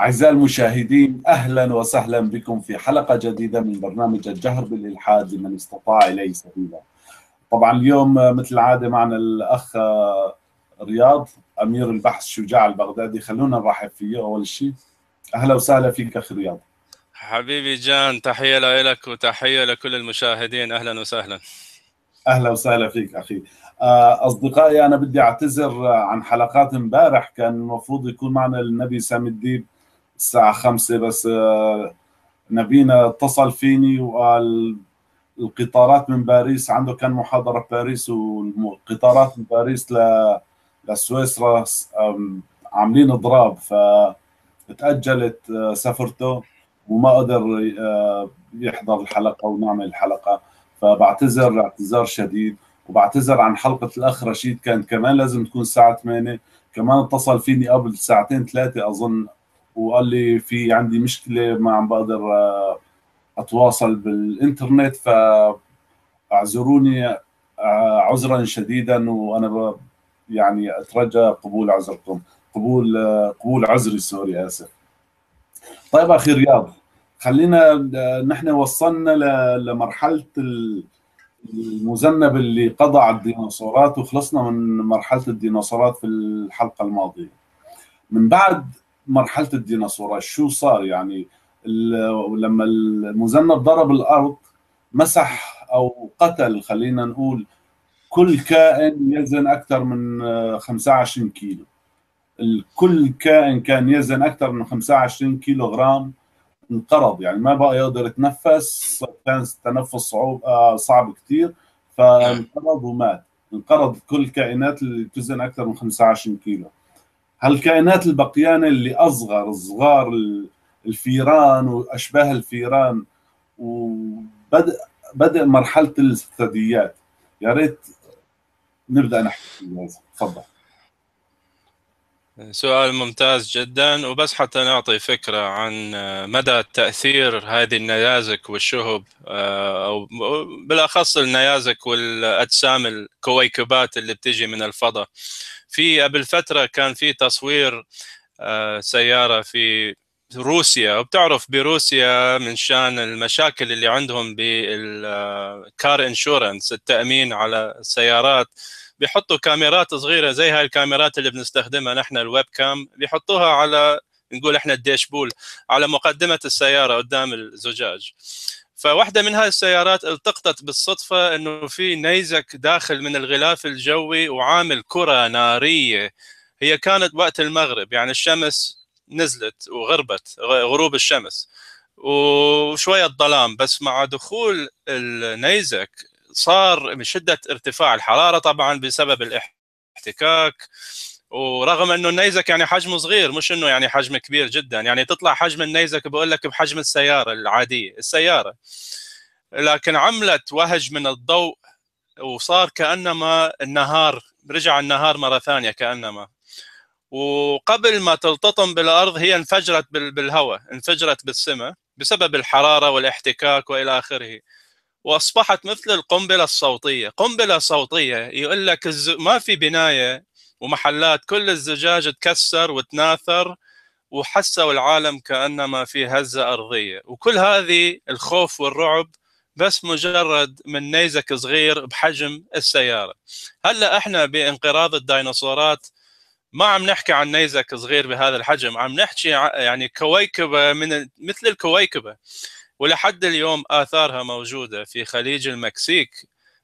أعزائي المشاهدين أهلا وسهلا بكم في حلقة جديدة من برنامج الجهر بالإلحاد لمن استطاع إليه سبيلا. طبعا اليوم مثل العادة معنا الأخ رياض أمير البحث شجاع البغدادي. خلونا نرحب فيه. أول شيء أهلا وسهلا فيك أخي رياض. حبيبي جان تحية لك وتحية لكل المشاهدين. أهلا وسهلا. أهلا وسهلا فيك أخي. أصدقائي أنا بدي أعتذر عن حلقات امبارح. كان المفروض يكون معنا النبي سامي الديب الساعة خمسة بس آه، نبينا اتصل فيني وقال القطارات من باريس عنده كان محاضرة باريس والقطارات من باريس ل لسويسرا عاملين اضراب فتأجلت آه، سفرته وما قدر آه، يحضر الحلقة ونعمل الحلقة. فبعتذر اعتذار شديد وبعتذر عن حلقة الأخ رشيد كانت كمان لازم تكون الساعة 8 كمان اتصل فيني قبل ساعتين ثلاثة أظن وقال لي في عندي مشكلة ما عم بقدر آه، أتواصل بالإنترنت فاعذروني آه، عذرا شديدا وأنا يعني أترجى قبول عذركم. قبول آه، قبول عذري سوري آسف. طيب أخي رياض خلينا نحن وصلنا لمرحلة المذنب اللي قضى على الديناصورات وخلصنا من مرحلة الديناصورات في الحلقة الماضية. من بعد مرحلة الديناصورات شو صار؟ يعني لما المذنب ضرب الأرض مسح أو قتل خلينا نقول كل كائن يزن أكثر من 25 كيلو. كل كائن كان يزن أكثر من 25 كيلو غرام انقرض. يعني ما بقى يقدر يتنفس كان التنفس صعوب آه، صعب كثير فانقرض ومات. انقرض كل الكائنات اللي تزن أكثر من 25 كيلو. هالكائنات البقيانة اللي أصغر صغار الفيران وأشباه الفيران وبدأ بدأ مرحلة الثدييات. يا ريت نبدأ نحكي تفضل. سؤال ممتاز جدا وبس حتى نعطي فكرة عن مدى تأثير هذه النيازك والشهب آه، أو بالأخص النيازك والأجسام الكويكبات اللي بتجي من الفضاء. في قبل فترة كان في تصوير آه، سيارة في روسيا. وبتعرف بروسيا من شان المشاكل اللي عندهم بال car insurance التأمين على السيارات. بيحطوا كاميرات صغيرة زي هاي الكاميرات اللي بنستخدمها نحن ال webcam بيحطوها على نقول إحنا ال dashboard على مقدمة السيارة قدام الزجاج. فواحدة من هاي السيارات التقطت بالصدفة إنه في نيزك داخل من الغلاف الجوي وعامل كرة نارية. هي كانت وقت المغرب يعني الشمس نزلت وغربت غروب الشمس. وشوية ظلام بس مع دخول النيزك صار من شدة ارتفاع الحرارة طبعا بسبب الاحتكاك. ورغم إنه النيزك يعني حجمه صغير مش إنه يعني حجم كبير جدا. يعني تطلع حجم النيزك بقول لك بحجم السيارة العادية السيارة. لكن عملت وهج من الضوء وصار كأنما النهار رجع النهار مرة ثانية كأنما. وقبل ما تلتطم بالأرض هي انفجرت بالهواء انفجرت بالسماء بسبب الحرارة والاحتكاك وإلى آخره. وأصبحت مثل القنبلة الصوتية. قنبلة صوتية يقول لك ما في بناية ومحلات كل الزجاج تكسر وتناثر وحسوا العالم كأنما في هزة أرضية. وكل هذه الخوف والرعب بس مجرد من نيزك صغير بحجم السيارة. هلأ إحنا بانقراض الديناصورات ما عم نحكي عن نيزك صغير بهذا الحجم عم نحكي يعني كويكبة من مثل الكويكبة. ولحد اليوم آثارها موجودة في خليج المكسيك.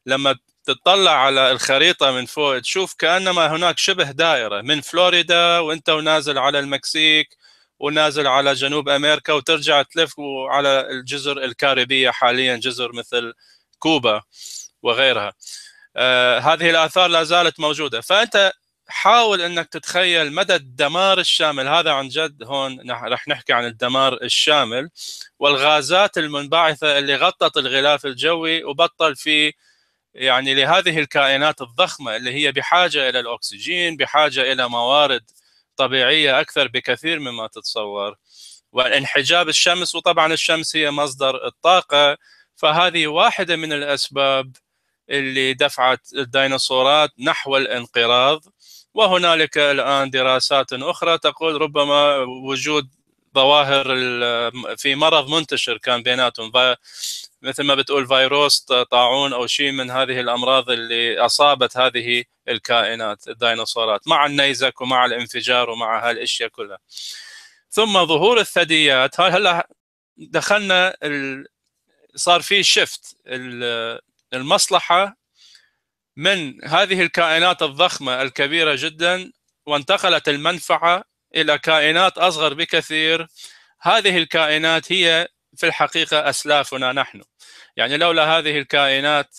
لما تطلع على الخريطة من فوق تشوف كأنما هناك شبه دائرة من فلوريدا وأنت ونازل على المكسيك ونازل على جنوب أمريكا وترجع تلف على الجزر الكاريبية حاليا جزر مثل كوبا وغيرها. آه هذه الآثار لا زالت موجودة. فأنت حاول إنك تتخيل مدى الدمار الشامل. هذا عن جد هون رح نحكي عن الدمار الشامل والغازات المنبعثة اللي غطت الغلاف الجوي وبطل في يعني لهذه الكائنات الضخمة اللي هي بحاجة إلى الأكسجين بحاجة إلى موارد طبيعية أكثر بكثير مما تتصور. وانحجاب الشمس وطبعا الشمس هي مصدر الطاقة فهذه واحدة من الأسباب اللي دفعت الديناصورات نحو الانقراض. وهنالك الآن دراسات أخرى تقول ربما وجود ظواهر في مرض منتشر كان بيناتهم. مثل ما بتقول فيروس طاعون أو شيء من هذه الأمراض اللي أصابت هذه الكائنات الديناصورات مع النيزك ومع الانفجار ومع هالأشياء كلها. ثم ظهور الثدييات. هلا دخلنا. صار في شفت المصلحة من هذه الكائنات الضخمة الكبيرة جدا وانتقلت المنفعة إلى كائنات أصغر بكثير. هذه الكائنات هي في الحقيقة أسلافنا نحن. يعني لولا هذه الكائنات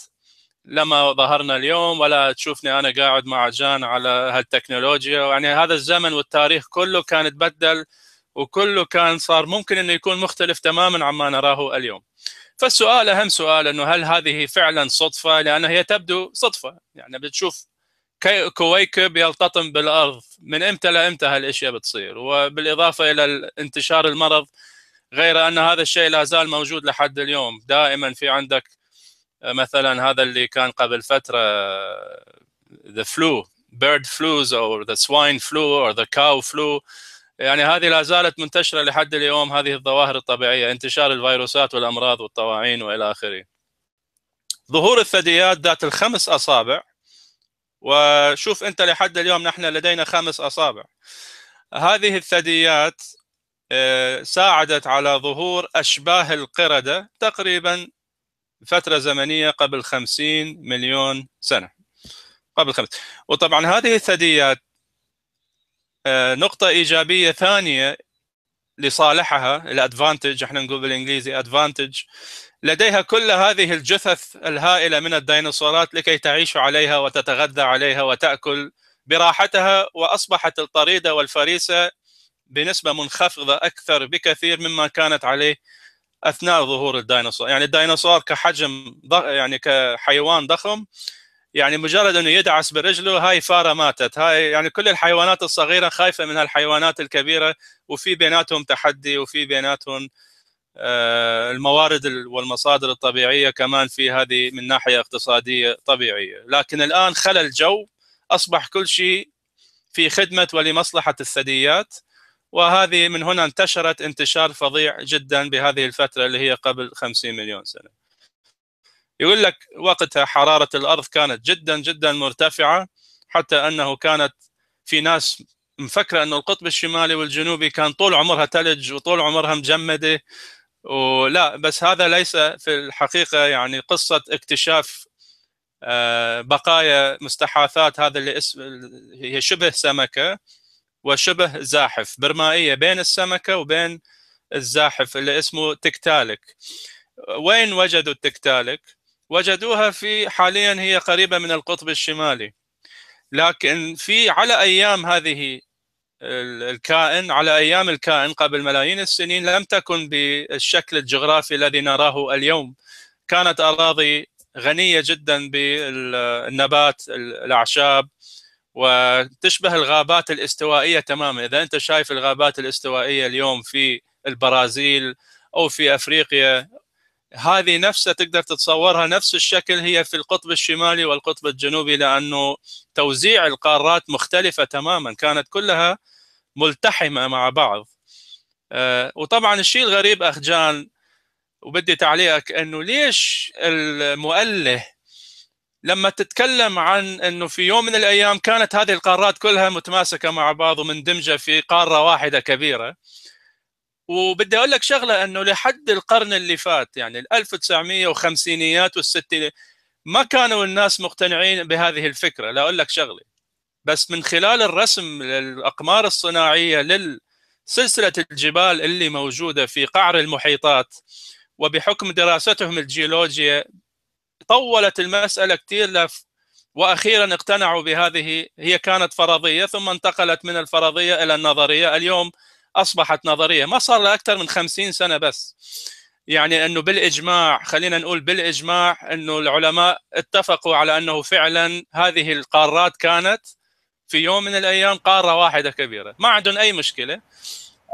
لما ظهرنا اليوم ولا تشوفني أنا قاعد مع جان على هالتكنولوجيا. يعني هذا الزمن والتاريخ كله كان تبدل وكله كان صار ممكن إنه يكون مختلف تماما عما نراه اليوم. فالسؤال أهم سؤال أنه هل هذه فعلا صدفة؟ لأن هي تبدو صدفة. يعني بتشوف كويكب يلتطم بالأرض. من إمتى لإمتى هالأشياء بتصير؟ وبالإضافة إلى انتشار المرض غير أن هذا الشيء لا زال موجود لحد اليوم. دائما في عندك مثلا هذا اللي كان قبل فترة the flu bird flus or the swine flu or the cow flu. يعني هذه لا زالت منتشرة لحد اليوم هذه الظواهر الطبيعية انتشار الفيروسات والأمراض والطواعين وإلى آخره. ظهور الثدييات ذات الخمس أصابع. وشوف أنت لحد اليوم نحن لدينا خمس أصابع. هذه الثدييات ساعدت على ظهور أشباه القردة تقريبا فترة زمنية قبل 50 مليون سنة. قبل خمس. وطبعا هذه الثدييات نقطة إيجابية ثانية لصالحها الأدفانتج إحنا نقول بالإنجليزي ادفانتج لديها كل هذه الجثث الهائلة من الديناصورات لكي تعيش عليها وتتغذى عليها وتأكل براحتها وأصبحت الطريدة والفريسة بنسبة منخفضة أكثر بكثير مما كانت عليه أثناء ظهور الديناصور. يعني الديناصور كحجم يعني كحيوان ضخم يعني مجرد انه يدعس برجله هاي فارة ماتت. هاي يعني كل الحيوانات الصغيرة خايفة من هالحيوانات الكبيرة وفي بيناتهم تحدي وفي بيناتهم الموارد والمصادر الطبيعية كمان في هذه من ناحية اقتصادية طبيعية. لكن الآن خلى الجو أصبح كل شيء في خدمة ولمصلحة الثدييات وهذه من هنا انتشرت انتشار فظيع جدا بهذه الفترة اللي هي قبل 50 مليون سنة. يقول لك وقتها حرارة الأرض كانت جدا جدا مرتفعة حتى أنه كانت في ناس مفكرة إنه القطب الشمالي والجنوبي كان طول عمرها ثلج وطول عمرها مجمدة. ولا بس هذا ليس في الحقيقة يعني قصة اكتشاف بقايا مستحاثات. هذا اللي اسم هي شبه سمكة وشبه زاحف برمائية بين السمكة وبين الزاحف اللي اسمه تكتالك. وين وجدوا التكتالك؟ وجدوها في حاليا هي قريبة من القطب الشمالي. لكن في على أيام هذه الكائن على أيام الكائن قبل ملايين السنين لم تكن بالشكل الجغرافي الذي نراه اليوم. كانت أراضي غنية جدا بالنبات الأعشاب وتشبه الغابات الاستوائية تماما. إذا أنت شايف الغابات الاستوائية اليوم في البرازيل أو في أفريقيا هذه نفسها تقدر تتصورها نفس الشكل هي في القطب الشمالي والقطب الجنوبي لأنه توزيع القارات مختلفة تماما كانت كلها ملتحمة مع بعض. وطبعا الشيء الغريب اخ جان وبدي تعليقك إنه ليش المؤله لما تتكلم عن إنه في يوم من الأيام كانت هذه القارات كلها متماسكة مع بعض ومندمجة في قارة واحدة كبيرة وبدي أقول لك شغلة إنه لحد القرن اللي فات يعني ال 1950 والستينيات ما كانوا الناس مقتنعين بهذه الفكرة. لا أقول لك شغلة. بس من خلال الرسم للأقمار الصناعية لسلسله الجبال اللي موجودة في قعر المحيطات وبحكم دراستهم الجيولوجيا طولت المسألة كثير لف وأخيرا اقتنعوا بهذه هي كانت فرضية ثم انتقلت من الفرضية إلى النظرية. اليوم أصبحت نظرية. ما صار لها أكثر من 50 سنة بس. يعني إنه بالإجماع خلينا نقول بالإجماع إنه العلماء اتفقوا على إنه فعلا هذه القارات كانت في يوم من الأيام قارة واحدة كبيرة. ما عندهم أي مشكلة.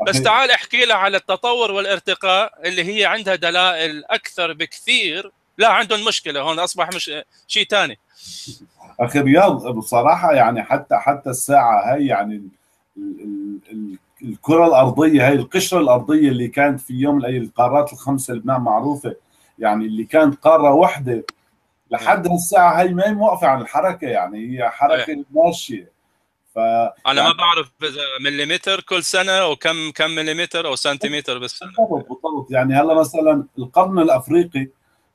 بس تعال أحكي لها على التطور والارتقاء اللي هي عندها دلائل أكثر بكثير. لا عندهم مشكلة هون أصبح مش شيء ثاني أخي رياض بصراحة يعني حتى حتى الساعة هي يعني الكرة الأرضية هاي القشرة الأرضية اللي كانت في يوم من القارات الخمسة لبنان معروفة يعني اللي كانت قارة واحدة لحد هالساعه هي ما هي موقفة عن الحركة يعني هي حركة ماشية. ف أنا يعني ما بعرف إذا مليمتر كل سنة أو كم كم مليمتر أو سنتيمتر بالسنة. بالضبط بالضبط. يعني هلا مثلا القرن الأفريقي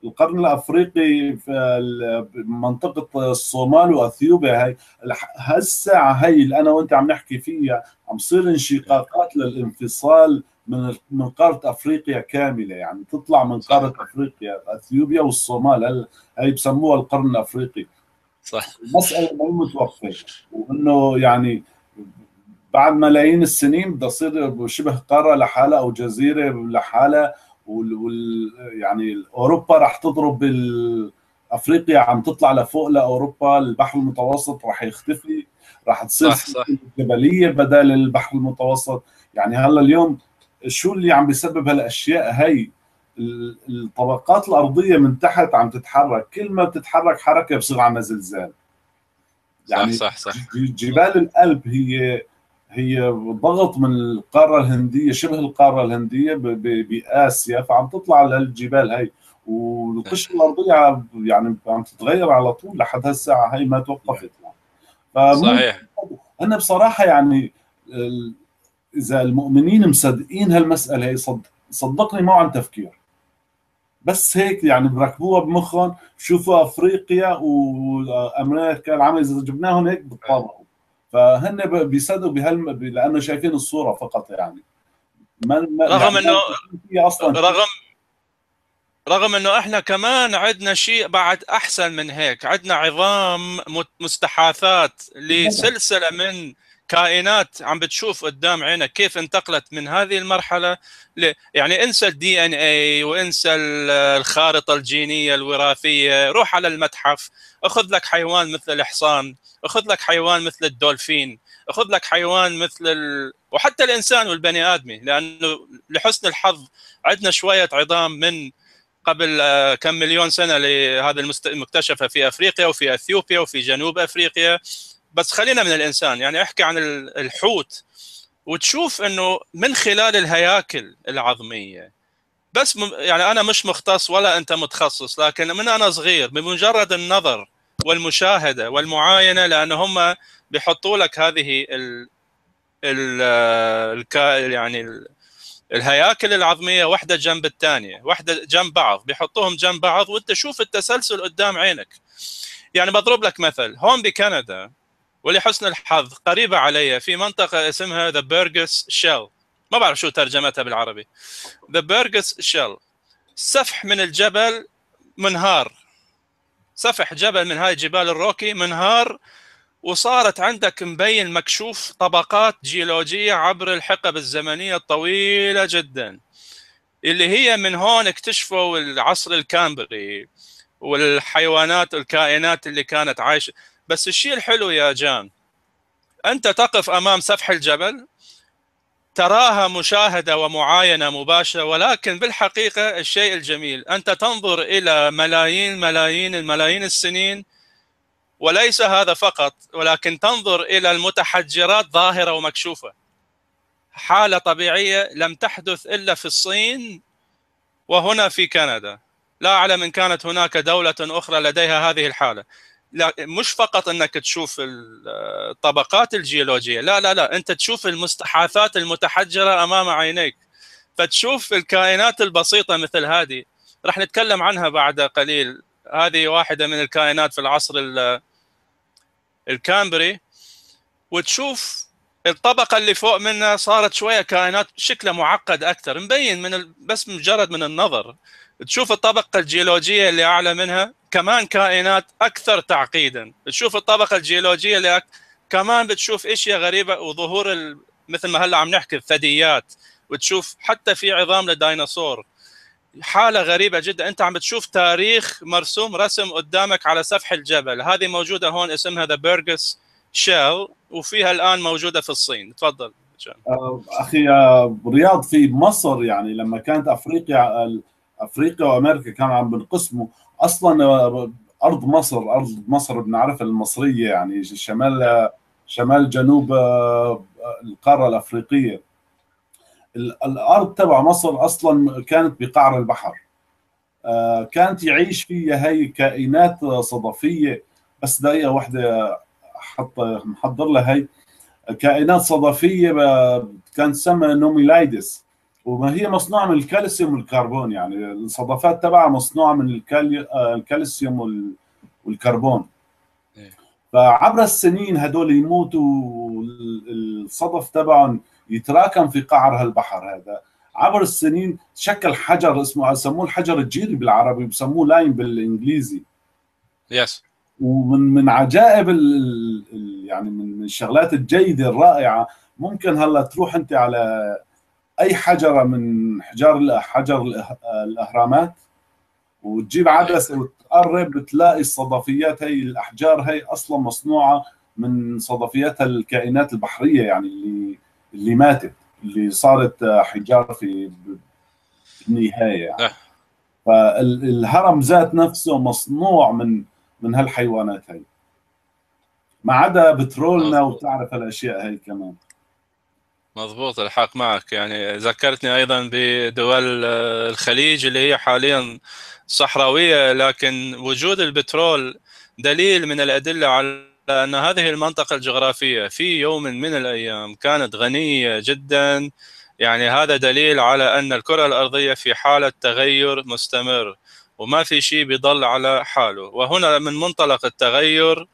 القرن الأفريقي في منطقة الصومال وأثيوبيا. هي هالساعة هي اللي أنا وأنت عم نحكي فيها عم تصير انشقاقات للانفصال من من قارة أفريقيا كاملة. يعني تطلع من قارة أفريقيا أثيوبيا والصومال. هي بسموها القرن الأفريقي. صح. المسألة ما متوقفة. وإنه يعني بعد ملايين السنين بدها تصير شبه قارة لحالها أو جزيرة لحالها. وال يعني أوروبا راح تضرب أفريقيا عم تطلع لفوق لأوروبا البحر المتوسط راح يختفي راح تصير صح صح. جبلية بدل البحر المتوسط. يعني هلأ اليوم شو اللي عم بيسبب هالأشياء؟ هي الطبقات الأرضية من تحت عم تتحرك كل ما بتتحرك حركة بصير عندنا زلزال. يعني صح صح. صح جبال الألب هي هي ضغط من القارة الهندية شبه القارة الهندية بآسيا فعم تطلع للجبال هي والقشرة الأرضية يعني عم تتغير على طول لحد هالساعة هي ما توقفت يعني. صحيح. أنا بصراحة يعني إذا المؤمنين مصدقين هالمسألة هي صد صدقني ما عن تفكير. بس هيك يعني بركبوها بمخهم شوفوا أفريقيا وأمريكا العمل إذا جبناهم هيك بتطابقوا. فهن بيصدقوا بهال لأنه شايفين الصورة فقط يعني. ما رغم يعني انه أصلا رغم رغم إنه إحنا كمان عندنا شيء بعد أحسن من هيك. عندنا عظام مستحاثات لسلسلة من كائنات عم بتشوف قدام عينك. كيف انتقلت من هذه المرحلة ل... يعني انسى الدي ان اي وانسى الخارطة الجينية الوراثية. روح على المتحف أخذ لك حيوان مثل الحصان. أخذ لك حيوان مثل الدولفين أخذ لك حيوان مثل ال... وحتى الإنسان والبني آدمي لأنه لحسن الحظ عندنا شوية عظام من قبل آه، كم مليون سنة لهذا المكتشفه في أفريقيا وفي أثيوبيا وفي جنوب أفريقيا. بس خلينا من الإنسان يعني أحكي عن الحوت. وتشوف إنه من خلال الهياكل العظمية بس يعني أنا مش مختص ولا أنت متخصص لكن من أنا صغير بمجرد النظر والمشاهدة والمعاينة لأن هم بيحطوا لك هذه ال ال يعني ال الهياكل العظمية واحدة جنب الثانية واحدة جنب بعض بيحطوهم جنب بعض وأنت شوف التسلسل قدام عينك. يعني بضرب لك مثل هون بكندا ولحسن الحظ قريبة علي في منطقة اسمها the Burgess Shale ما بعرف شو ترجمتها بالعربي. the Burgess Shale سفح من الجبل منهار. سفح جبل من هاي جبال الروكي منهار وصارت عندك مبين مكشوف طبقات جيولوجية عبر الحقب الزمنية الطويلة جدا اللي هي من هون اكتشفوا العصر الكامبري والحيوانات والكائنات اللي كانت عايشة. بس الشيء الحلو يا جان أنت تقف أمام سفح الجبل تراها مشاهدة ومعاينة مباشرة ولكن بالحقيقة الشيء الجميل أنت تنظر إلى ملايين ملايين الملايين السنين وليس هذا فقط ولكن تنظر إلى المتحجرات ظاهرة ومكشوفة. حالة طبيعية لم تحدث إلا في الصين وهنا في كندا. لا أعلم إن كانت هناك دولة أخرى لديها هذه الحالة. مش فقط إنك تشوف الطبقات الجيولوجية لا لا لا أنت تشوف المستحاثات المتحجرة أمام عينيك فتشوف الكائنات البسيطة مثل هذه. راح نتكلم عنها بعد قليل. هذه واحدة من الكائنات في العصر الكامبري وتشوف الطبقة اللي فوق منها صارت شوية كائنات شكلها معقد أكثر مبين من بس مجرد من النظر. تشوف الطبقة الجيولوجية اللي أعلى منها كمان كائنات أكثر تعقيدا. تشوف الطبقة الجيولوجية اللي أك... كمان بتشوف إشياء غريبة وظهور ال... مثل ما هلأ عم نحكي الثدييات. وتشوف حتى في عظام للديناصور. حالة غريبة جدا. أنت عم بتشوف تاريخ مرسوم رسم قدامك على سفح الجبل. هذه موجودة هون اسمها ذا بيرجس شيل وفيها الآن موجودة في الصين. تفضل. آه، أخي رياض في مصر يعني لما كانت أفريقيا أفريقيا وأمريكا كانوا عم بنقسموا. أصلا أرض مصر أرض مصر بنعرفها المصرية يعني شمال شمال جنوب القارة الأفريقية. الأرض تبع مصر أصلا كانت بقعر البحر. كانت يعيش فيها هي كائنات صدفية بس دقيقة واحدة حط محضر لها هي كائنات صدفية كانت تسمى nummulites. وما هي مصنوعة من الكالسيوم والكربون يعني الصدفات تبعها مصنوعة من الكالسيوم والكربون إيه. فعبر السنين هدول يموتوا الصدف تبعهم يتراكم في قعر هالبحر هذا عبر السنين شكل حجر اسمه سموه الحجر الجيري بالعربي بسموه limestone بالإنجليزي yes yes. ومن من عجائب ال ال يعني من الشغلات الجيدة الرائعة ممكن هلا تروح أنت على أي حجره من حجار حجر الأهرامات وتجيب عدسه وتقرب بتلاقي الصدفيات هي الأحجار هي أصلا مصنوعة من صدفيات الكائنات البحرية يعني اللي اللي ماتت اللي صارت حجار في النهاية. يعني. فالهرم ذات نفسه مصنوع من من هالحيوانات هي. ما عدا بترولنا وتعرف هالاشياء هي كمان. مضبوط الحق معك. يعني ذكرتني أيضا بدول الخليج اللي هي حاليا صحراوية لكن وجود البترول دليل من الأدلة على أن هذه المنطقة الجغرافية في يوم من الأيام كانت غنية جدا. يعني هذا دليل على أن الكرة الأرضية في حالة تغير مستمر وما في شيء بيضل على حاله. وهنا من منطلق التغير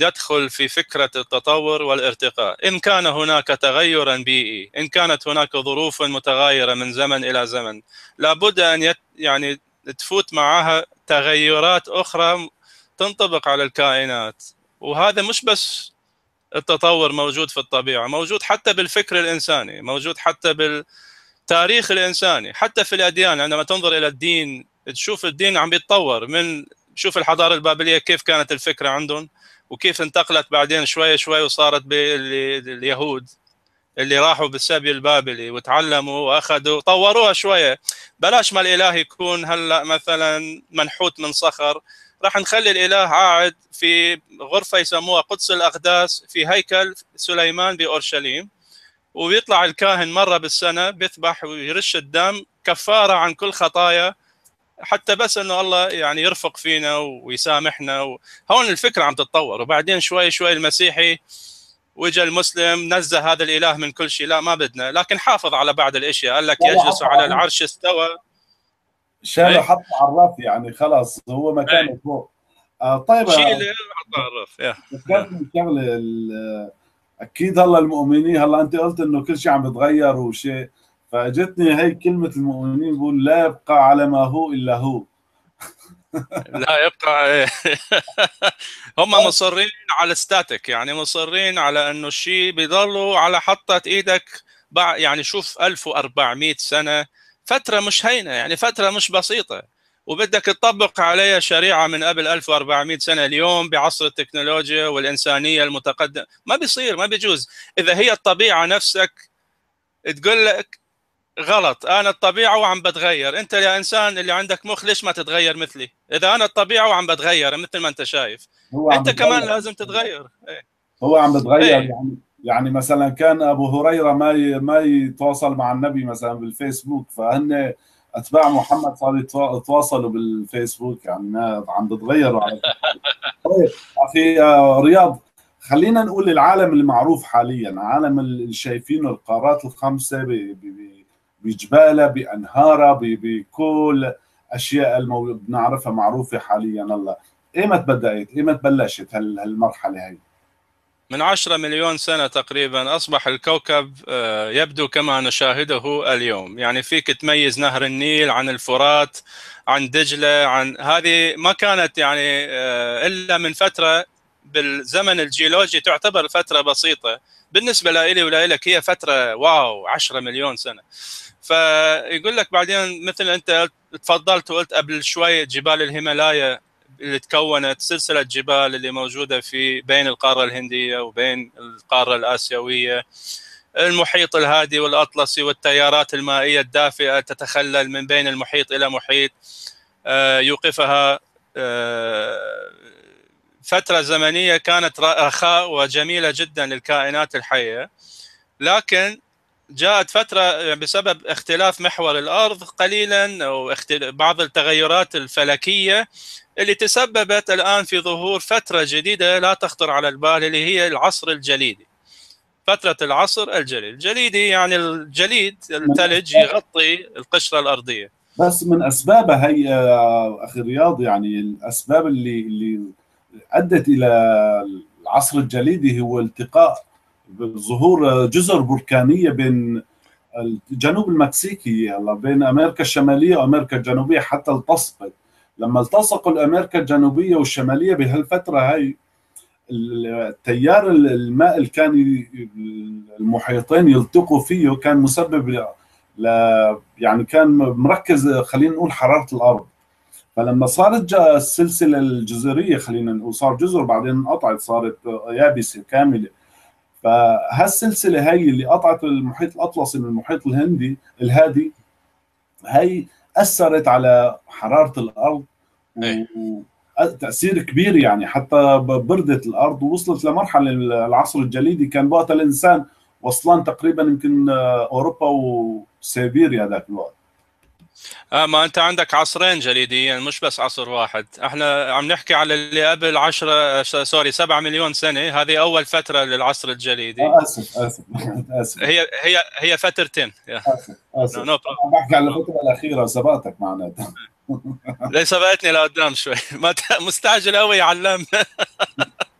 يدخل في فكرة التطور والارتقاء. إن كان هناك تغيرا بيئي إن كانت هناك ظروف متغيرة من زمن إلى زمن لابد أن يت يعني تفوت معها تغيرات أخرى تنطبق على الكائنات. وهذا مش بس التطور موجود في الطبيعة موجود حتى بالفكر الإنساني موجود حتى بالتاريخ الإنساني حتى في الأديان. عندما تنظر إلى الدين تشوف الدين عم بيتطور من شوف الحضارة البابلية كيف كانت الفكرة عندهم. وكيف انتقلت بعدين شوي شوي وصارت باليهود اللي راحوا بالسبي البابلي وتعلموا وأخذوا طوروها شوية. بلاش ما الإله يكون هلأ مثلا منحوت من صخر. راح نخلي الإله قاعد في غرفة يسموها قدس الأقداس في هيكل سليمان بأورشليم. وبيطلع الكاهن مرة بالسنة بيذبح ويرش الدم كفارة عن كل خطايا. حتى بس إنه الله يعني يرفق فينا ويسامحنا. هون الفكرة عم تتطور. وبعدين شوي شوي المسيحي وجا المسلم نزه هذا الإله من كل شيء. لا ما بدنا. لكن حافظ على بعض الإشياء. قال لك يجلس على العرش استوى. شاله حط على الرف يعني خلاص هو مكانه فوق. آه طيب شيل حط على الرف. شغلة أكيد هلا المؤمنين هلا أنت قلت إنه كل شيء عم بيتغير وشيء. فأجتني هي كلمة المؤمنين بقول لا يبقى على ما هو إلا هو. لا يبقى إيه. هم مصرين على ستاتيك يعني مصرين على إنه الشيء بيضلوا على حطة إيدك يعني شوف 1400 سنة. فترة مش هينة يعني فترة مش بسيطة. وبدك تطبق عليها شريعة من قبل 1400 سنة اليوم بعصر التكنولوجيا والإنسانية المتقدمة. ما بيصير ما بيجوز. إذا هي الطبيعة نفسك تقول لك غلط. أنا الطبيعة وعم بتغير. أنت يا إنسان اللي عندك مخ ليش ما تتغير مثلي؟ إذا أنا الطبيعة وعم بتغير مثل ما أنت شايف. أنت كمان لازم تتغير. إيه. هو عم بتغير. إيه. يعني يعني مثلا كان أبو هريرة ما ما يتواصل مع النبي مثلا بالفيسبوك فهن أتباع محمد صاروا يتواصلوا بالفيسبوك. يعني عم بتغيروا على طيب أخي آه، رياض خلينا نقول العالم المعروف حاليا عالم اللي شايفينه القارات الخمسة بجبالها بانهارها بكل أشياء المو... بنعرفها معروفة حاليا. الله ايمت بدات ايمت بلشت هالمرحلة هي من عشرة مليون سنة تقريبا أصبح الكوكب آه، يبدو كما نشاهده اليوم. يعني فيك تميز نهر النيل عن الفرات عن دجلة عن هذه ما كانت يعني آه، إلا من فترة بالزمن الجيولوجي تعتبر فترة بسيطة. بالنسبة لي ولك هي فترة wow 10 مليون سنة. فيقول لك بعدين مثل أنت تفضلت وقلت قبل شوي جبال الهيمالايا اللي تكونت سلسلة جبال اللي موجودة في بين القارة الهندية وبين القارة الآسيوية. المحيط الهادي والأطلسي والتيارات المائية الدافئة تتخلل من بين المحيط إلى محيط آه، يوقفها آه، فترة زمنية كانت رخاء وجميلة جدا للكائنات الحية. لكن جاءت فترة بسبب اختلاف محور الأرض قليلا أو بعض التغيرات الفلكية اللي تسببت الآن في ظهور فترة جديدة لا تخطر على البال اللي هي العصر الجليدي. فترة العصر الجليدي، الجليدي يعني الجليد الثلج يغطي القشرة الأرضية. بس من أسبابها هي أخي رياض يعني الأسباب اللي اللي أدت إلى العصر الجليدي هو التقاء ظهور جزر بركانية بين الجنوب المكسيكي هلا بين أمريكا الشمالية وأمريكا الجنوبية حتى التصقت لما التصقوا الأمريكا الجنوبية والشمالية بهالفترة هاي التيار الماء اللي كان المحيطين يلتقوا فيه كان مسبب ل يعني كان مركز خلينا نقول حرارة الأرض. فلما صارت السلسلة الجزرية خلينا نقول صار جزر بعدين انقطعت صارت يابسة كاملة. فهالسلسلة هي اللي قطعت المحيط الاطلسي من المحيط الهندي الهادي هي أثرت على حرارة الأرض وتاثير كبير يعني حتى بردت الأرض ووصلت لمرحلة العصر الجليدي. كان وقتها الإنسان وصلان تقريبا يمكن أوروبا وسيبيريا ذاك الوقت. آه ما أنت عندك عصرين جليديين مش بس عصر واحد. إحنا عم نحكي على اللي قبل 10 سوري 7 مليون سنة. هذه أول فترة للعصر الجليدي. آه آسف آسف آسف. هي هي هي فترتين. آسف آسف. No, no عم بحكي على الفترة الأخيرة سبقتك معناتها. ليه سبقتني لقدام شوي. ما مستعجل قوي يا علام.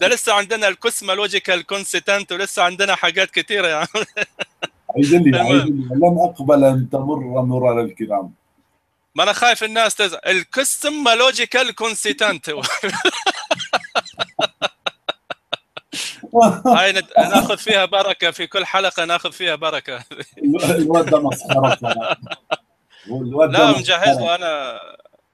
ده لسه عندنا ال cosmological constant ولسه عندنا حاجات كثيره يعني عيد لي لن أقبل أن تمر مرار الكرام ما أنا خايف الناس تزعل ال cosmological constant هاي ناخذ فيها بركة في كل حلقة ناخذ فيها بركة. الواد ده مسخرة لا مجهز أنا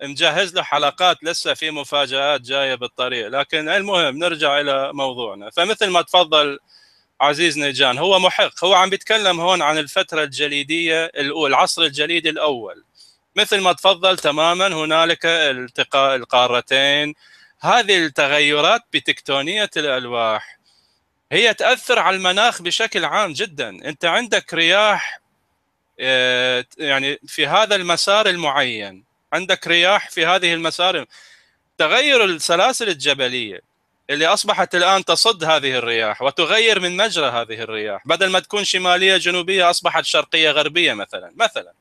مجهز له حلقات لسه في مفاجآت جاية بالطريق. لكن المهم؟ نرجع إلى موضوعنا. فمثل ما تفضل عزيز نيجان هو محق. هو عم بيتكلم هون عن الفترة الجليدية الاولى العصر الجليدي الأول. مثل ما تفضل تماما هنالك التقاء القارتين. هذه التغيرات بتكتونية الألواح هي تأثر على المناخ بشكل عام جدا. أنت عندك رياح يعني في هذا المسار المعين. عندك رياح في هذه المسار تغير السلاسل الجبلية اللي أصبحت الآن تصد هذه الرياح وتغير من مجرى هذه الرياح. بدل ما تكون شمالية جنوبية أصبحت شرقية غربية مثلا مثلا.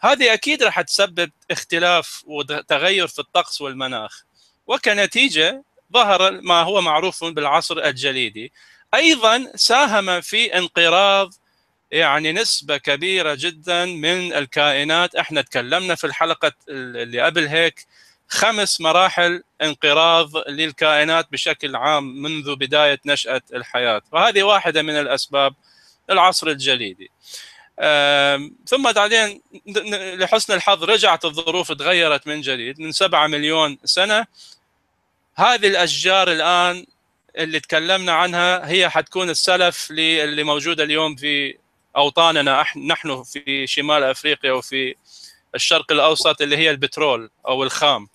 هذه أكيد راح تسبب اختلاف وتغير في الطقس والمناخ. وكنتيجة ظهر ما هو معروف بالعصر الجليدي. أيضا ساهم في انقراض يعني نسبة كبيرة جدا من الكائنات. إحنا تكلمنا في الحلقة اللي قبل هيك خمس مراحل انقراض للكائنات بشكل عام منذ بداية نشأة الحياة. وهذه واحدة من الأسباب العصر الجليدي. ثم بعدين لحسن الحظ رجعت الظروف تغيرت من جديد من سبعة مليون سنة. هذه الأشجار الآن اللي تكلمنا عنها هي حتكون السلف اللي موجودة اليوم في أوطاننا نحن في شمال أفريقيا وفي الشرق الأوسط اللي هي البترول أو الخام.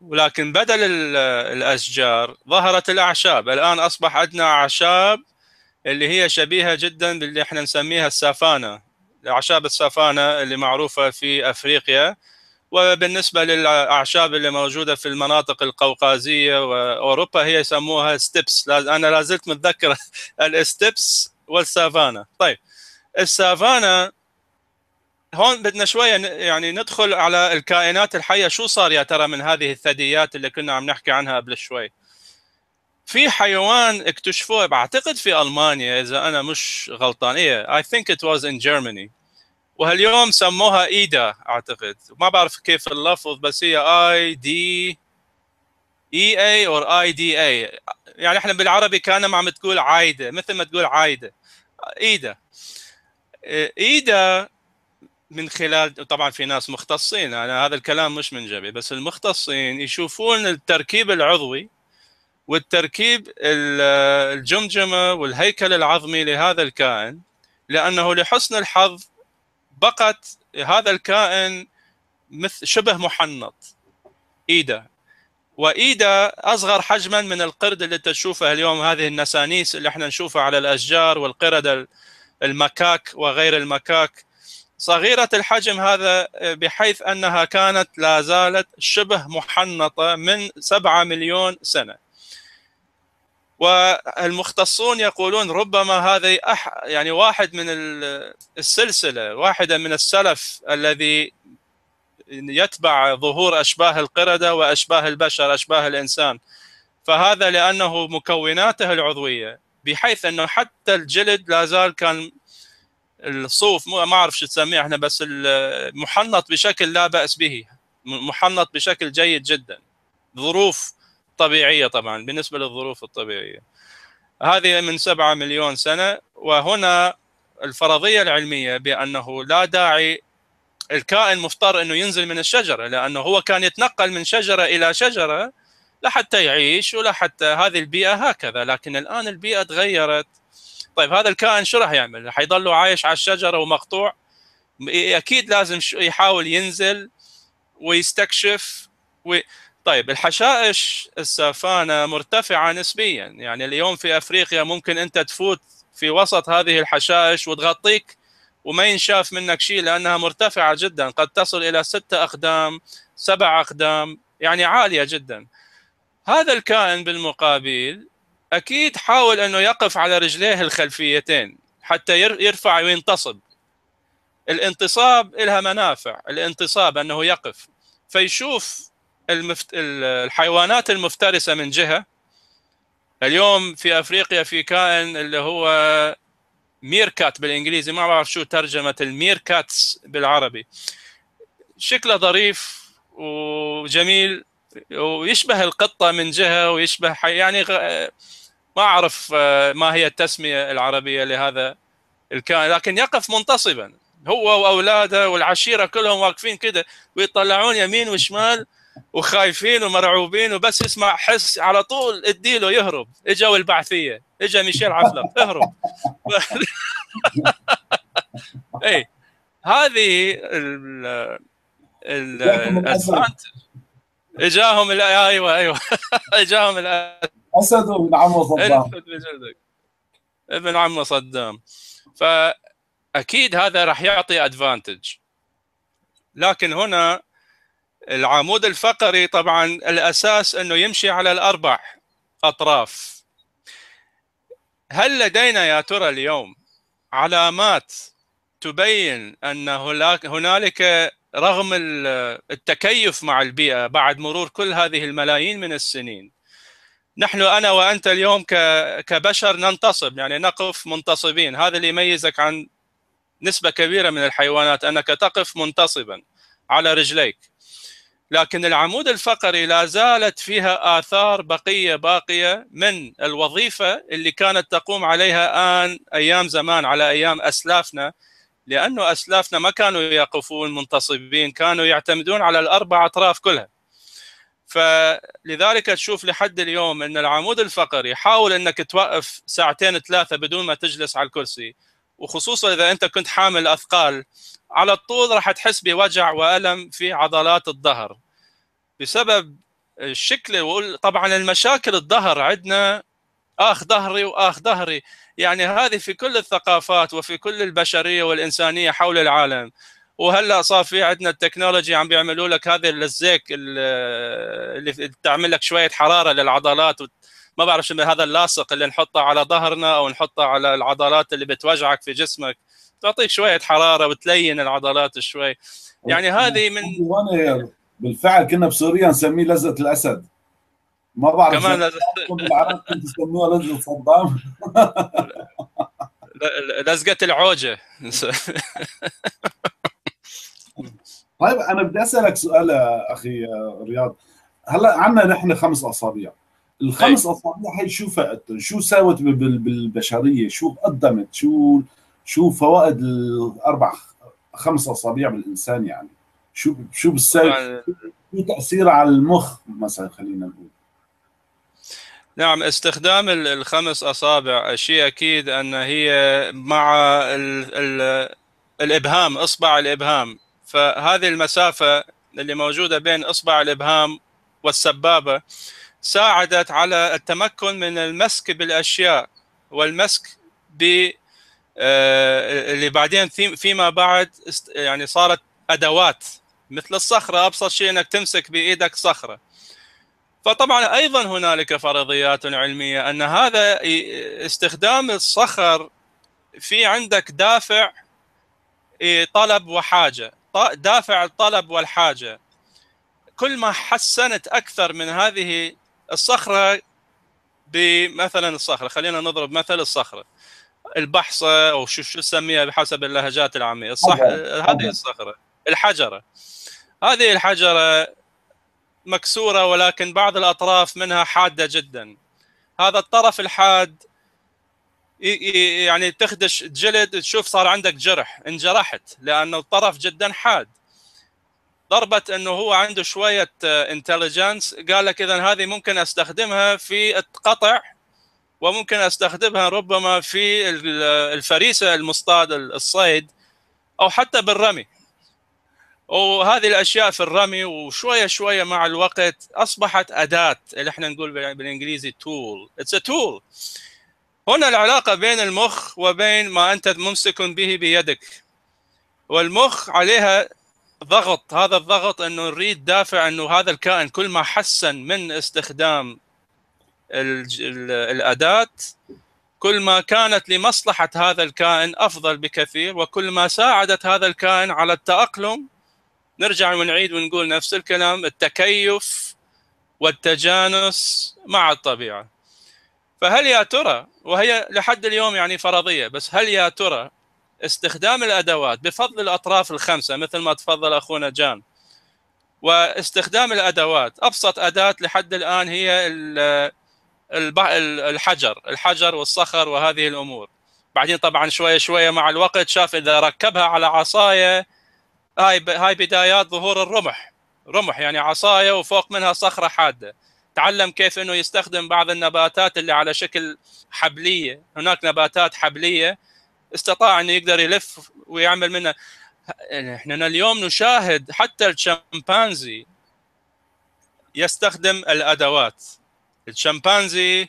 ولكن بدل الأشجار ظهرت الأعشاب. الآن أصبح عندنا أعشاب اللي هي شبيهة جدا باللي إحنا نسميها السافانا. اعشاب السافانا اللي معروفة في أفريقيا. وبالنسبة للأعشاب اللي موجودة في المناطق القوقازية وأوروبا هي يسموها steppes. أنا لازلت متذكر ال steppes والسافانا. طيب السافانا هون بدنا شوية يعني ندخل على الكائنات الحية. شو صار يا ترى من هذه الثدييات اللي كنا عم نحكي عنها قبل شوي؟ في حيوان اكتشفوه بعتقد في ألمانيا إذا أنا مش غلطان. إيه I think it was in Germany. وهاليوم سموها إيدا أعتقد. ما بعرف كيف اللفظ بس هي I D A A or I D A يعني إحنا بالعربي كأن عم تقول عايدة مثل ما تقول عايدة. ايدا ايدا من خلال طبعا في ناس مختصين أنا هذا الكلام مش من جبي بس المختصين يشوفون التركيب العضوي والتركيب الجمجمة والهيكل العظمي لهذا الكائن لأنه لحسن الحظ بقت هذا الكائن مثل شبه محنط. ايده وايده أصغر حجما من القرد اللي تشوفه اليوم هذه النسانيس اللي إحنا نشوفها على الأشجار والقردة المكاك وغير المكاك. صغيرة الحجم هذا بحيث أنها كانت لا زالت شبه محنطة من سبعة مليون سنة. والمختصون يقولون ربما هذه أح يعني واحد من السلسلة واحدة من السلف الذي يتبع ظهور أشباه القردة وأشباه البشر أشباه الإنسان. فهذا لأنه مكوناته العضوية بحيث أنه حتى الجلد لا زال كان الصوف ما أعرف شو تسميه إحنا بس محنط بشكل لا بأس به محنط بشكل جيد جدا. ظروف طبيعية طبعا بالنسبة للظروف الطبيعية. هذه من سبعة مليون سنة وهنا الفرضية العلمية بأنه لا داعي الكائن مفترض أنه ينزل من الشجرة لأنه هو كان يتنقل من شجرة إلى شجرة لحتى يعيش ولحتى هذه البيئة هكذا لكن الآن البيئة تغيرت. طيب هذا الكائن شو راح يعمل؟ حيضله عايش على الشجرة ومقطوع؟ أكيد لازم يحاول ينزل ويستكشف و... طيب الحشائش السافانة مرتفعة نسبيا. يعني اليوم في أفريقيا ممكن أنت تفوت في وسط هذه الحشائش وتغطيك وما ينشاف منك شيء لأنها مرتفعة جدا. قد تصل إلى ستة أقدام سبع أقدام يعني عالية جدا. هذا الكائن بالمقابل أكيد حاول أنه يقف على رجليه الخلفيتين حتى يرفع وينتصب. الانتصاب لها منافع. الانتصاب أنه يقف. فيشوف المفت... الحيوانات المفترسة من جهة. اليوم في أفريقيا في كائن اللي هو ميركات بالإنجليزي ما بعرف شو ترجمة الميركاتس بالعربي. شكله ظريف وجميل ويشبه القطة من جهة ويشبه حي... يعني ما أعرف ما هي التسمية العربية لهذا الكائن لكن يقف منتصبا. هو وأولاده والعشيرة كلهم واقفين كده ويطلعون يمين وشمال وخايفين ومرعوبين وبس يسمع حس على طول اديله يهرب إجوا البعثية. اجا ميشيل عفلق اهرب. اي هذه ال ال إجاهم أيوه أيوه. إجاهم أسد وابن عمه صدام. ابن عمه صدام. فأكيد هذا راح يعطي ادفانتج لكن هنا العمود الفقري طبعا الأساس إنه يمشي على الأربع أطراف. هل لدينا يا ترى اليوم علامات تبين أن هنالك رغم التكيف مع البيئة بعد مرور كل هذه الملايين من السنين نحن أنا وأنت اليوم كبشر ننتصب يعني نقف منتصبين. هذا اللي يميزك عن نسبة كبيرة من الحيوانات أنك تقف منتصبا على رجليك. لكن العمود الفقري لا زالت فيها آثار بقية باقية من الوظيفة اللي كانت تقوم عليها آن أيام زمان على أيام أسلافنا لأنه أسلافنا ما كانوا يقفون منتصبين كانوا يعتمدون على الأربع أطراف كلها. فلذلك تشوف لحد اليوم إن العمود الفقري حاول إنك توقف ساعتين ثلاثة بدون ما تجلس على الكرسي وخصوصا إذا أنت كنت حامل أثقال على الطول راح تحس بوجع وألم في عضلات الظهر. بسبب الشكل طبعا المشاكل الظهر عندنا آخ ظهري وآخ ظهري. يعني هذه في كل الثقافات وفي كل البشرية والإنسانية حول العالم. وهلأ صار في عندنا التكنولوجي عم بيعملوا لك هذا الزيك اللي تعمل لك شوية حرارة للعضلات ما بعرف شو هذا اللاصق اللي نحطه على ظهرنا أو نحطه على العضلات اللي بتوجعك في جسمك. تعطيك شوية حرارة وتلين العضلات شوي. يعني هذه من بالفعل كنا بسوريا نسميه لزقه الأسد. ما بعرف كمان كنت تسموها لزقه صدام لزقه العوجة. طيب أنا بدي أسألك سؤال أخي رياض. هلأ عندنا نحن خمس أصابع. الخمس أصابع هي شو فائدتهم؟ شو ساوت بالبشرية؟ شو قدمت؟ شو شو فوائد الأربع خمس أصابع بالإنسان يعني؟ شو شو بتساوي شو تاثيرها على المخ مثلا خلينا نقول نعم استخدام الخمس أصابع شيء أكيد أن هي مع ال ال الإبهام إصبع الإبهام فهذه المسافة اللي موجودة بين إصبع الإبهام والسبابة ساعدت على التمكن من المسك بالأشياء والمسك آه، اللي بعدين فيما بعد يعني صارت أدوات مثل الصخرة. أبسط شيء إنك تمسك بإيدك صخرة. فطبعا أيضا هنالك فرضيات علمية أن هذا استخدام الصخر في عندك دافع طلب وحاجة دافع الطلب والحاجة. كل ما حسنت أكثر من هذه الصخرة بمثلا الصخرة خلينا نضرب مثل الصخرة. البحصة أو شو شو نسميها بحسب اللهجات العامية. الصح هذه الصخرة. الحجرة. هذه الحجرة مكسورة ولكن بعض الأطراف منها حادة جدا. هذا الطرف الحاد يعني تخدش جلد تشوف صار عندك جرح. انجرحت لأنه الطرف جدا حاد. ضربة إنه هو عنده شوية انتليجنس قال لك اذا هذه ممكن أستخدمها في القطع وممكن أستخدمها ربما في الفريسة المصطاد الصيد أو حتى بالرمي. وهذه الأشياء في الرمي وشوية شوية مع الوقت أصبحت أداة اللي إحنا نقول بالإنجليزي tool it's a tool هنا العلاقة بين المخ وبين ما أنت ممسك به بيدك. والمخ عليها ضغط هذا الضغط أنه نريد دافع أنه هذا الكائن كل ما حسن من استخدام الأداة كل ما كانت لمصلحة هذا الكائن أفضل بكثير وكل ما ساعدت هذا الكائن على التأقلم نرجع ونعيد ونقول نفس الكلام التكيف والتجانس مع الطبيعة. فهل يا ترى وهي لحد اليوم يعني فرضية بس هل يا ترى استخدام الأدوات بفضل الأطراف الخمسة مثل ما تفضل أخونا جان. واستخدام الأدوات أبسط أداة لحد الآن هي الحجر الحجر والصخر وهذه الأمور. بعدين طبعا شوية شوية مع الوقت شاف إذا ركبها على عصاية هاي هاي بدايات ظهور الرمح. رمح يعني عصاية وفوق منها صخرة حادة. تعلم كيف إنه يستخدم بعض النباتات اللي على شكل حبلية. هناك نباتات حبلية استطاع انه يقدر يلف ويعمل منها إحنا اليوم نشاهد حتى الشمبانزي يستخدم الأدوات. الشمبانزي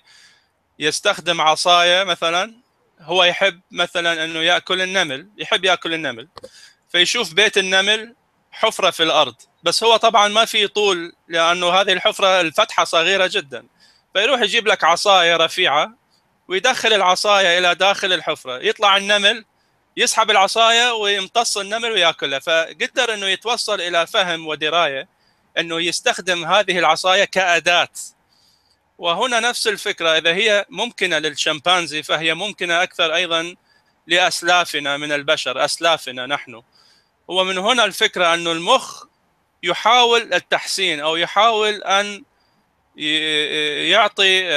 يستخدم عصاية مثلا هو يحب مثلا إنه يأكل النمل يحب يأكل النمل. فيشوف بيت النمل حفرة في الأرض. بس هو طبعا ما في طول لأنه هذه الحفرة الفتحة صغيرة جدا. فيروح يجيب لك عصاية رفيعة ويدخل العصاية إلى داخل الحفرة. يطلع النمل يسحب العصاية ويمتص النمل ويأكلها. فقدر إنه يتوصل إلى فهم ودراية إنه يستخدم هذه العصاية كأداة. وهنا نفس الفكرة. إذا هي ممكنة للشمبانزي فهي ممكنة أكثر أيضا لأسلافنا من البشر أسلافنا نحن. ومن هنا الفكرة أنه المخ يحاول التحسين أو يحاول أن يعطي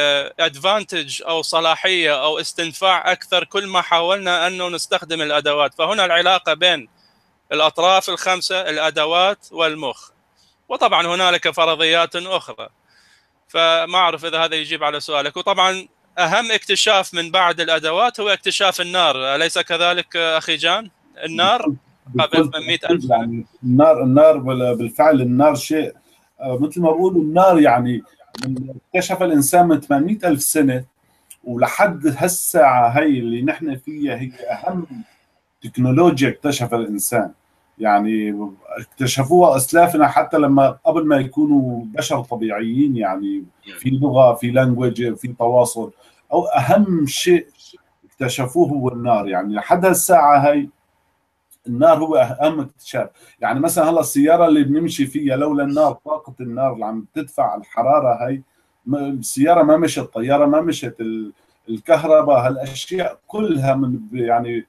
ادفانتج أو صلاحية أو استنفاع أكثر كل ما حاولنا أنه نستخدم الأدوات. فهنا العلاقة بين الأطراف الخمسة الأدوات والمخ. وطبعا هنالك فرضيات أخرى. فما أعرف إذا هذا يجيب على سؤالك. وطبعا أهم اكتشاف من بعد الأدوات هو اكتشاف النار. أليس كذلك أخي جان؟ النار قبل 800000 يعني النار النار بالفعل النار شيء مثل ما بقولوا النار يعني من اكتشف الإنسان من 800 ألف سنة ولحد هالساعه هي اللي نحن فيها هي أهم تكنولوجيا اكتشفها الإنسان. يعني اكتشفوها أسلافنا حتى لما قبل ما يكونوا بشر طبيعيين يعني في لغة في لانجوج في تواصل أو أهم شيء اكتشفوه هو النار. يعني لحد هالساعه هي النار هو أهم اكتشاف. يعني مثلا هلا السيارة اللي بنمشي فيها لولا النار طاقة النار اللي عم تدفع الحرارة هي السيارة ما مشت الطيارة ما مشت الكهرباء هالأشياء كلها من يعني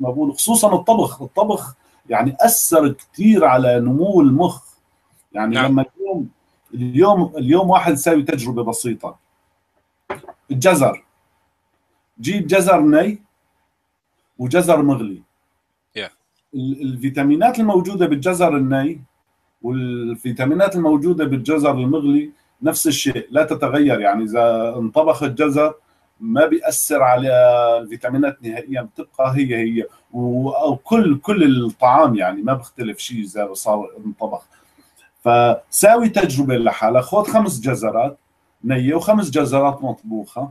ما بقول خصوصا الطبخ. الطبخ يعني أثر كثير على نمو المخ. يعني نعم. لما اليوم اليوم اليوم واحد يسوي تجربة بسيطة. الجزر. جيب جزر ني وجزر مغلي. الفيتامينات الموجودة بالجزر الني والفيتامينات الموجودة بالجزر المغلي نفس الشيء لا تتغير. يعني إذا انطبخ الجزر ما بيأثر على الفيتامينات نهائيا بتبقى هي هي. وكل كل الطعام يعني ما بيختلف شيء إذا صار انطبخ. فساوي تجربة لحالك خذ خمس جزرات نية وخمس جزرات مطبوخة.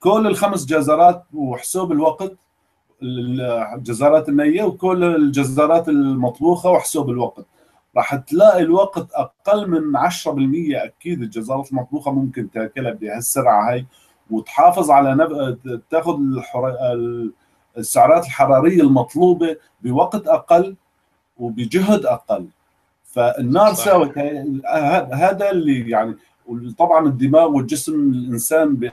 كل الخمس جزرات وحسوب الوقت الجزرات النيه وكل الجزرات المطبوخة وحسوب الوقت. راح تلاقي الوقت أقل من 10% أكيد الجزرات المطبوخة ممكن تأكلها بهالسرعة هاي وتحافظ على نب... تاخذ الحر... السعرات الحرارية المطلوبة بوقت أقل وبجهد أقل. فالنار ساوت. هذا اللي يعني طبعا الدماغ والجسم الإنسان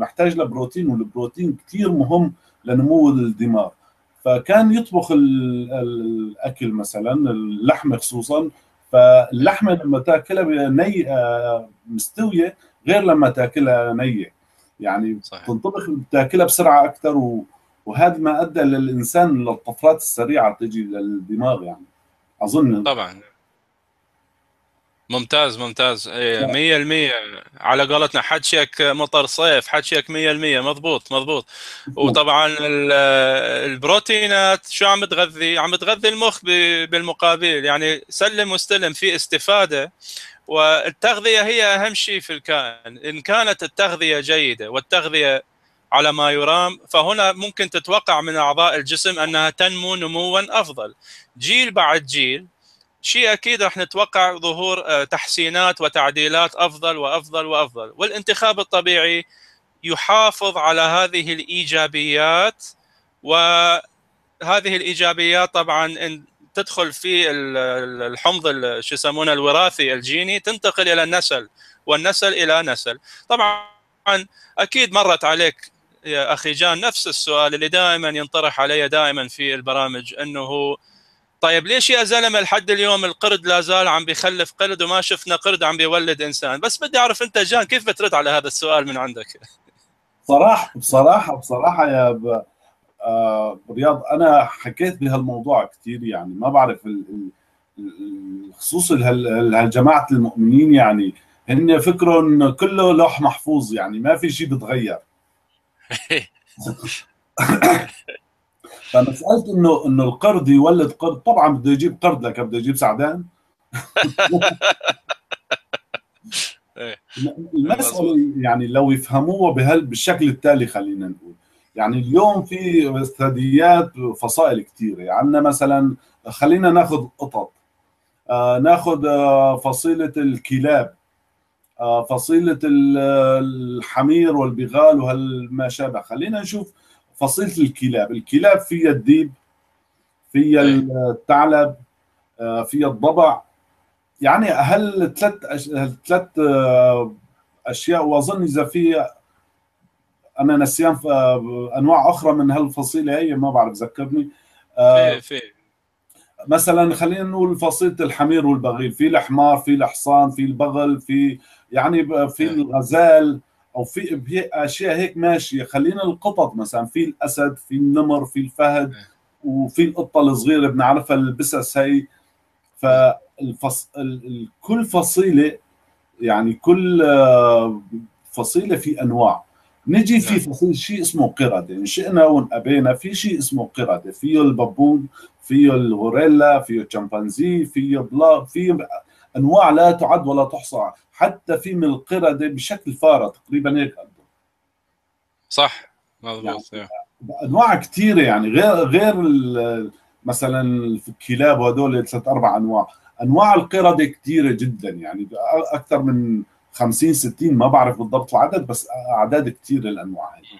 محتاج لبروتين والبروتين كثير مهم لنمو الدماغ فكان يطبخ الأكل مثلا اللحمه خصوصا. فاللحمة لما تأكلها ني مستوية غير لما تأكلها نية. يعني صحيح. تنطبخ تأكلها بسرعة أكثر وهذا ما أدى للإنسان للطفرات السريعة تجي للدماغ يعني. أظن. طبعا. ممتاز ممتاز. 100% إيه، على قولتنا حكيك مطر صيف حكيك 100% مضبوط مضبوط. وطبعا البروتينات شو عم تغذي؟ عم تغذي المخ بالمقابل يعني سلم واستلم في استفادة. والتغذية هي أهم شيء في الكائن. إن كانت التغذية جيدة والتغذية على ما يرام فهنا ممكن تتوقع من أعضاء الجسم أنها تنمو نموا أفضل. جيل بعد جيل شيء أكيد راح نتوقع ظهور آه، تحسينات وتعديلات أفضل وأفضل وأفضل. والانتخاب الطبيعي يحافظ على هذه الإيجابيات وهذه الإيجابيات طبعا إن تدخل في الحمض شو يسمونه الوراثي الجيني تنتقل إلى النسل والنسل إلى نسل. طبعا أكيد مرت عليك يا أخي جان نفس السؤال اللي دائما ينطرح علي دائما في البرامج إنه طيب ليش يا زلمة لحد اليوم القرد لا زال عم بيخلف قرد وما شفنا قرد عم بيولد إنسان؟ بس بدي أعرف أنت جان كيف بترد على هذا السؤال من عندك؟ صراحة بصراحه بصراحة يا ب... آه رياض أنا حكيت بهالموضوع كثير يعني ما بعرف خصوصا هالجماعة المؤمنين يعني هن انه كله لوح محفوظ يعني ما في شيء بتغير. فمساله إنه إنه القرد يولد قرد طبعا بده يجيب قرد لك بده يجيب سعدان. إيه. المسألة يعني لو يفهموها بهال بالشكل التالي خلينا نقول. يعني اليوم في ثدييات فصائل كثيره يعني عندنا مثلا خلينا ناخذ قطط. آه ناخذ آه فصيلة الكلاب. آه فصيلة الحمير والبغال وهالما شابه. خلينا نشوف فصيلة الكلاب. الكلاب فيها الديب فيها الثعلب آه، فيها الضبع. يعني هل ثلاث ثلاث آه، أشياء؟ وأظن إذا في أنا نسيان آه، أنواع أخرى من هالفصيلة هي ما بعرف ذكرني. في في. مثلا خلينا نقول فصيلة الحمير والبغيل. في الحمار في الحصان في البغل في يعني في الغزال. أو في أشياء هيك ماشية. خلينا القطط مثلا في الأسد في النمر في الفهد وفي القطة الصغيرة بنعرفها البسس هي. فالفص... كل فصيلة يعني كل آه، فصيلة في أنواع. نجي في نعم. فصيل شيء اسمه قردة. إن شئنا وإن أبينا في شيء اسمه قردة. فيه البابون فيه الغوريلا فيه الشمبانزي فيه بلا فيه أنواع لا تعد ولا تحصى. حتى في من القردة بشكل فارة تقريبا هيك صح. مضبوط يعني أنواع كثيره يعني غير غير مثلا الكلاب وهدول ثلاث أربع أنواع. أنواع القرده كثيره جدا يعني أكثر من 50 60 ما بعرف بالضبط العدد بس أعداد كثيره الأنواع هي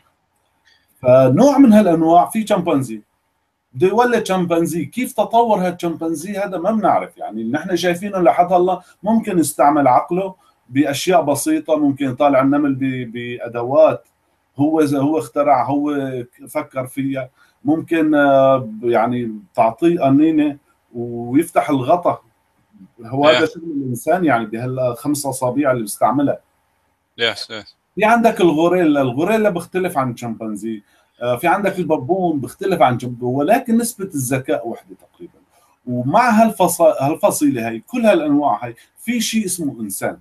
فنوع من هالأنواع في شمبانزي. بده يولد شمبانزي. كيف تطور هالشمبانزي هذا ما بنعرف يعني. نحن شايفينه لحد هلا ممكن يستعمل عقله. بأشياء بسيطة ممكن يطالع النمل بأدوات. هو هو اخترع هو فكر فيها. ممكن آه، يعني تعطيه قنينه ويفتح الغطاء هو هذا شغل الإنسان يعني بهالخمس أصابع اللي بيستعملها. يس يس في عندك الغوريلا. الغوريلا بيختلف عن الشمبانزي آه، في عندك البابون بيختلف عن الشمبانزي ولكن نسبة الذكاء وحدة تقريبا. ومع هالفصيلة هي كل هالأنواع هي في شيء اسمه إنسان.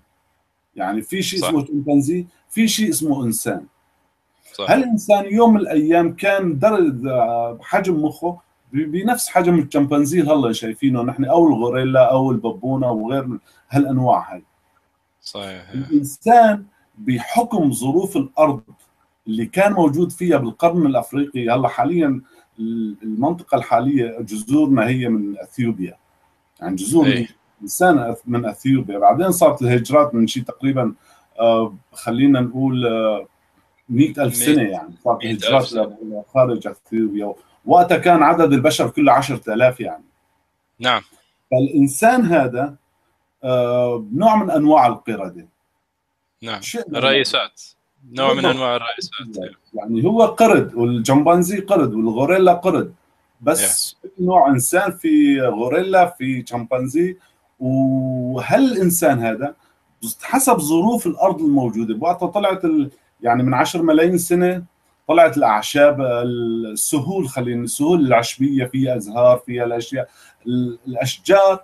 يعني في شيء صح. اسمه شمبانزي في شيء اسمه إنسان. صح. هل الانسان يوم من الأيام كان درد حجم مخه؟ بنفس حجم الشمبانزي هلا شايفينه؟ نحن أو الغوريلا أو الببونه وغير هالأنواع هاي. صحيح. الإنسان بحكم ظروف الأرض اللي كان موجود فيها بالقرن الأفريقي هلا حاليا المنطقة الحالية جذورنا هي من إثيوبيا. يعني جذور انسان من أثيوبيا. بعدين صارت الهجرات من شيء تقريبا آه، خلينا نقول آه، مئة ألف سنة يعني. صارت 100,000 هجرات سنة. خارج أثيوبيا. وقتها كان عدد البشر كله 10000 يعني. نعم. فالإنسان هذا آه، نوع من أنواع القردة نعم. الرئيسات نوع من. أنواع الرئيسات يعني هو قرد والجمبانزي قرد والغوريلا قرد. بس في نوع إنسان في غوريلا في شمبانزي وهل الإنسان هذا حسب ظروف الأرض الموجودة؟ بوقتها طلعت ال... يعني من 10 ملايين سنة طلعت الأعشاب السهول خلينا السهول العشبية فيها أزهار فيها الأشياء ال- الأشجار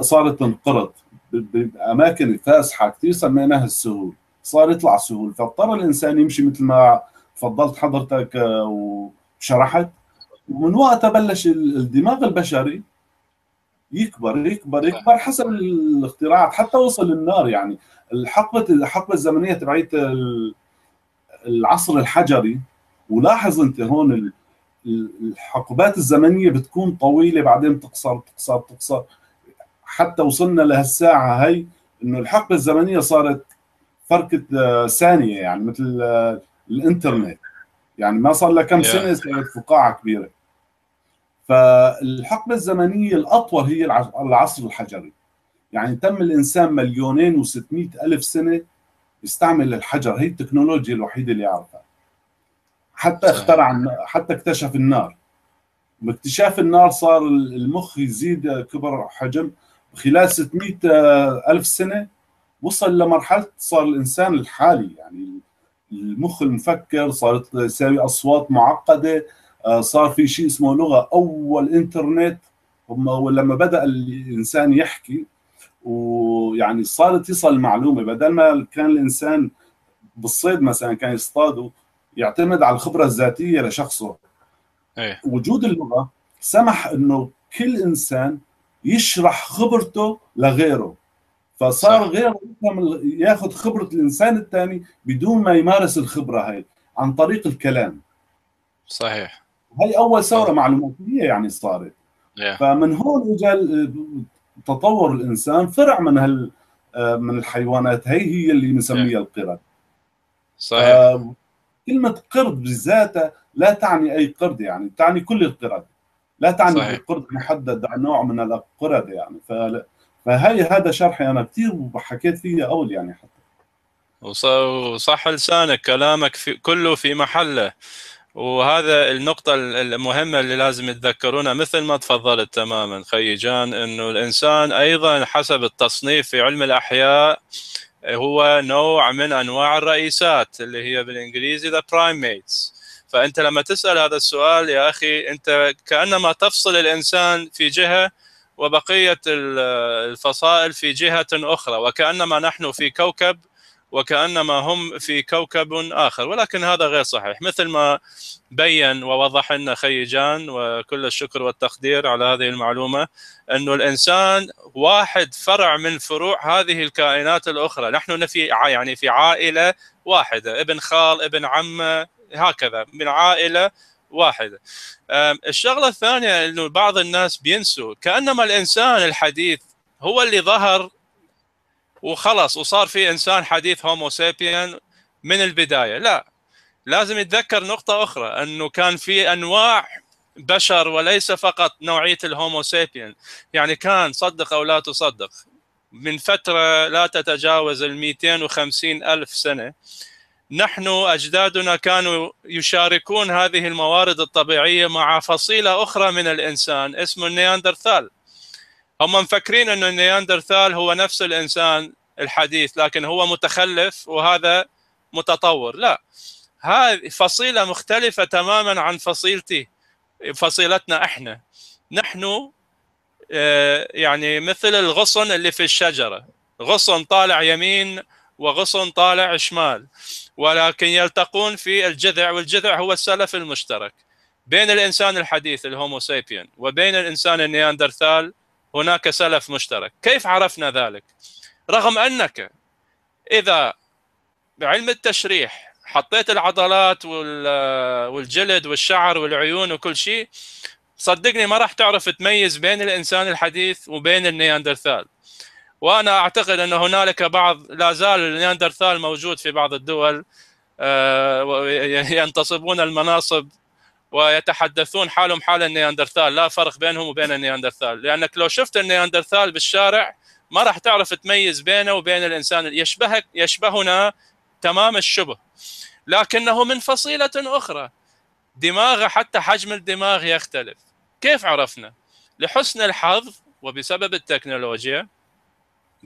صارت تنقرض بأماكن فاسحة كثير سميناها السهول صار يطلع سهول. فاضطر الإنسان يمشي مثل ما تفضلت حضرتك آه، وشرحت. ومن وقتها بلش ال- الدماغ البشري يكبر يكبر يكبر حسب الاختراعات حتى وصل للنار يعني. الحقبة الحقبة الزمنية تبعت ال- العصر الحجري ولاحظ أنت هون ال- ال- الحقبات الزمنية بتكون طويلة بعدين تقصر تقصر تقصر. حتى وصلنا لهالساعة هي إنه الحقبة الزمنية صارت فركة آه، ثانية يعني مثل آه، الإنترنت. يعني ما صار لها كم. سنة صارت فقاعة كبيرة. فالحقبة الزمنية الأطول هي الع- العصر الحجري. يعني تم الإنسان مليونين وستمائة ألف سنة يستعمل الحجر. هي التكنولوجيا الوحيدة اللي يعرفها. حتى. اخترع حتى اكتشف النار. باكتشاف النار صار المخ يزيد كبر حجم. خلال 600 ألف سنة وصل لمرحلة صار الإنسان الحالي. يعني المخ المفكر صارت يساوي أصوات معقدة. آه، صار في شيء اسمه لغة أول إنترنت. هم لما بدأ الإنسان يحكي ويعني صارت يصل المعلومة بدل ما كان الإنسان بالصيد مثلا كان يصطادوا يعتمد على الخبرة الذاتية لشخصه. إيه. وجود اللغة سمح إنه كل إنسان يشرح خبرته لغيره. فصار صح. غيره ياخذ خبرة الإنسان الثاني بدون ما يمارس الخبرة هاي عن طريق الكلام. صحيح. هاي أول ثورة. معلوماتية يعني صارت. yeah. فمن هون اجى تطور الإنسان فرع من هال من الحيوانات. هي هي اللي بنسميها القرد. صحيح. آه، كلمة قرد بذاتها لا تعني أي قرد يعني تعني كل القرد. لا تعني صحيح. قرد محدد عن نوع من القرد يعني. فلا- فهي هذا شرحي أنا كثير حكيت فيه أول يعني حتى. وص- وصح لسانك كلامك في كله في محله. وهذا النقطة المهمة اللي لازم يتذكرونها مثل ما تفضلت تماما خي جان إنه الإنسان أيضا حسب التصنيف في علم الأحياء هو نوع من أنواع الرئيسات اللي هي بالإنجليزي the primates. فأنت لما تسأل هذا السؤال يا أخي أنت كأنما تفصل الإنسان في جهة وبقية ال- الفصائل في جهة أخرى وكأنما نحن في كوكب وكأنما هم في كوكب آخر ولكن هذا غير صحيح. مثل ما بين ووضح لنا خي جان وكل الشكر والتقدير على هذه المعلومة انه الإنسان واحد فرع من فروع هذه الكائنات الأخرى. نحن في يعني في عائلة واحدة ابن خال ابن عمة هكذا من عائلة واحدة. أم، الشغلة الثانية إنه بعض الناس بينسوا كأنما الإنسان الحديث هو اللي ظهر وخلص وصار في إنسان حديث هومو سابيان من البداية. لا لازم يتذكر نقطة أخرى إنه كان في أنواع بشر وليس فقط نوعية الهومو سابيان يعني كان صدق أو لا تصدق. من فترة لا تتجاوز ال 250 ألف سنة نحن أجدادنا كانوا يشاركون هذه الموارد الطبيعية مع فصيلة أخرى من الإنسان اسمه النياندرثال. هم مفكرين انه النياندرثال هو نفس الإنسان الحديث لكن هو متخلف وهذا متطور. لا هذه فصيلة مختلفة تماما عن فصيلتي فصيلتنا إحنا. نحن آه، يعني مثل الغصن اللي في الشجرة. غصن طالع يمين وغصن طالع شمال ولكن يلتقون في الجذع والجذع هو السلف المشترك. بين الإنسان الحديث الهومو سابيان وبين الإنسان النياندرثال هناك سلف مشترك. كيف عرفنا ذلك؟ رغم أنك إذا بعلم التشريح حطيت العضلات والجلد والشعر والعيون وكل شيء صدقني ما راح تعرف تميز بين الإنسان الحديث وبين النياندرثال. وأنا أعتقد أن هنالك بعض لا زال النياندرثال موجود في بعض الدول آه، ينتصبون المناصب ويتحدثون حالهم حال النياندرثال. لا فرق بينهم وبين النياندرثال. لأنك لو شفت النياندرثال بالشارع ما راح تعرف تميز بينه وبين الإنسان. يشبهك يشبهنا تمام الشبه. لكنه من فصيلة أخرى. دماغه حتى حجم الدماغ يختلف. كيف عرفنا؟ لحسن الحظ وبسبب التكنولوجيا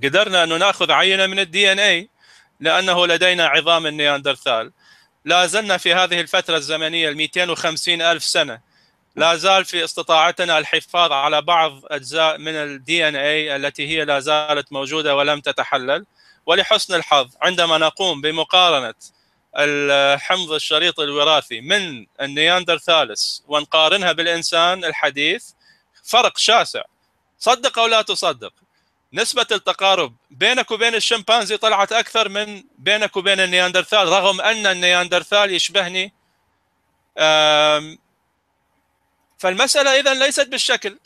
قدرنا انه نأخذ عينة من ال DNA لأنه لدينا عظام النياندرثال. لا زلنا في هذه الفترة الزمنية ال 250 ألف سنة. لا زال في استطاعتنا الحفاظ على بعض أجزاء من ال DNA التي هي لا زالت موجودة ولم تتحلل. ولحسن الحظ عندما نقوم بمقارنة الحمض الشريط الوراثي من النياندرثالس ونقارنها بالإنسان الحديث فرق شاسع. صدق أو لا تصدق نسبة التقارب بينك وبين الشمبانزي طلعت أكثر من بينك وبين النياندرثال رغم أن النياندرثال يشبهني. فالمسألة إذا ليست بالشكل.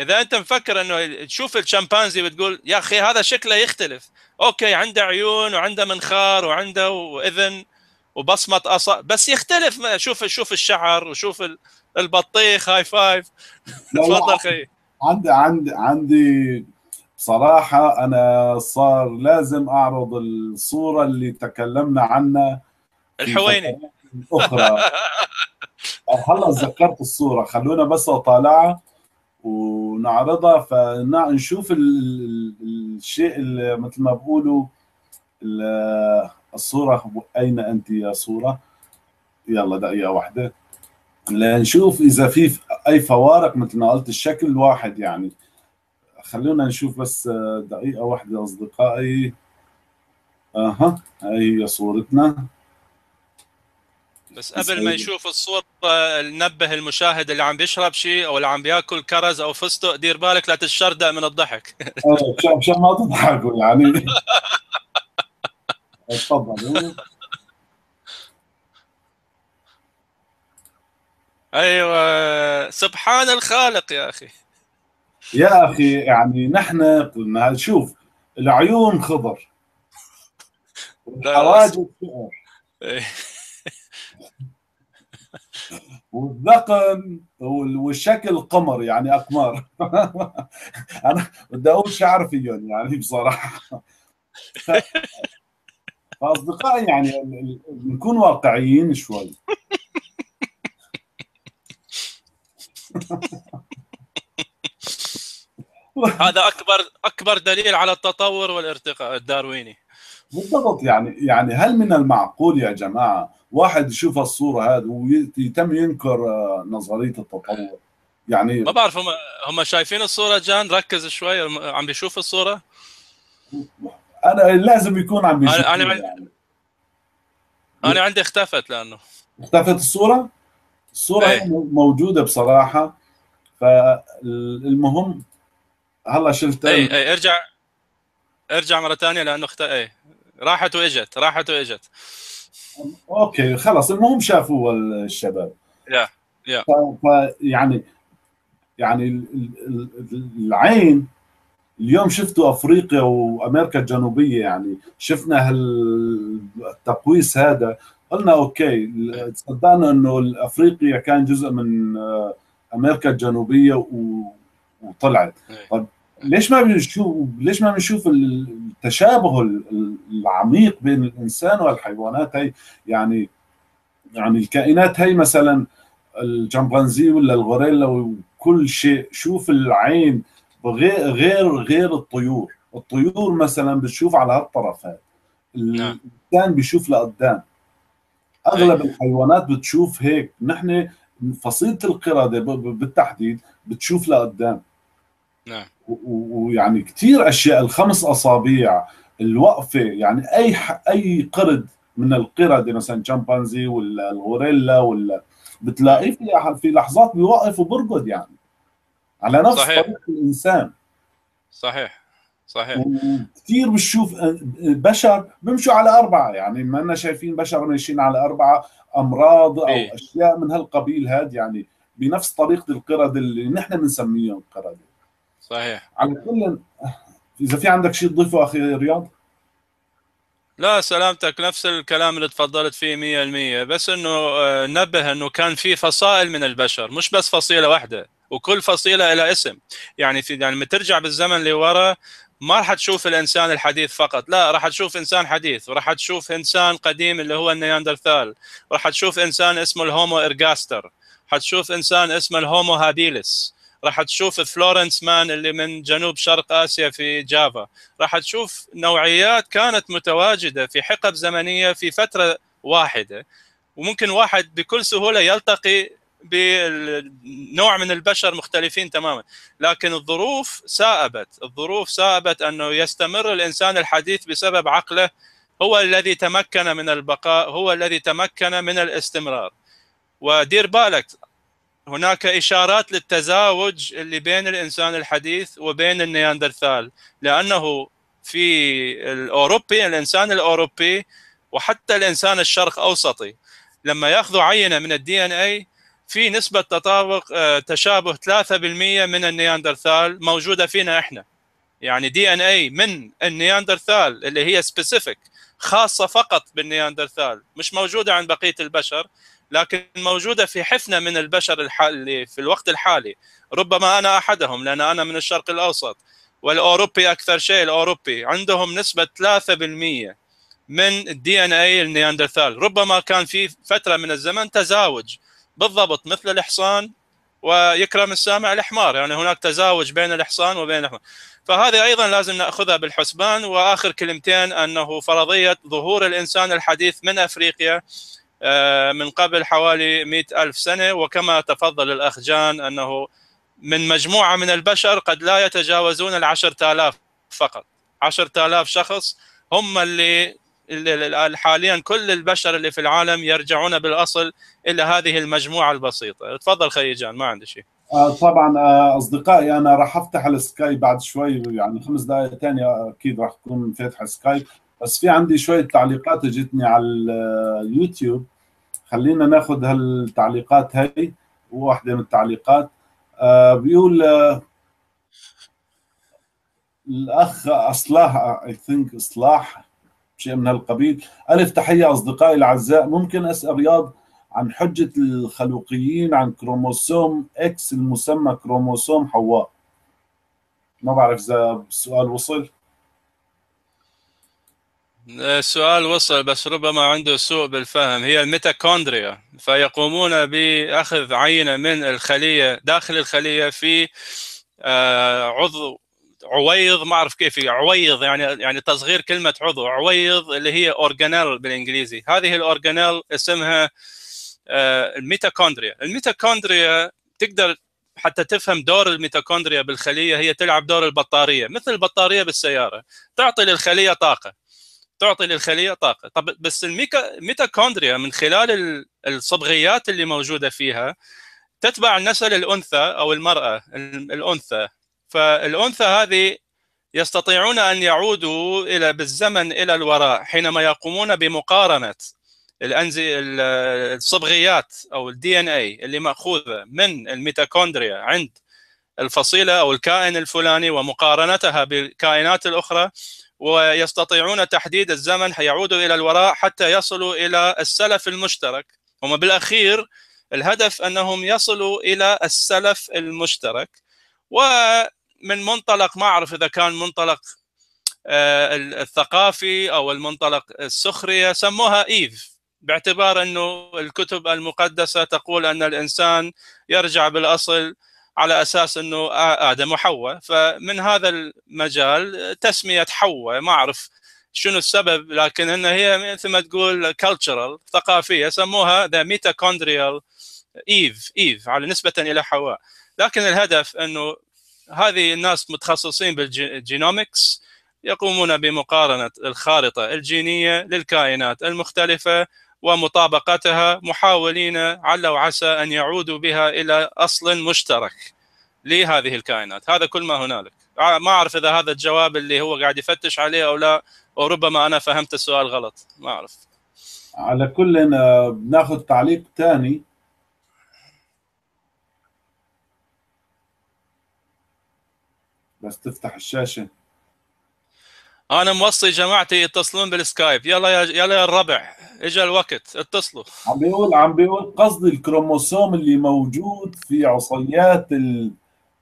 إذا أنت مفكر أنه تشوف الشمبانزي بتقول يا أخي هذا شكله يختلف. okay عنده عيون وعنده منخار وعنده وإذن وبصمة أصابع بس يختلف. شوف شوف الشعر وشوف البطيخ high five تفضل خي. عندي عندي عندي بصراحة أنا صار لازم أعرض الصورة اللي تكلمنا عنها الحويني. أخرى. هلا تذكرت الصورة خلونا بس أطالعها ونعرضها فنشوف الشيء اللي مثل ما بقولوا الصورة أين أنت يا صورة؟ يلا دقيقة واحدة. لنشوف إذا في أي فوارق مثل ما قلت الشكل واحد يعني. خلونا نشوف بس دقيقة واحدة أصدقائي. أها هاي هي صورتنا. بس قبل ما يشوف الصورة ننبه المشاهد اللي عم بيشرب شيء أو اللي عم بيأكل كرز أو فستق دير بالك لا تتشردق من الضحك. مشان ما تضحكوا يعني. تفضل أيوه. سبحان الخالق يا أخي. يا أخي يعني نحن قلنا شوف العيون خضر. الحواجب شعر. والذقن والشكل قمر يعني أقمار. أنا بدي أقول شعر فيهم يعني بصراحة. فأصدقائي يعني نكون واقعيين شوي. هذا اكبر أكبر دليل على التطور والارتقاء الدارويني. بالضبط يعني يعني هل من المعقول يا جماعة واحد يشوف الصورة هذه ويتم ينكر آه، نظرية التطور؟ يعني ما بعرف هم هم شايفين الصورة جان؟ ركز شوي عم بيشوف الصورة؟ أنا لازم يكون عم بيشوف أنا أنا يعني. أنا عندي اختفت لأنه. اختفت الصورة؟ الصورة أيه. موجودة بصراحة. فالمهم هلا شلت اي اي ارجع ارجع مرة ثانية لأنه اخت اي راحت وإجت راحت وإجت. okay خلص المهم شافوه الشباب. yeah yeah. فيعني يعني العين. اليوم شفتوا أفريقيا وأمريكا الجنوبية يعني شفنا هالتقويس هذا. قلنا أوكي تصدقنا إنه أفريقيا كان جزء من آه، أمريكا الجنوبية وطلعت. طيب ليش ما بنشوف ليش ما بنشوف التشابه العميق بين الإنسان والحيوانات؟ هي يعني يعني الكائنات هي مثلا الشمبانزي ولا الغوريلا وكل شيء. شوف العين غير غير غير الطيور. الطيور مثلا بتشوف على هالطرف هذا نعم. الإنسان بيشوف لقدام. أغلب أيه. الحيوانات بتشوف هيك. نحن فصيلة القرده بالتحديد بتشوف لقدام نعم. ويعني كثير أشياء الخمس أصابيع الوقفة يعني أي أي قرد من القرده مثلا شمبانزي ولا الغوريلا ولا بتلاقيه في في لحظات بيوقف وبرقد يعني. على نفس صحيح. طريقة الإنسان. صحيح. صحيح. كثير بتشوف بشر بيمشوا على أربعة يعني ما لنا شايفين بشر ماشيين على أربعة أمراض أو إيه؟ أشياء من هالقبيل هذا يعني بنفس طريقة القرد اللي نحن بنسميهم قرده صحيح. على كل إذا في عندك شيء تضيفه أخي رياض؟ لا سلامتك. نفس الكلام اللي تفضلت فيه 100% بس إنه آه، نبه إنه كان في فصائل من البشر مش بس فصيلة واحدة وكل فصيلة لها اسم. يعني في يعني لما ترجع بالزمن لورا ما راح تشوف الإنسان الحديث فقط. لا راح تشوف إنسان حديث وراح تشوف إنسان قديم اللي هو النياندرثال راح تشوف إنسان اسمه ال Homo ergaster حتشوف إنسان اسمه ال Homo habilis راح تشوف Flores man اللي من جنوب شرق آسيا في جافا راح تشوف نوعيات كانت متواجدة في حقب زمنية في فترة واحدة وممكن واحد بكل سهولة يلتقي بنوع من البشر مختلفين تماما. لكن الظروف سائبت الظروف سائبت أنه يستمر الإنسان الحديث بسبب عقله هو الذي تمكن من البقاء هو الذي تمكن من الاستمرار. ودير بالك هناك إشارات للتزاوج اللي بين الإنسان الحديث وبين النياندرثال. لأنه في الأوروبي الإنسان الأوروبي وحتى الإنسان الشرق أوسطي لما يأخذوا عينة من ال DNA في نسبة تطابق آه، تشابه 3% من النياندرثال موجودة فينا إحنا. يعني DNA من النياندرثال اللي هي specific خاصة فقط بالنياندرثال. مش موجودة عند بقية البشر لكن موجودة في حفنه من البشر الحالي في الوقت الحالي. ربما أنا أحدهم لأن أنا من الشرق الأوسط. والأوروبي أكثر شيء الأوروبي. عندهم نسبة 3% من الدي إن اي النياندرثال. ربما كان في فترة من الزمن تزاوج. بالضبط مثل الحصان ويكرم السامع الحمار يعني هناك تزاوج بين الحصان وبين الحمار فهذه أيضا لازم نأخذها بالحسبان وآخر كلمتين أنه فرضية ظهور الإنسان الحديث من أفريقيا آه، من قبل حوالي مئة ألف سنة وكما تفضل الأخ جان أنه من مجموعة من البشر قد لا يتجاوزون العشرة آلاف فقط. عشرة آلاف شخص هم اللي حاليا كل البشر اللي في العالم يرجعون بالأصل إلى هذه المجموعة البسيطة. تفضل خي جان ما عندي شيء. آه طبعا آه أصدقائي أنا راح أفتح السكاي بعد شوي يعني خمس دقائق ثانية أكيد راح تكون فاتحه سكاي بس في عندي شوية تعليقات اجتني على اليوتيوب خلينا ناخذ هالتعليقات هاي واحدة من التعليقات. آه بيقول آه الأخ أصلاح I think أصلاح. شيء من هالقبيل. ألف تحية أصدقائي الأعزاء. ممكن أسأل رياض عن حجة الخلوقيين عن كروموسوم X المسمى كروموسوم حواء. ما بعرف إذا السؤال وصل. السؤال وصل بس ربما عنده سوء بالفهم. هي الميتوكوندريا فيقومون بأخذ عينة من الخلية داخل الخلية في آه، عضو عويض ما أعرف كيف عويض يعني يعني تصغير كلمة عضو عويض اللي هي organelle بالإنجليزي. هذه ال organelle اسمها آه، الميتوكوندريا. الميتوكوندريا تقدر حتى تفهم دور الميتوكوندريا بالخلية هي تلعب دور البطارية مثل البطارية بالسيارة. تعطي للخلية طاقة. تعطي للخلية طاقة. طب بس الميتوكوندريا من خلال الصبغيات اللي موجودة فيها تتبع النسل الأنثى أو المرأة الأنثى. فالأنثى هذه يستطيعون أن يعودوا إلى بالزمن إلى الوراء حينما يقومون بمقارنة الانزي الصبغيات أو ال DNA اللي مأخوذة من الميتوكوندريا عند الفصيلة أو الكائن الفلاني ومقارنتها بالكائنات الأخرى ويستطيعون تحديد الزمن يعودوا إلى الوراء حتى يصلوا إلى السلف المشترك. هم بالأخير الهدف أنهم يصلوا إلى السلف المشترك. ومن منطلق ما أعرف إذا كان منطلق آه، الثقافي أو المنطلق السخرية سموها إيف. باعتبار إنه الكتب المقدسة تقول أن الإنسان يرجع بالأصل على أساس إنه آدم وحواء. فمن هذا المجال تسمية حواء. ما أعرف شنو السبب لكن إنها هي مثل ما تقول cultural ثقافية سموها the mitochondrial Eve Eve على نسبة إلى حواء. لكن الهدف إنه هذه الناس متخصصين بال genomics يقومون بمقارنة الخارطة الجينية للكائنات المختلفة ومطابقتها محاولين عل وعسى أن يعودوا بها إلى أصل مشترك لهذه الكائنات. هذا كل ما هنالك. ما أعرف إذا هذا الجواب اللي هو قاعد يفتش عليه أو لا وربما أنا فهمت السؤال غلط. ما أعرف. على كل بناخذ تعليق ثاني بس تفتح الشاشة. أنا موصي جماعتي يتصلون بالسكايب. يلا يا يلا يا الربع. اجى الوقت. اتصلوا. عم بيقول عم بيقول قصدي الكروموسوم اللي موجود في عصيات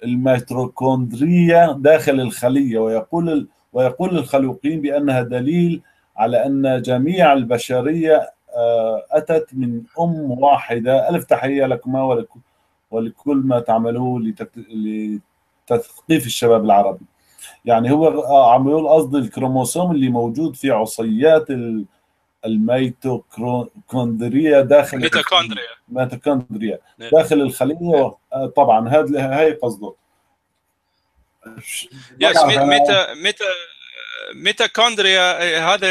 الميتوكوندريا داخل الخلية ويقول ويقول الخلوقين بأنها دليل على أن جميع البشرية آه، أتت من أم واحدة. ألف تحية لكما ولكل ما تعملوه لتثقيف الشباب العربي. يعني هو آه، عم يقول قصدي الكروموسوم اللي موجود في عصيات الميتوكوندريا داخل ميتوكوندريا. ميتوكوندريا نعم. داخل الخلية آه، طبعا هذا هي قصده. yes ميتا ميتا ميتوكوندريا هذا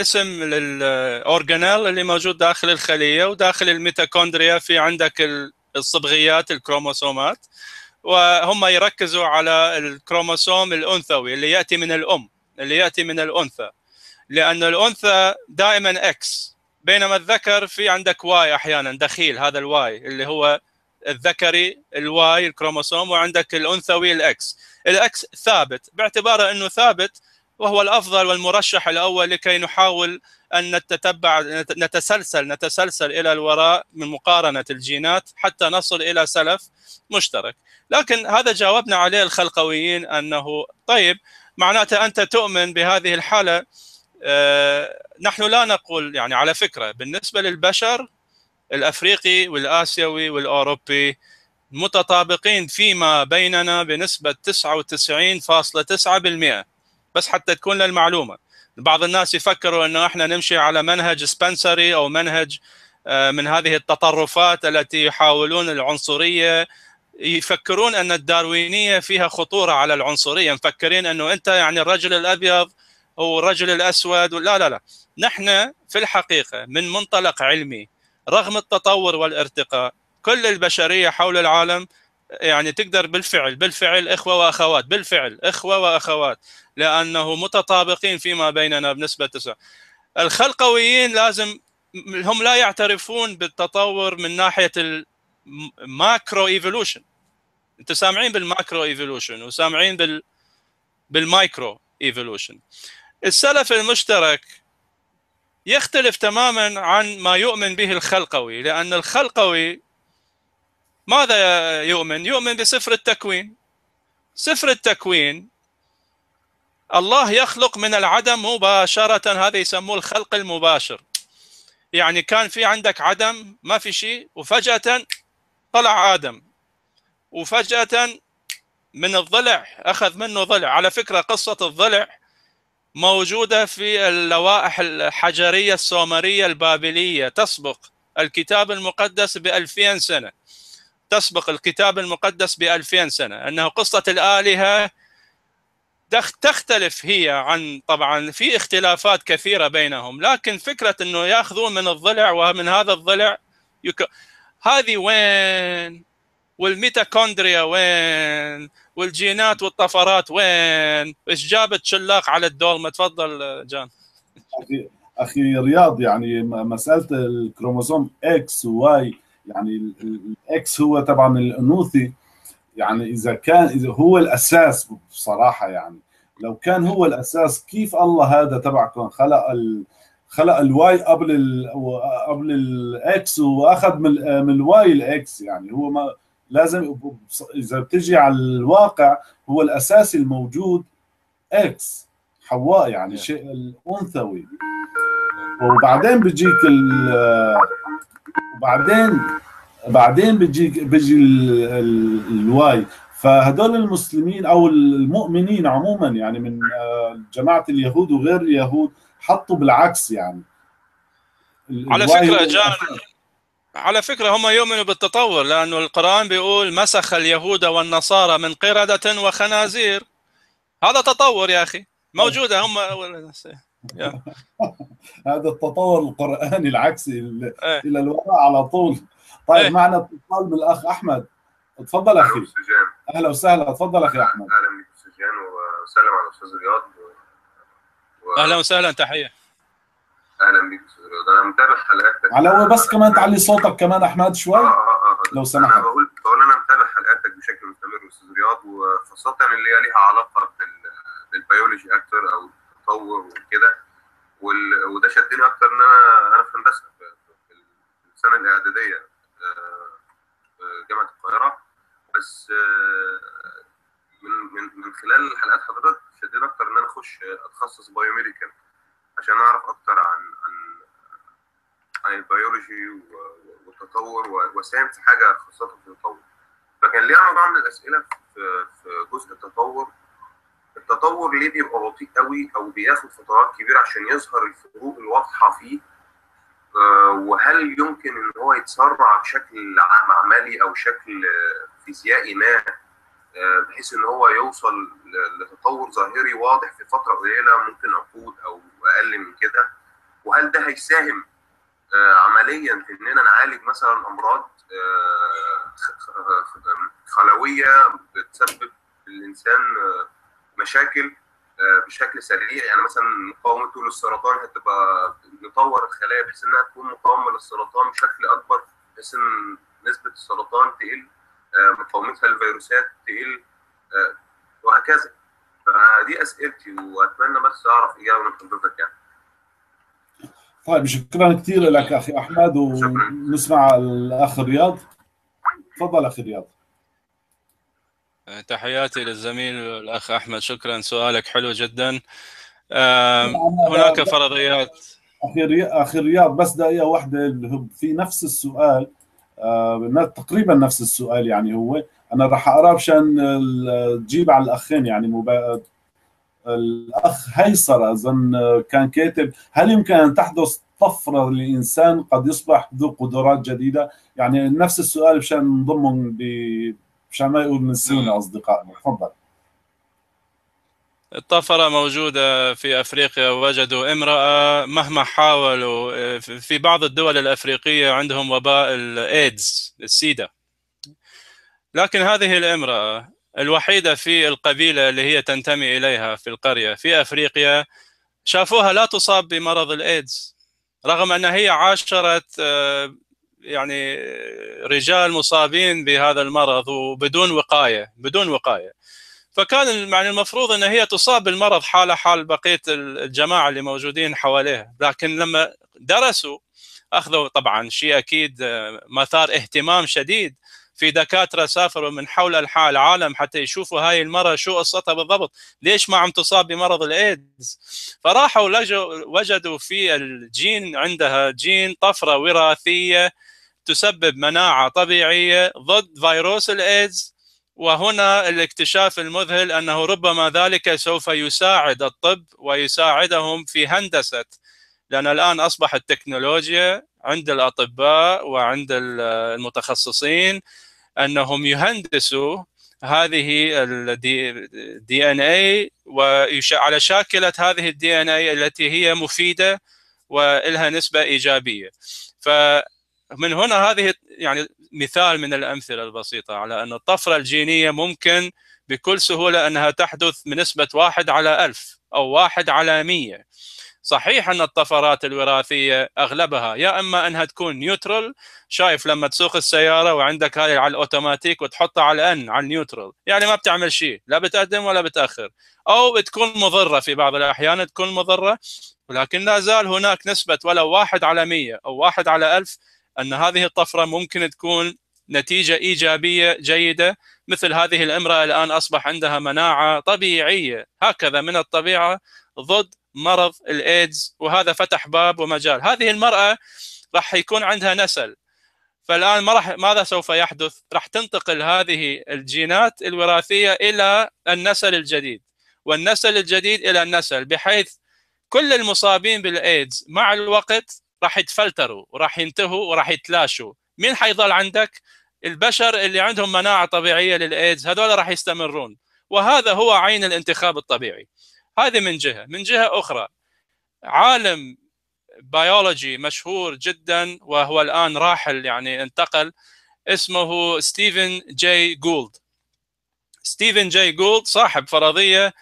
اسم لل organelle اللي موجود داخل الخلية وداخل الميتوكوندريا في عندك الصبغيات الكروموسومات. وهم يركزوا على الكروموسوم الأنثوي اللي يأتي من الأم اللي يأتي من الأنثى. لأن الأنثى دائما X بينما الذكر في عندك Y أحيانا دخيل هذا ال Y اللي هو الذكري ال Y الكروموسوم وعندك الأنثوي ال X ال X ثابت. باعتباره إنه ثابت وهو الأفضل والمرشح الأول لكي نحاول أن نتتبع نتسلسل نتسلسل إلى الوراء من مقارنة الجينات حتى نصل إلى سلف مشترك. لكن هذا جاوبنا عليه الخلقويين أنه طيب معناته أنت تؤمن بهذه الحالة آه، نحن لا نقول يعني على فكرة بالنسبة للبشر الأفريقي والآسيوي والأوروبي متطابقين فيما بيننا بنسبة 99.9% بس حتى تكون للمعلومه بعض الناس يفكروا إنه إحنا نمشي على منهج سبنسري أو منهج آه، من هذه التطرفات التي يحاولون العنصرية يفكرون أن الداروينية فيها خطورة على العنصرية مفكرين أنه أنت يعني الرجل الأبيض هو الرجل الاسود لا لا لا. نحن في الحقيقة من منطلق علمي رغم التطور والارتقاء كل البشرية حول العالم يعني تقدر بالفعل بالفعل إخوة وأخوات بالفعل إخوة وأخوات لأنه متطابقين فيما بيننا بنسبة 9 الخلقويين لازم هم لا يعترفون بالتطور من ناحية ال macro evolution. انت سامعين بال macro evolution وسامعين بال بال micro evolution. السلف المشترك يختلف تماما عن ما يؤمن به الخلقوي لأن الخلقوي ماذا يؤمن؟ يؤمن بسفر التكوين. سفر التكوين الله يخلق من العدم مباشرة هذا يسموه الخلق المباشر. يعني كان في عندك عدم ما في شيء وفجأة طلع آدم. وفجأة من الضلع أخذ منه ضلع. على فكرة قصة الضلع موجودة في اللوائح الحجرية السومرية البابلية. تسبق الكتاب المقدس بألفين سنة. تسبق الكتاب المقدس بألفين سنة. أنه قصة الآلهة تختلف هي عن طبعا في اختلافات كثيرة بينهم. لكن فكرة أنه يأخذون من الضلع ومن هذا الضلع يك... هذه وين؟ والميتوكوندريا وين؟ والجينات والطفرات وين؟ إيش جابت شلاق على الدولمة تفضل جان. أخي رياض يعني مسألة الكروموسوم X و Y يعني ال X هو طبعا الأنوثي. يعني إذا كان إذا هو الأساس بصراحة يعني. لو كان هو الأساس كيف الله هذا تبعكم خلق ال خلق ال Y قبل ال قبل ال X واخذ من من ال Y ال X يعني هو ما لازم إذا بتجي على الواقع هو الاساسي الموجود X حواء يعني شيء الأنثوي. وبعدين بيجيك وبعدين بعدين بيجي بيجي ال Y فهدول المسلمين أو المؤمنين عموما يعني من آه، جماعة اليهود وغير اليهود حطوا بالعكس يعني. على فكرة جان على فكرة هم يؤمنوا بالتطور لأنه القرآن بيقول مسخ اليهود والنصارى من قردة وخنازير. هذا تطور يا أخي. موجودة هم. هذا التطور القرآني العكسي إيه. إلى الوراء على طول. طيب إيه؟ معنا اتصال بالأخ أحمد. تفضل أخي. أهلا وسهلا. تفضل أخي أحمد. أهلا بك أستاذ جان وسلم على الأستاذ رياض و... أهلا وسهلا تحية. أهلا بك أستاذ رياض أنا متابع حلقاتك. على بس كمان تعلي صوتك كمان أحمد شوي؟ آه آه آه لو سمحت. أنا بقول بقول أنا متابع حلقاتك بشكل مستمر أستاذ رياض وخاصة اللي هي ليها علاقة بال... بالبيولوجي أكتر أو التطور وكده. وال... وده شدني أكتر إن أنا أنا في هندسة في السنة الإعدادية آه، في جامعة القاهرة. بس آه، من من من خلال حلقات حضرتك شدني أكتر إن أنا أخش أتخصص biomedical عشان أعرف أكتر عن عن عن البيولوجي والتطور وأساهم في حاجة خاصة في التطور. فكان ليا مجموعه من الأسئلة في في جزء التطور. التطور ليه بيبقى بطيء قوي أو بياخد فترات كبيرة عشان يظهر الفروق الواضحة فيه؟ آه، وهل يمكن إن هو يتسرع بشكل عم- عملي أو شكل فيزيائي ما بحيث إن هو يوصل لتطور ظاهري واضح في فترة قليلة ممكن عقود أو أقل من كده. وهل ده هيساهم آه، عمليا في إننا نعالج مثلا أمراض آه، خلوية بتسبب للانسان آه، مشاكل آه، بشكل سريع؟ يعني مثلا مقاومته للسرطان هتبقى نطور الخلايا بحيث إنها تكون مقاومة للسرطان بشكل أكبر بحيث إن نسبة السرطان تقل؟ آه، مقاومتها للفيروسات تقل آه، وهكذا. فدي أسئلتي وأتمنى بس اعرف إجابة من حضرتك يعني. طيب شكرا كثير لك أخي أحمد ونسمع الأخ رياض. تفضل أخي رياض. تحياتي للزميل الأخ أحمد شكرا سؤالك حلو جدا. هناك فرضيات. أخي رياض أخي رياض بس دقيقة واحدة اللي هو في نفس السؤال آه تقريبا نفس السؤال يعني هو. أنا راح اقراه مشان تجيب على الأخين يعني مبا... الأخ هيصر أظن كان كاتب هل يمكن أن تحدث طفرة للانسان قد يصبح ذو قدرات جديدة؟ يعني نفس السؤال مشان نضمهم ب... مشان ما يقول نسيونا أصدقائنا. تفضل. الطفرة موجودة في أفريقيا وجدوا امرأة مهما حاولوا في بعض الدول الأفريقية عندهم وباء الإيدز السيدا. لكن هذه الامرأة الوحيدة في القبيلة اللي هي تنتمي إليها في القرية في أفريقيا شافوها لا تصاب بمرض الإيدز رغم أن هي عاشرت آه، يعني رجال مصابين بهذا المرض وبدون وقاية بدون وقاية. فكان يعني المفروض إن هي تصاب بالمرض حالة حال بقية الجماعة اللي موجودين حواليها. لكن لما درسوا أخذوا طبعا شيء أكيد آه، مثار اهتمام شديد في دكاترة سافروا من حول انحاء العالم حتى يشوفوا هاي المراه شو قصتها بالضبط. ليش ما عم تصاب بمرض الإيدز؟ فراحوا لجوا وجدوا في الجين عندها جين طفرة وراثية تسبب مناعة طبيعية ضد فيروس الإيدز. وهنا الاكتشاف المذهل أنه ربما ذلك سوف يساعد الطب ويساعدهم في هندسة لأن الآن اصبح التكنولوجيا عند الأطباء وعند المتخصصين أنهم يهندسوا هذه ال DNA وعلى شاكلة هذه ال DNA التي هي مفيدة ولها نسبة إيجابية. فمن هنا هذه يعني مثال من الأمثلة البسيطة على أن الطفرة الجينية ممكن بكل سهولة أنها تحدث بنسبة واحد على ألف أو واحد على مية. صحيح أن الطفرات الوراثية أغلبها يا إما أنها تكون neutral شايف لما تسوق السيارة وعندك هاي على الأوتوماتيك وتحطها على ان على ال neutral يعني ما بتعمل شيء لا بتقدم ولا بتأخر. أو بتكون مضرة في بعض الأحيان تكون مضرة ولكن لا زال هناك نسبة ولو واحد على مية أو واحد على ألف أن هذه الطفرة ممكن تكون نتيجة إيجابية جيدة مثل هذه الأمرأة الآن أصبح عندها مناعة طبيعية. هكذا من الطبيعة ضد مرض الإيدز وهذا فتح باب ومجال. هذه المرأة راح يكون عندها نسل. فالآن ما راح ماذا سوف يحدث؟ راح تنتقل هذه الجينات الوراثية إلى النسل الجديد والنسل الجديد إلى النسل بحيث كل المصابين بالإيدز مع الوقت راح يتفلتروا وراح ينتهوا وراح يتلاشوا. مين حيظل عندك؟ البشر اللي عندهم مناعة طبيعية للايدز هذول راح يستمرون. وهذا هو عين الانتخاب الطبيعي. هذه من جهة. من جهة أخرى عالم بيولوجي مشهور جدا وهو الآن راحل يعني انتقل اسمه ستيفن جاي جولد ستيفن جاي جولد صاحب فرضية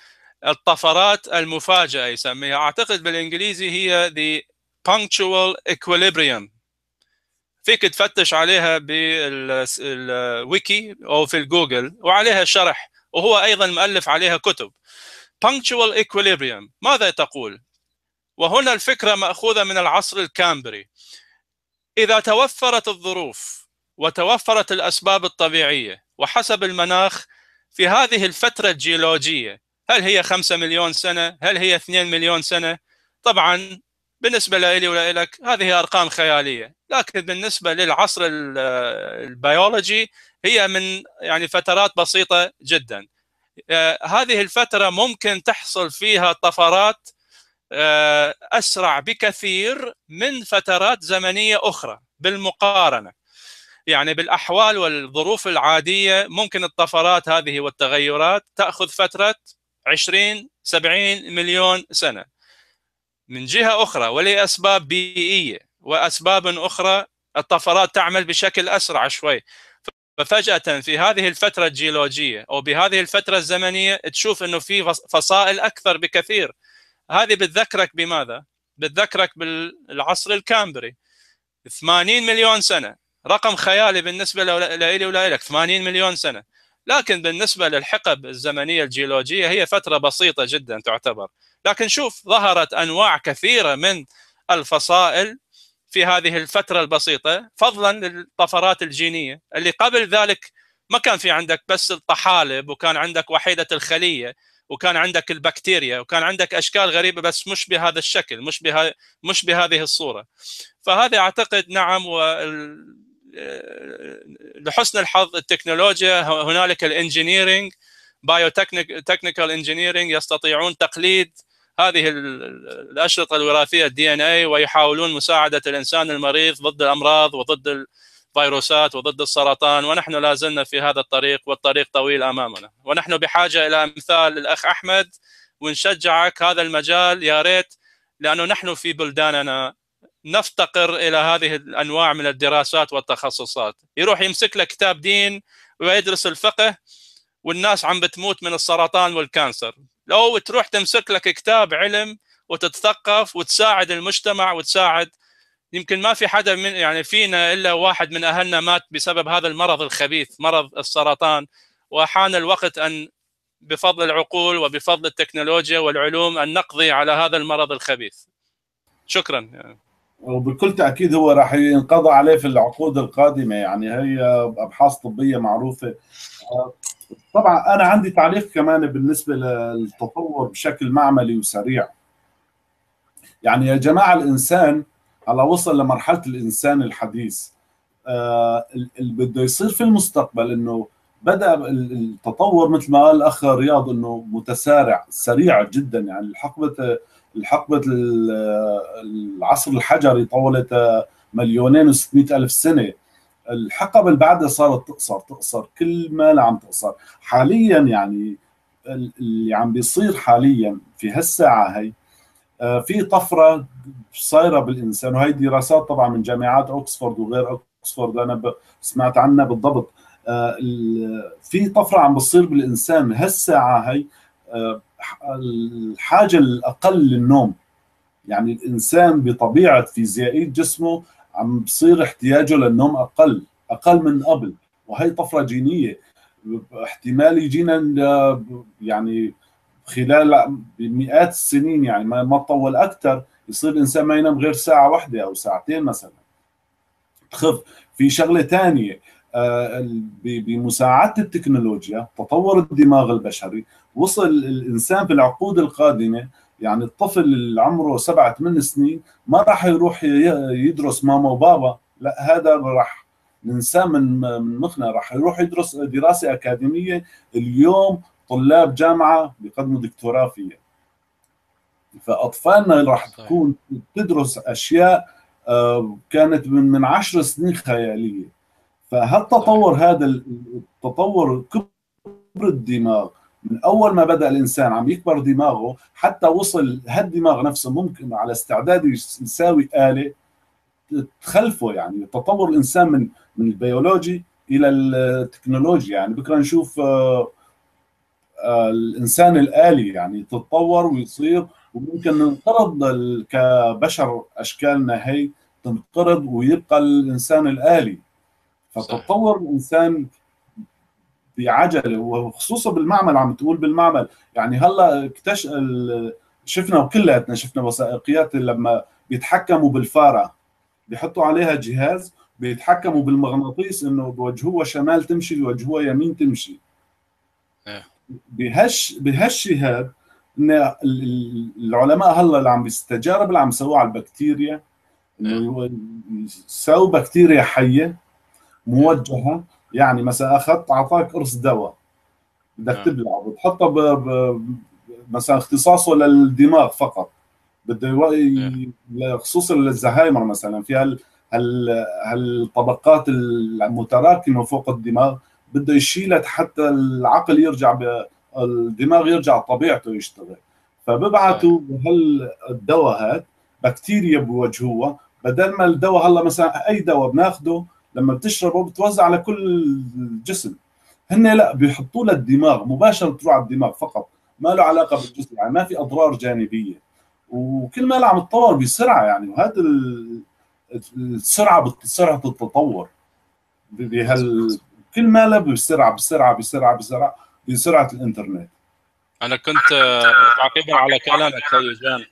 الطفرات المفاجئة يسميها. أعتقد بالإنجليزي هي the punctuated equilibrium. فيك تفتش عليها بالويكي أو في الجوجل وعليها شرح وهو أيضا مؤلف عليها كتب. Punctuated equilibrium ماذا تقول؟ وهنا الفكرة مأخوذة من العصر الكامبري. إذا توفرت الظروف وتوفرت الأسباب الطبيعية وحسب المناخ في هذه الفترة الجيولوجية هل هي 5 مليون سنة؟ هل هي 2 مليون سنة؟ طبعا بالنسبة لي ولك هذه أرقام خيالية. لكن بالنسبة للعصر البيولوجي هي من يعني فترات بسيطة جدا. هذه الفترة ممكن تحصل فيها طفرات أسرع بكثير من فترات زمنية أخرى بالمقارنة. يعني بالأحوال والظروف العادية ممكن الطفرات هذه والتغيرات تأخذ فترة 20 70 مليون سنة. من جهة أخرى ولأسباب بيئية وأسباب أخرى الطفرات تعمل بشكل أسرع شوي. ففجأة في هذه الفترة الجيولوجية أو بهذه الفترة الزمنية تشوف إنه في فصائل أكثر بكثير. هذه بتذكرك بماذا؟ بتذكرك بالعصر الكامبري. 80 مليون سنة. رقم خيالي بالنسبة لي ولك 80 مليون سنة. لكن بالنسبة للحقب الزمنية الجيولوجية هي فترة بسيطة جدا تعتبر. لكن شوف ظهرت أنواع كثيرة من الفصائل في هذه الفترة البسيطة فضلا للطفرات الجينية. اللي قبل ذلك ما كان في عندك بس الطحالب وكان عندك وحيدة الخلية وكان عندك البكتيريا وكان عندك أشكال غريبة بس مش بهذا الشكل مش بها مش بهذه الصورة. فهذا أعتقد نعم لحسن الحظ التكنولوجيا هنالك ال engineering biotechnical engineering يستطيعون تقليد هذه الأشرطة الوراثية ال DNA ويحاولون مساعدة الإنسان المريض ضد الأمراض وضد الفيروسات وضد السرطان ونحن لا زلنا في هذا الطريق والطريق طويل أمامنا. ونحن بحاجة إلى امثال الأخ أحمد ونشجعك هذا المجال يا ريت لأنه نحن في بلداننا نفتقر إلى هذه الأنواع من الدراسات والتخصصات. يروح يمسك له كتاب دين ويدرس الفقه والناس عم بتموت من السرطان والكانسر. لو تروح تمسك لك كتاب علم وتتثقف وتساعد المجتمع وتساعد يمكن ما في حدا من يعني فينا إلا واحد من أهلنا مات بسبب هذا المرض الخبيث مرض السرطان. وحان الوقت أن بفضل العقول وبفضل التكنولوجيا والعلوم أن نقضي على هذا المرض الخبيث. شكرا. يعني. وبكل تأكيد هو راح ينقضى عليه في العقود القادمة يعني هي أبحاث طبية معروفة. طبعا أنا عندي تعليق كمان بالنسبة للتطور بشكل معملي وسريع. يعني يا جماعة الإنسان هلا وصل لمرحلة الإنسان الحديث. آه اللي بده يصير في المستقبل إنه بدأ التطور مثل ما قال الأخ رياض إنه متسارع سريع جدا. يعني الحقبه الحقبه العصر الحجري طولت مليونين و ألف سنة. الحقبة اللي بعدها صارت تقصر تقصر كل ما عم تقصر. حاليا يعني اللي عم بيصير حاليا في هالساعة هي في طفرة صايرة بالإنسان وهي دراسات طبعا من جامعات أوكسفورد وغير أوكسفورد أنا سمعت عنها بالضبط. في طفرة عم بتصير بالإنسان هالساعة هي الحاجة الأقل للنوم. يعني الإنسان بطبيعة فيزيائية جسمه عم بصير احتياجه للنوم أقل أقل من قبل. وهي طفرة جينية. احتمال يجينا يعني خلال مئات السنين يعني ما تطول أكثر يصير الإنسان ما ينام غير ساعة واحدة أو ساعتين مثلا. تخف. في شغلة ثانية بمساعدة التكنولوجيا تطور الدماغ البشري وصل الإنسان في العقود القادمة يعني الطفل اللي عمره سبعة ثمان سنين ما راح يروح يدرس ماما وبابا لا هذا راح ننساه من من مخنا راح يروح يدرس دراسة أكاديمية اليوم طلاب جامعة بيقدموا دكتوراه فيها. فأطفالنا راح تكون تدرس أشياء كانت من من عشر سنين خيالية. فهالتطور هذا التطور كبر الدماغ. من أول ما بدأ الإنسان عم يكبر دماغه حتى وصل هالدماغ نفسه ممكن على استعداد يساوي آلة تخلفه. يعني تطور الإنسان من من البيولوجي إلى التكنولوجيا. يعني بكرة نشوف آه، آه، الإنسان الآلي يعني تتطور ويصير وممكن ننقرض كبشر أشكالنا هي تنقرض ويبقى الإنسان الآلي. فتطور الإنسان بعجله وخصوصا بالمعمل عم تقول بالمعمل. يعني هلأ اكتش شفنا وكلياتنا شفنا وثائقيات لما بيتحكموا بالفارة. بيحطوا عليها جهاز بيتحكموا بالمغناطيس إنه بوجهوها شمال تمشي بوجهوها يمين تمشي. إيه. بهش بهالشيء هذا إن ال- ال- العلماء هلأ اللي عم بالتجارب اللي عم يسووها على البكتيريا انه بكتيريا حية موجهة يعني مثلا أخذت أعطاك قرص دواء. بدك نعم. تبلعه بتحطه ب... ب... مثلا اختصاصه للدماغ فقط. بده يو- خصوصا للزهايمر مثلا في هال هال هالطبقات المتراكمة فوق الدماغ بده يشيلها حتى العقل يرجع ب... الدماغ يرجع طبيعته يشتغل. فببعثوا هالدواء هذا بكتيريا بوجهوها. بدل ما الدواء هلا مثلا أي دواء بناخده لما بتشربه بتوزع على كل الجسم. هن لا بيحطوا له الدماغ مباشرة تروح على الدماغ فقط. ما له علاقة بالجسم يعني ما في أضرار جانبية. وكل ما عم تطور بسرعة يعني. وهذا ال- السرعة سرعة التطور. بهال كل ما له بسرعة بسرعة بسرعة بسرعة بسرعة الإنترنت. أنا كنت تعقيبا على كلامك خي جان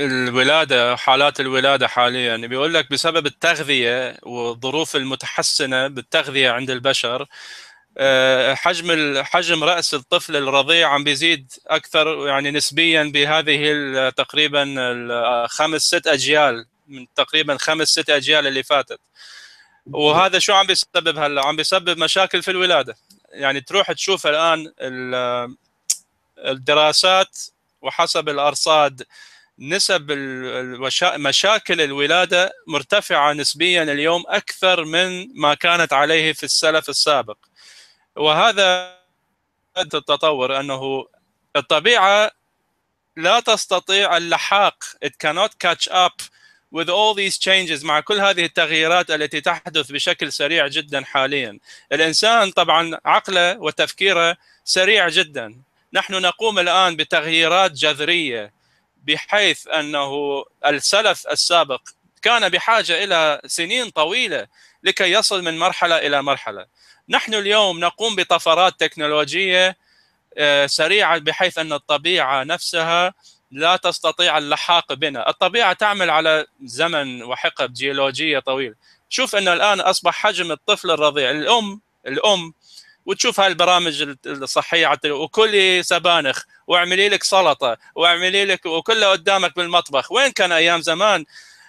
الولادة حالات الولادة حاليا. بيقول لك بسبب التغذية والظروف المتحسنة بالتغذية عند البشر آه، حجم حجم رأس الطفل الرضيع عم بيزيد أكثر يعني نسبيا بهذه تقريبا خمس ست أجيال من تقريبا خمس ست أجيال اللي فاتت. وهذا شو عم بيسبب هلأ؟ عم بيسبب مشاكل في الولادة. يعني تروح تشوف الآن ال- الدراسات وحسب الأرصاد نسب مشاكل الولادة مرتفعة نسبيا اليوم أكثر من ما كانت عليه في السلف السابق. وهذا التطور أنه الطبيعة لا تستطيع اللحاق. It cannot catch up with all these changes مع كل هذه التغييرات التي تحدث بشكل سريع جدا حاليا. الإنسان طبعا عقله وتفكيره سريع جدا. نحن نقوم الآن بتغييرات جذرية. بحيث أنه السلف السابق كان بحاجة إلى سنين طويلة لكي يصل من مرحلة إلى مرحلة. نحن اليوم نقوم بطفرات تكنولوجية آه، سريعة بحيث أن الطبيعة نفسها لا تستطيع اللحاق بنا، الطبيعة تعمل على زمن وحقب جيولوجية طويل، شوف انه الآن أصبح حجم الطفل الرضيع، الأم الأم وتشوف هاي البرامج الصحيه وكلي سبانخ. واعملي لك سلطة واعملي لك وكله قدامك بالمطبخ، وين كان أيام زمان؟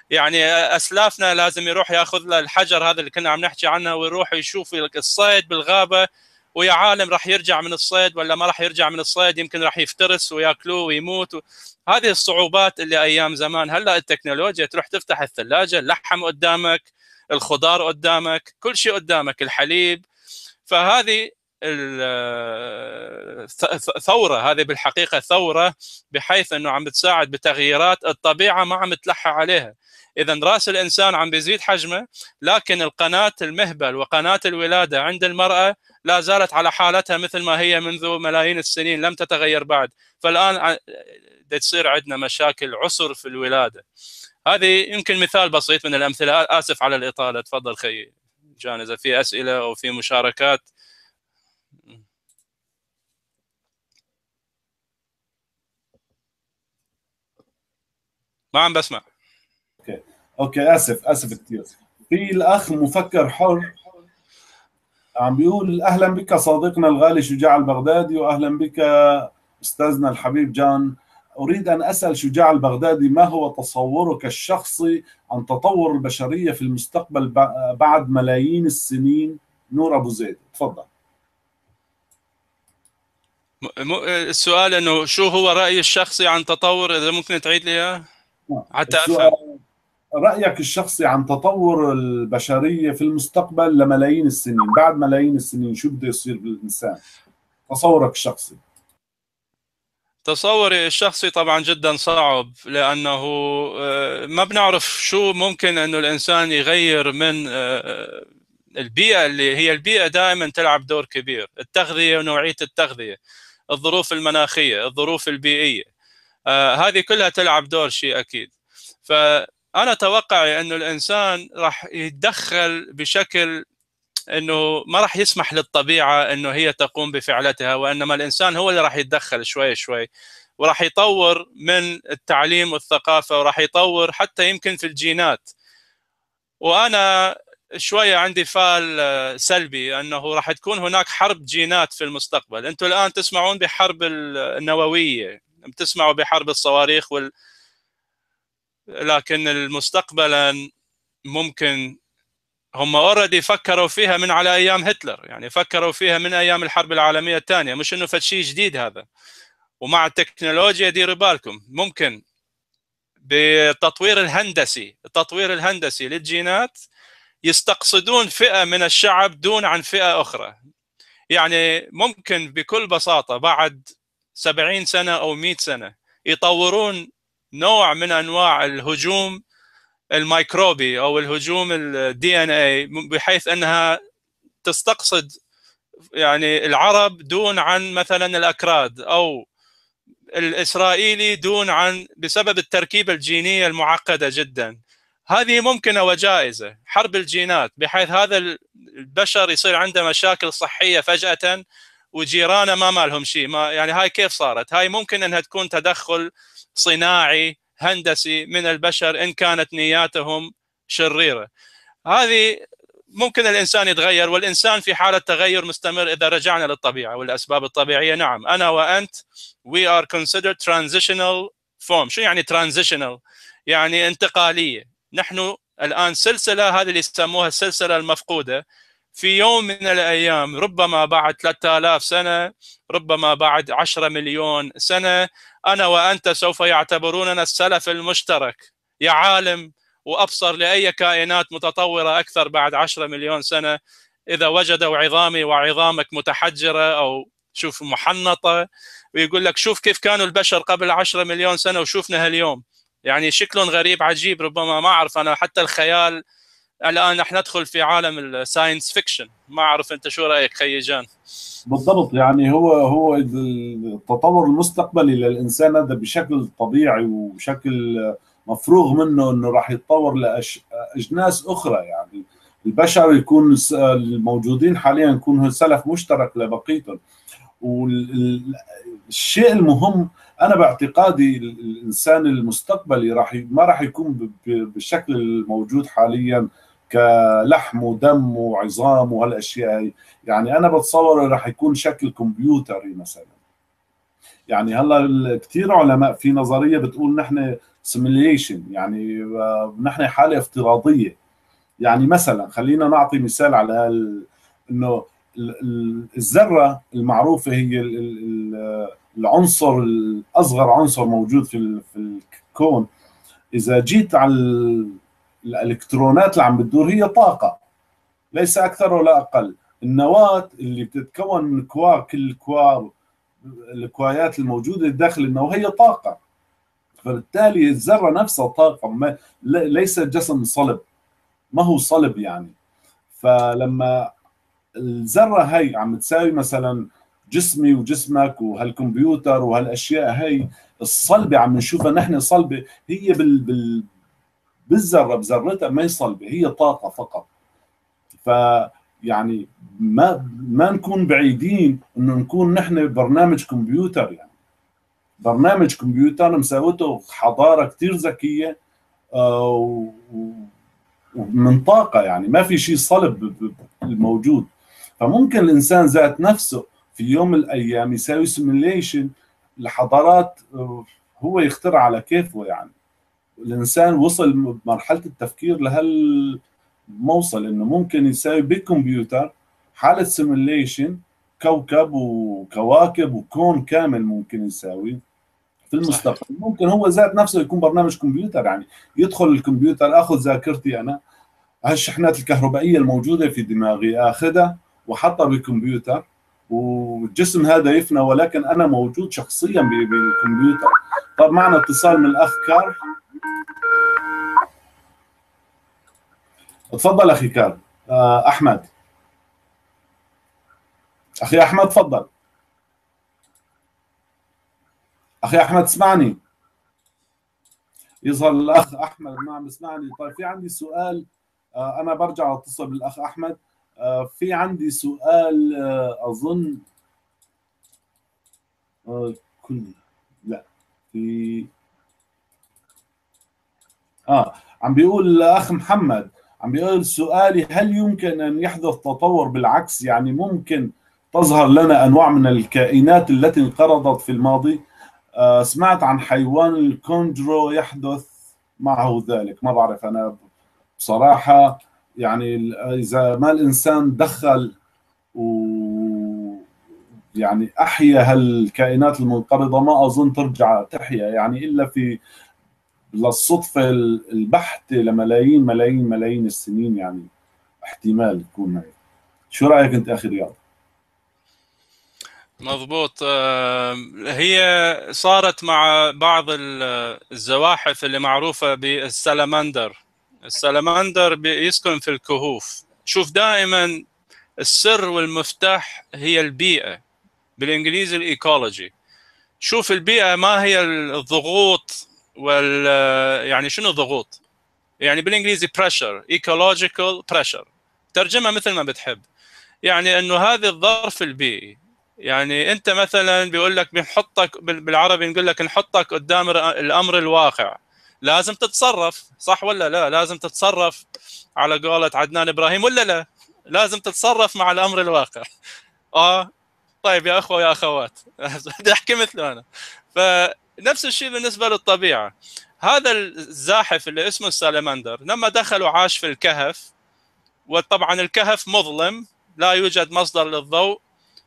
يعني أسلافنا لازم يروح يأخذ له الحجر هذا اللي كنا عم نحكي عنه ويروح يشوف الصيد بالغابة ويا عالم راح يرجع من الصيد ولا ما راح يرجع من الصيد يمكن راح يفترس ويأكلوه ويموت. و... هذه الصعوبات اللي أيام زمان. هلأ التكنولوجيا تروح تفتح الثلاجة اللحم قدامك الخضار قدامك كل شيء قدامك الحليب. فهذه ال- ث- ثورة هذه بالحقيقة ثورة بحيث إنه عم بتساعد بتغييرات الطبيعة ما عم تلحق عليها. اذا رأس الإنسان عم بيزيد حجمه لكن القناة المهبل وقناة الولادة عند المرأة لا زالت على حالتها مثل ما هي منذ ملايين السنين لم تتغير بعد. فالآن تصير عندنا مشاكل عسر في الولادة. هذه يمكن مثال بسيط من الأمثلة آسف على الإطالة تفضل خيي جان إذا في أسئلة أو في مشاركات. ما عم بسمع. أوكي. آسف آسف كثير في الأخ مفكر حر عم بيقول أهلا بك صديقنا الغالي شجاع البغدادي واهلا بك أستاذنا الحبيب جان. أريد أن أسأل شجاع البغدادي ما هو تصورك الشخصي عن تطور البشرية في المستقبل بعد ملايين السنين؟ نور أبو زيد تفضل. السؤال إنه شو هو رأيي الشخصي عن تطور؟ إذا ممكن تعيد لي إياه. حتى افهم رأيك الشخصي عن تطور البشرية في المستقبل لملايين السنين؟ بعد ملايين السنين شو بده يصير بالإنسان؟ تصورك الشخصي. تصوري الشخصي طبعا جدا صعب لأنه ما بنعرف شو ممكن إنه الإنسان يغير من البيئة اللي هي البيئة دائما تلعب دور كبير. التغذية ونوعية التغذية الظروف المناخية الظروف البيئية. آه هذه كلها تلعب دور شيء أكيد. فأنا أتوقع إنه الإنسان راح يتدخل بشكل إنه ما راح يسمح للطبيعة إنه هي تقوم بفعلتها وإنما الإنسان هو اللي راح يتدخل شوي شوي وراح يطور من التعليم والثقافة وراح يطور حتى يمكن في الجينات. وأنا شوية عندي فال سلبي إنه راح تكون هناك حرب جينات في المستقبل. أنتم الآن تسمعون بحرب النووية. تسمعوا بحرب الصواريخ وال لكن مستقبلا ممكن هم اوريدي فكروا فيها من على أيام هتلر. يعني فكروا فيها من أيام الحرب العالمية الثانية. مش إنه فد شيء جديد هذا. ومع التكنولوجيا ديروا بالكم. ممكن بالتطوير الهندسي التطوير الهندسي للجينات يستقصدون فئة من الشعب دون عن فئة أخرى. يعني ممكن بكل بساطة بعد 70 سنة أو 100 سنة يطورون نوع من أنواع الهجوم الميكروبي أو الهجوم الدي إن اي بحيث أنها تستقصد يعني العرب دون عن مثلا الأكراد أو الإسرائيلي دون عن بسبب التركيبة الجينية المعقدة جدا. هذه ممكنة وجائزة حرب الجينات بحيث هذا البشر يصير عنده مشاكل صحية فجأة وجيرانه ما مالهم شيء. ما يعني هاي كيف صارت؟ هاي ممكن إنها تكون تدخل صناعي هندسي من البشر إن كانت نياتهم شريرة. هذه ممكن الإنسان يتغير والإنسان في حالة تغير مستمر إذا رجعنا للطبيعة والأسباب الطبيعية. نعم أنا وأنت we are considered transitional form. شو يعني transitional يعني انتقالية. نحن الآن سلسلة هذه اللي يسموها السلسلة المفقودة. في يوم من الأيام ربما بعد 3000 سنة ربما بعد 10 مليون سنة أنا وأنت سوف يعتبروننا السلف المشترك يا عالم وأبصر لأي كائنات متطورة أكثر بعد 10 مليون سنة إذا وجدوا عظامي وعظامك متحجرة أو شوف محنطة ويقول لك شوف كيف كانوا البشر قبل 10 مليون سنة وشوفنا هاليوم يعني شكل غريب عجيب ربما ما أعرف أنا حتى الخيال الآن نحن ندخل في عالم ال science fiction ما أعرف أنت شو رأيك خي جان؟ بالضبط يعني هو هو التطور المستقبلي للإنسان هذا بشكل طبيعي وبشكل مفروغ منه إنه راح يتطور لأجناس أخرى. يعني البشر يكون الموجودين حاليا يكون سلف مشترك لبقيتهم. والشيء المهم أنا باعتقادي الإنسان المستقبلي راح ما راح يكون بالشكل الموجود حاليا. كلحم ودم وعظام وهالأشياء هي يعني أنا بتصور راح يكون شكل كمبيوتري مثلا. يعني هلأ كثير علماء في نظرية بتقول نحن سيميليشن يعني نحن حالة افتراضية. يعني مثلا خلينا نعطي مثال على إنه الذرة المعروفة هي العنصر الأصغر عنصر موجود في الكون. إذا جيت على الإلكترونات اللي عم بتدور هي طاقة ليس أكثر ولا أقل. النواة اللي بتتكون من كوار كل كوار الكوايات الموجودة داخل النواة هي طاقة. فبالتالي الذرة نفسها طاقة ما ليس جسم صلب ما هو صلب يعني. فلما الذرة هي عم تساوي مثلا جسمي وجسمك وهالكمبيوتر وهالأشياء هي الصلبة عم نشوفها نحن صلبة هي بال, بال بالذرة بذرتها ما هي صلبه هي طاقة فقط. ف يعني ما ما نكون بعيدين إنه نكون نحن برنامج كمبيوتر يعني. برنامج كمبيوتر مساوته حضارة كثير ذكية آه ومن طاقة يعني ما في شيء صلب الموجود. فممكن الإنسان ذات نفسه في يوم من الأيام يساوي simulation لحضارات هو يخترع على كيفه يعني. الإنسان وصل بمرحله التفكير لهالموصل إنه ممكن يساوي بالكمبيوتر حالة simulation كوكب وكواكب وكون كامل ممكن يساوي في المستقبل. صحيح. ممكن هو ذات نفسه يكون برنامج كمبيوتر يعني يدخل الكمبيوتر آخذ ذاكرتي أنا هالشحنات الكهربائية الموجودة في دماغي آخذها وحطها بالكمبيوتر والجسم هذا يفنى ولكن أنا موجود شخصيا بالكمبيوتر. طب معنا اتصال من الاخ كار تفضل أخي كار آه، أحمد. أخي أحمد تفضل. أخي أحمد اسمعني. يظهر الأخ أحمد ما عم يسمعني طيب في عندي سؤال آه، أنا برجع أتصل بالأخ أحمد. آه، في عندي سؤال أظن كل لا في آه. عم بيقول الاخ محمد عم بيقول سؤالي هل يمكن أن يحدث تطور بالعكس؟ يعني ممكن تظهر لنا أنواع من الكائنات التي انقرضت في الماضي؟ آه، سمعت عن حيوان الكوندرو يحدث معه ذلك. ما بعرف أنا بصراحة يعني إذا ما الإنسان دخل و يعني أحيا هالكائنات المنقرضة ما أظن ترجع تحيا يعني إلا في للصدفه البحته لملايين ملايين ملايين السنين يعني احتمال تكون هيك شو رأيك أنت أخي رياض؟ مضبوط. هي صارت مع بعض الزواحف اللي معروفة بالسلمندر السلمندر يسكن في الكهوف. شوف دائما السر والمفتاح هي البيئة بالإنجليزي الإيكولوجي. شوف البيئة ما هي الضغوط وال يعني شنو ضغوط؟ يعني بالإنجليزي pressure ecological pressure. ترجمها مثل ما بتحب. يعني إنه هذا الظرف البيئي يعني أنت مثلا بيقول لك بنحطك بالعربي نقول لك نحطك قدام الأمر الواقع. لازم تتصرف صح ولا لا؟ لازم تتصرف على قولة عدنان إبراهيم ولا لا؟ لازم تتصرف مع الأمر الواقع. آه طيب يا أخوة يا أخوات. بدي أحكي مثله أنا. فنفس الشيء بالنسبة للطبيعة. هذا الزاحف اللي اسمه السالمندر لما دخل وعاش في الكهف وطبعا الكهف مظلم لا يوجد مصدر للضوء.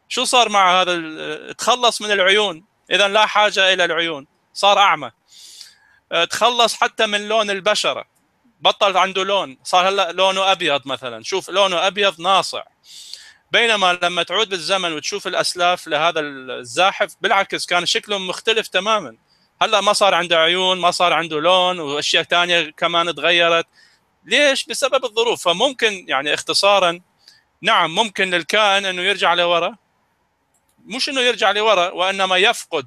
شو صار مع هذا تخلص من العيون. اذا لا حاجة إلى العيون. صار أعمى. أه، تخلص حتى من لون البشرة. بطل عنده لون. صار هلأ لونه أبيض مثلا. شوف لونه أبيض ناصع. بينما لما تعود بالزمن وتشوف الأسلاف لهذا الزاحف بالعكس كان شكلهم مختلف تماما. هلأ ما صار عنده عيون ما صار عنده لون وأشياء ثانية كمان تغيرت. ليش؟ بسبب الظروف. فممكن يعني اختصارا نعم ممكن للكائن إنه يرجع لورا. مش إنه يرجع لورا وإنما يفقد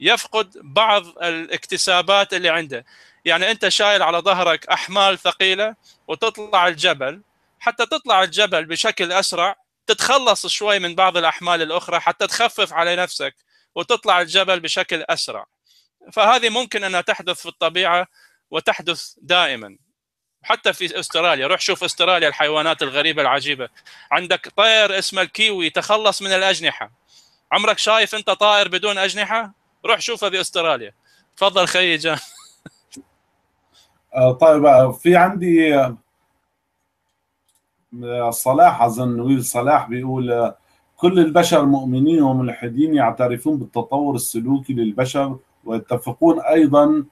يفقد بعض الاكتسابات اللي عنده. يعني أنت شايل على ظهرك أحمال ثقيلة وتطلع الجبل. حتى تطلع الجبل بشكل أسرع تتخلص شوي من بعض الأحمال الأخرى حتى تخفف على نفسك وتطلع الجبل بشكل أسرع. فهذه ممكن أنها تحدث في الطبيعة وتحدث دائما. حتى في أستراليا روح شوف أستراليا الحيوانات الغريبة العجيبة. عندك طير اسمه الكيوي تخلص من الأجنحة. عمرك شايف أنت طائر بدون أجنحة؟ روح شوفه باستراليا تفضل خيي جان. آه، طيب آه، في عندي آه، صلاح أظن ويل صلاح بيقول كل البشر مؤمنين وملحدين يعترفون بالتطور السلوكي للبشر ويتفقون أيضا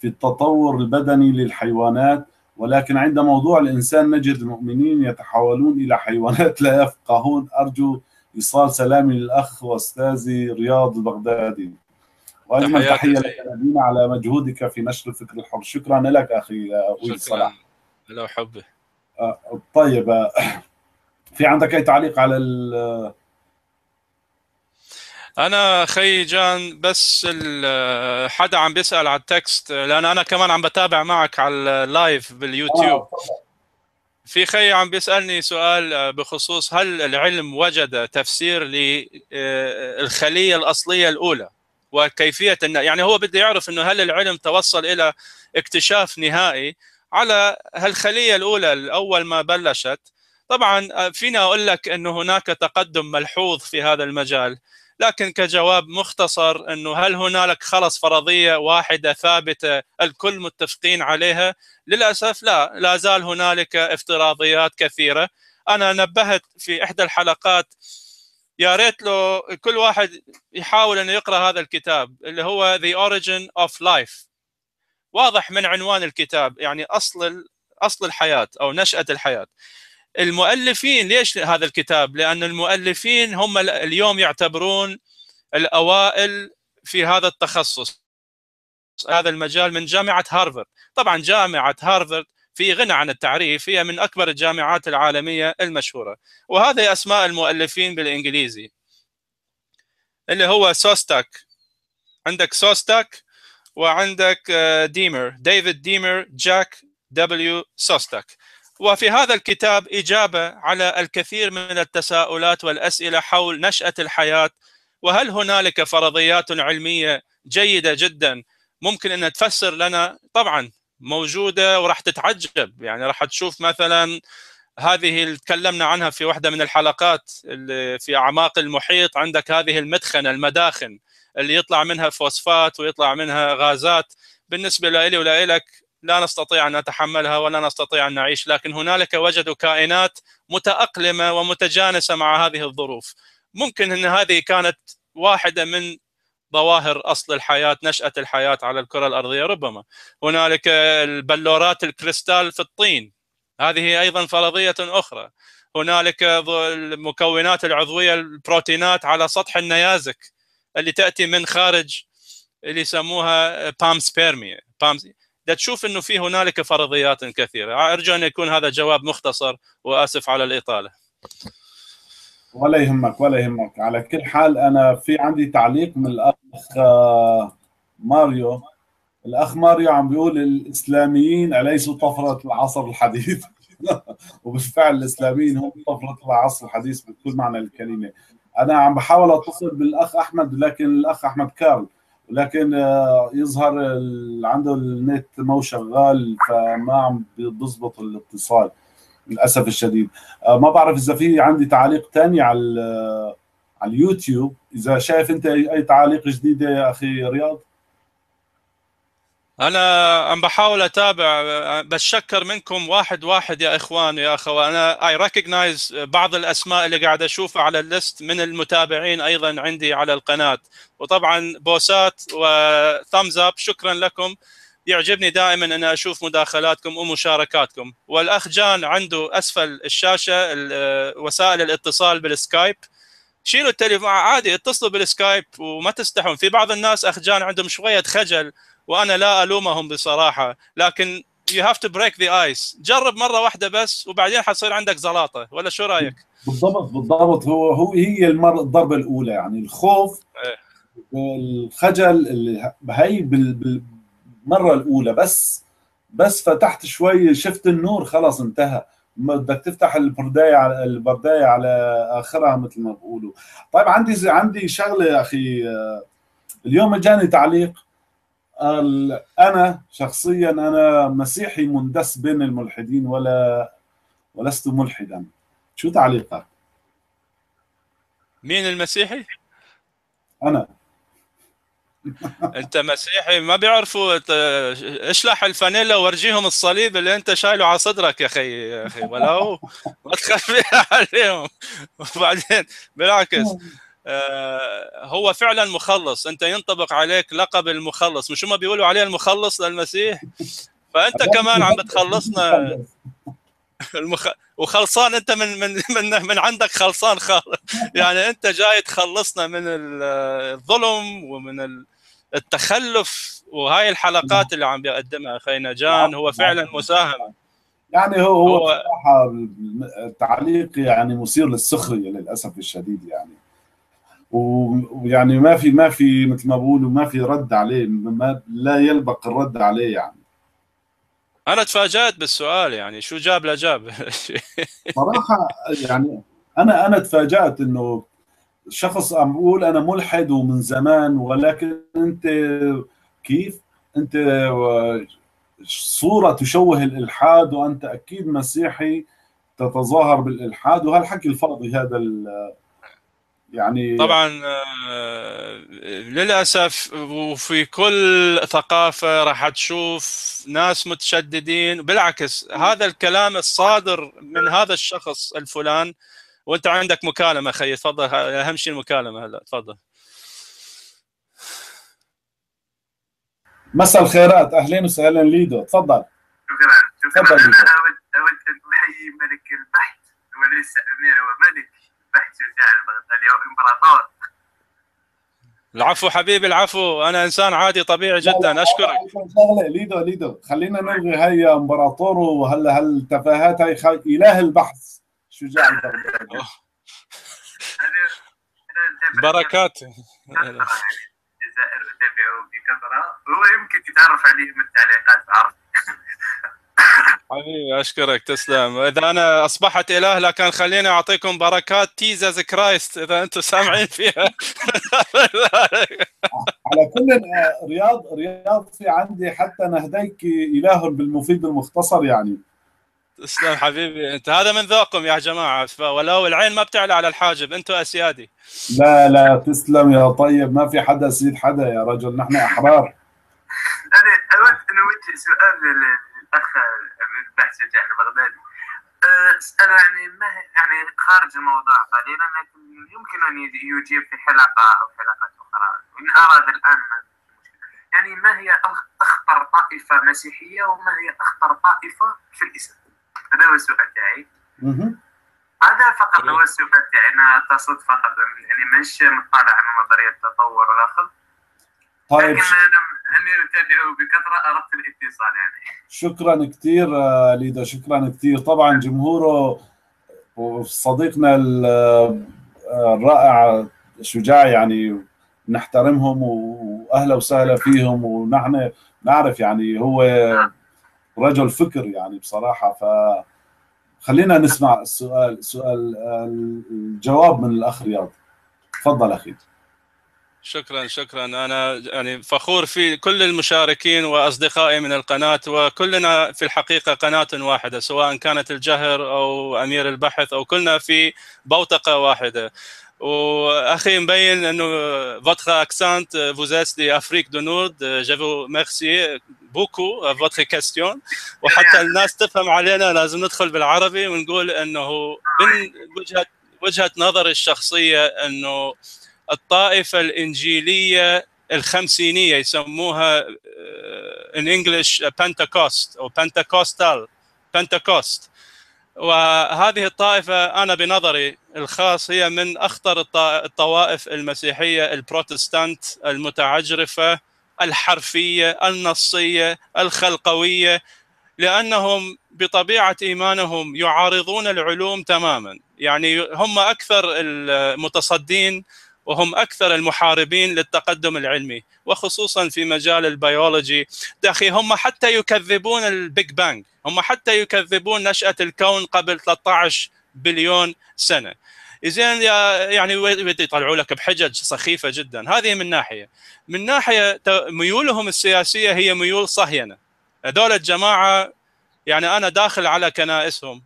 في التطور البدني للحيوانات ولكن عند موضوع الإنسان نجد المؤمنين يتحولون إلى حيوانات لا يفقهون. أرجو إيصال سلامي للأخ واستاذي رياض البغدادي. واجمل تحية لك على مجهودك في نشر الفكر الحر. شكرا لك أخي ويل صلاح. لو حبه آه، طيب آه، في عندك أي تعليق على ال أنا خي جان بس حدا عم بيسأل على ال text لأن أنا كمان عم بتابع معك على ال live باليوتيوب آه. في خي عم بيسألني سؤال آه، بخصوص هل العلم وجد تفسير للخليه الأصلية الأولى وكيفية يعني هو بده يعرف إنه هل العلم توصل إلى اكتشاف نهائي على هالخلية الأولى اول ما بلشت. طبعا آه، فينا أقول لك إنه هناك تقدم ملحوظ في هذا المجال. لكن كجواب مختصر إنه هل هنالك خلص فرضية واحدة ثابتة الكل متفقين عليها؟ للأسف لا، لا زال هنالك افتراضيات كثيرة، أنا نبهت في إحدى الحلقات يا ريت له كل واحد يحاول إنه يقرأ هذا الكتاب اللي هو The Origin of Life. واضح من عنوان الكتاب يعني أصل أصل الحياة أو نشأة الحياة. المؤلفين ليش هذا الكتاب؟ لأن المؤلفين هم اليوم يعتبرون الأوائل في هذا التخصص. هذا المجال من جامعة هارفارد طبعا جامعة هارفارد في غنى عن التعريف هي من أكبر الجامعات العالمية المشهورة. وهذه أسماء المؤلفين بالإنجليزي. اللي هو سوستاك. عندك سوستاك؟ وعندك ديمر ديفيد ديمر جاك دبليو سوستاك. وفي هذا الكتاب إجابة على الكثير من التساؤلات والأسئلة حول نشأة الحياة وهل هنالك فرضيات علمية جيدة جدا ممكن أن تفسر لنا؟ طبعا موجودة وراح تتعجب. يعني راح تشوف مثلا هذه اللي تكلمنا عنها في واحدة من الحلقات اللي في أعماق المحيط عندك هذه المدخنة المداخن. اللي يطلع منها فوسفات ويطلع منها غازات. بالنسبة لي ولك لا نستطيع أن نتحملها ولا نستطيع أن نعيش لكن هنالك وجدوا كائنات متأقلمة ومتجانسة مع هذه الظروف. ممكن أن هذه كانت واحدة من ظواهر أصل الحياة نشأة الحياة على الكرة الأرضية. ربما هنالك البلورات الكريستال في الطين. هذه أيضا فرضية أخرى. هنالك المكونات العضوية البروتينات على سطح النيازك. اللي تأتي من خارج اللي يسموها بام سبيرمي بام تشوف إنه في هنالك فرضيات كثيرة. أرجو أن يكون هذا جواب مختصر وآسف على الإطالة. ولا يهمك ولا يهمك. على كل حال أنا في عندي تعليق من الأخ ماريو. الأخ ماريو عم بيقول الإسلاميين أليسوا طفرة العصر الحديث؟ وبالفعل الإسلاميين هم طفرة العصر الحديث بكل معنى الكلمة. أنا عم بحاول أتصل بالأخ أحمد لكن الأخ أحمد كارل. لكن يظهر عنده النت مو شغال فما عم بيضبط الاتصال للأسف الشديد. ما بعرف إذا في عندي تعليق ثاني على على اليوتيوب. إذا شايف أنت اي تعاليق جديده يا أخي رياض؟ أنا عم بحاول أتابع بتشكر منكم واحد واحد يا إخوان يا أخوان. أنا I recognize بعض الأسماء اللي قاعد اشوفها على ال list من المتابعين أيضا عندي على القناة. وطبعا بوسات و thumbs up شكرا لكم. يعجبني دائما أن أشوف مداخلاتكم ومشاركاتكم. والأخ جان عنده أسفل الشاشة وسائل الاتصال بالسكايب. شيلوا التليفون عادي اتصلوا بالسكايب وما تستحون. في بعض الناس أخ جان عندهم شوية خجل وأنا لا ألومهم بصراحة. لكن you have to break the ice. جرب مرة واحدة بس وبعدين حتصير عندك زلاطة. ولا شو رأيك؟ بالضبط بالضبط. هو هو هي الضربة الأولى. يعني الخوف الخجل اللي هي بالمرة الأولى بس. بس فتحت شوي شفت النور خلاص انتهى. بدك تفتح البرداية على البرداية على آخرها مثل ما بقولوا طيب عندي عندي شغلة يا أخي. اليوم اجاني تعليق. أنا شخصيا أنا مسيحي مندس بين الملحدين ولا ولست ملحدا. شو تعليقك؟ مين المسيحي؟ أنا. أنت مسيحي ما بيعرفوا اشلح الفانيلا وورجيهم الصليب اللي أنت شايله على صدرك يا أخي يا أخي. ولو ما تخفيها عليهم. وبعدين بالعكس. هو فعلا مخلص. أنت ينطبق عليك لقب المخلص. مش هم بيقولوا عليه المخلص للمسيح؟ فأنت كمان عم بتخلصنا. المخ... وخلصان. أنت من من من, من عندك خلصان خال... يعني أنت جاي تخلصنا من الظلم ومن التخلف. وهاي الحلقات اللي عم بيقدمها اخينا جان هو فعلا مساهم. يعني هو هو, هو تعليق يعني مثير للسخرية للأسف الشديد يعني. ويعني ما في ما في مثل ما بقولوا ما في رد عليه ما لا يلبق الرد عليه يعني. أنا تفاجأت بالسؤال يعني شو جاب لجاب صراحة يعني أنا أنا تفاجأت إنه شخص عم بقول أنا ملحد ومن زمان ولكن أنت كيف؟ أنت صورة تشوه الإلحاد وأنت أكيد مسيحي تتظاهر بالإلحاد وهالحكي الفاضي هذا يعني طبعا للأسف وفي كل ثقافة راح تشوف ناس متشددين. بالعكس هذا الكلام الصادر من هذا الشخص الفلان. وأنت عندك مكالمة خي تفضل أهم شيء المكالمة هلا تفضل. مساء الخيرات اهلين وسهلا ليدو تفضل. شكرا شكرا. أنا أود أود أن أحيي ملك البحث امبراطور العفو حبيبي العفو. أنا إنسان عادي طبيعي جدا. أشكرك. شغلة ليدو ليدو خلينا نلغي هي إمبراطور وهلا هالتفاهات هي خ... إله البحث. شجاع البغدادي بركات. الجزائر اتابعه بكثره هو يمكن تتعرف عليه من التعليقات عرفت؟ حبيبي أشكرك تسلم. إذا أنا أصبحت إله لكن خليني أعطيكم بركات. تيزاز كرايست إذا أنتم سامعين فيها. على كل رياض رياض في عندي حتى نهديك إله بالمفيد المختصر يعني. تسلم حبيبي. أنت هذا من ذوقكم يا جماعة. ولو العين ما بتعلى على الحاجب. أنتم أسيادي. لا لا تسلم يا طيب. ما في حدا سيد حدا يا رجل. نحن أحرار. أنا أود أن أوجه سؤال للاخ البحث شجاع البغدادي أه، اساله يعني ما هي- يعني خارج الموضوع قليلا لكن يمكن أن يجيب في حلقة أو حلقات أخرى إن أراد الآن. يعني ما هي أخطر طائفة مسيحية وما هي أخطر طائفة في الإسلام؟ هذا هو السؤال تاعي. هذا فقط. هو السؤال تاعي أنا تصد فقط يعني مش مطلع على نظرية التطور والاخر طيب لكن أني اتابعه بكثرة أردت الاتصال يعني. شكرا كثير آه، ليدا شكرا كثير. طبعا جمهوره وصديقنا آه، الرائع شجاع يعني نحترمهم واهلا وسهلا فيهم ونحن نعرف يعني هو رجل فكر يعني بصراحة. ف خلينا نسمع السؤال السؤال الجواب من الأخ رياض. تفضل أخي. شكرا شكرا. أنا يعني فخور في كل المشاركين وأصدقائي من القناة وكلنا في الحقيقة قناة واحدة سواء كانت الجهر أو أمير البحث أو كلنا في بوتقة واحدة. وأخي مبين إنه votre accent vous êtes d'Afrique du Nord. Je beaucoup à votre question. وحتى الناس تفهم علينا لازم ندخل بالعربي ونقول إنه من وجهة وجهة نظري الشخصية إنه الطائفة الإنجيلية الخمسينية يسموها ان انجلش بنتكوست أو بنتكوستال بنتكوست وهذه الطائفة أنا بنظري الخاص هي من أخطر الط- الطوائف المسيحية البروتستانت المتعجرفة الحرفية النصية الخلقوية لأنهم بطبيعة إيمانهم يعارضون العلوم تماما. يعني هم أكثر المتصدين وهم أكثر المحاربين للتقدم العلمي وخصوصا في مجال البيولوجي. أخي هم حتى يكذبون ال Big Bang هم حتى يكذبون نشأة الكون قبل 13 بليون سنة. زين يعني يطلعوا لك بحجج سخيفة جدا. هذه من ناحية. من ناحية ميولهم السياسية هي ميول صهينه هذول الجماعة يعني أنا داخل على كنائسهم.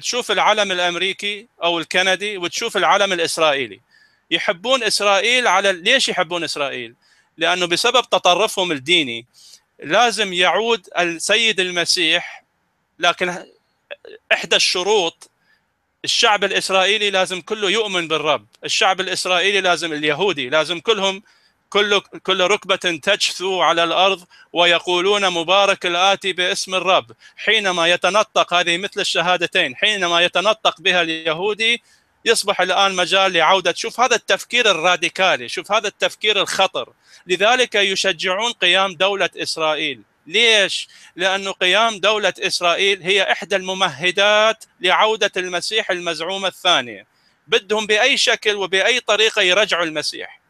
تشوف العلم الأمريكي أو الكندي وتشوف العلم الإسرائيلي. يحبون إسرائيل على ليش يحبون إسرائيل؟ لأنه بسبب تطرفهم الديني لازم يعود السيد المسيح لكن إحدى الشروط الشعب الإسرائيلي لازم كله يؤمن بالرب، الشعب الإسرائيلي لازم اليهودي لازم كلهم كل كل ركبة تجثو على الأرض ويقولون مبارك الآتي باسم الرب، حينما يتنطق هذه مثل الشهادتين، حينما يتنطق بها اليهودي يصبح الآن مجال لعودة، شوف هذا التفكير الراديكالي، شوف هذا التفكير الخطر، لذلك يشجعون قيام دولة إسرائيل، ليش؟ لأنه قيام دولة إسرائيل هي إحدى الممهدات لعودة المسيح المزعومة الثانية بدهم بأي شكل وبأي طريقة يرجعوا المسيح.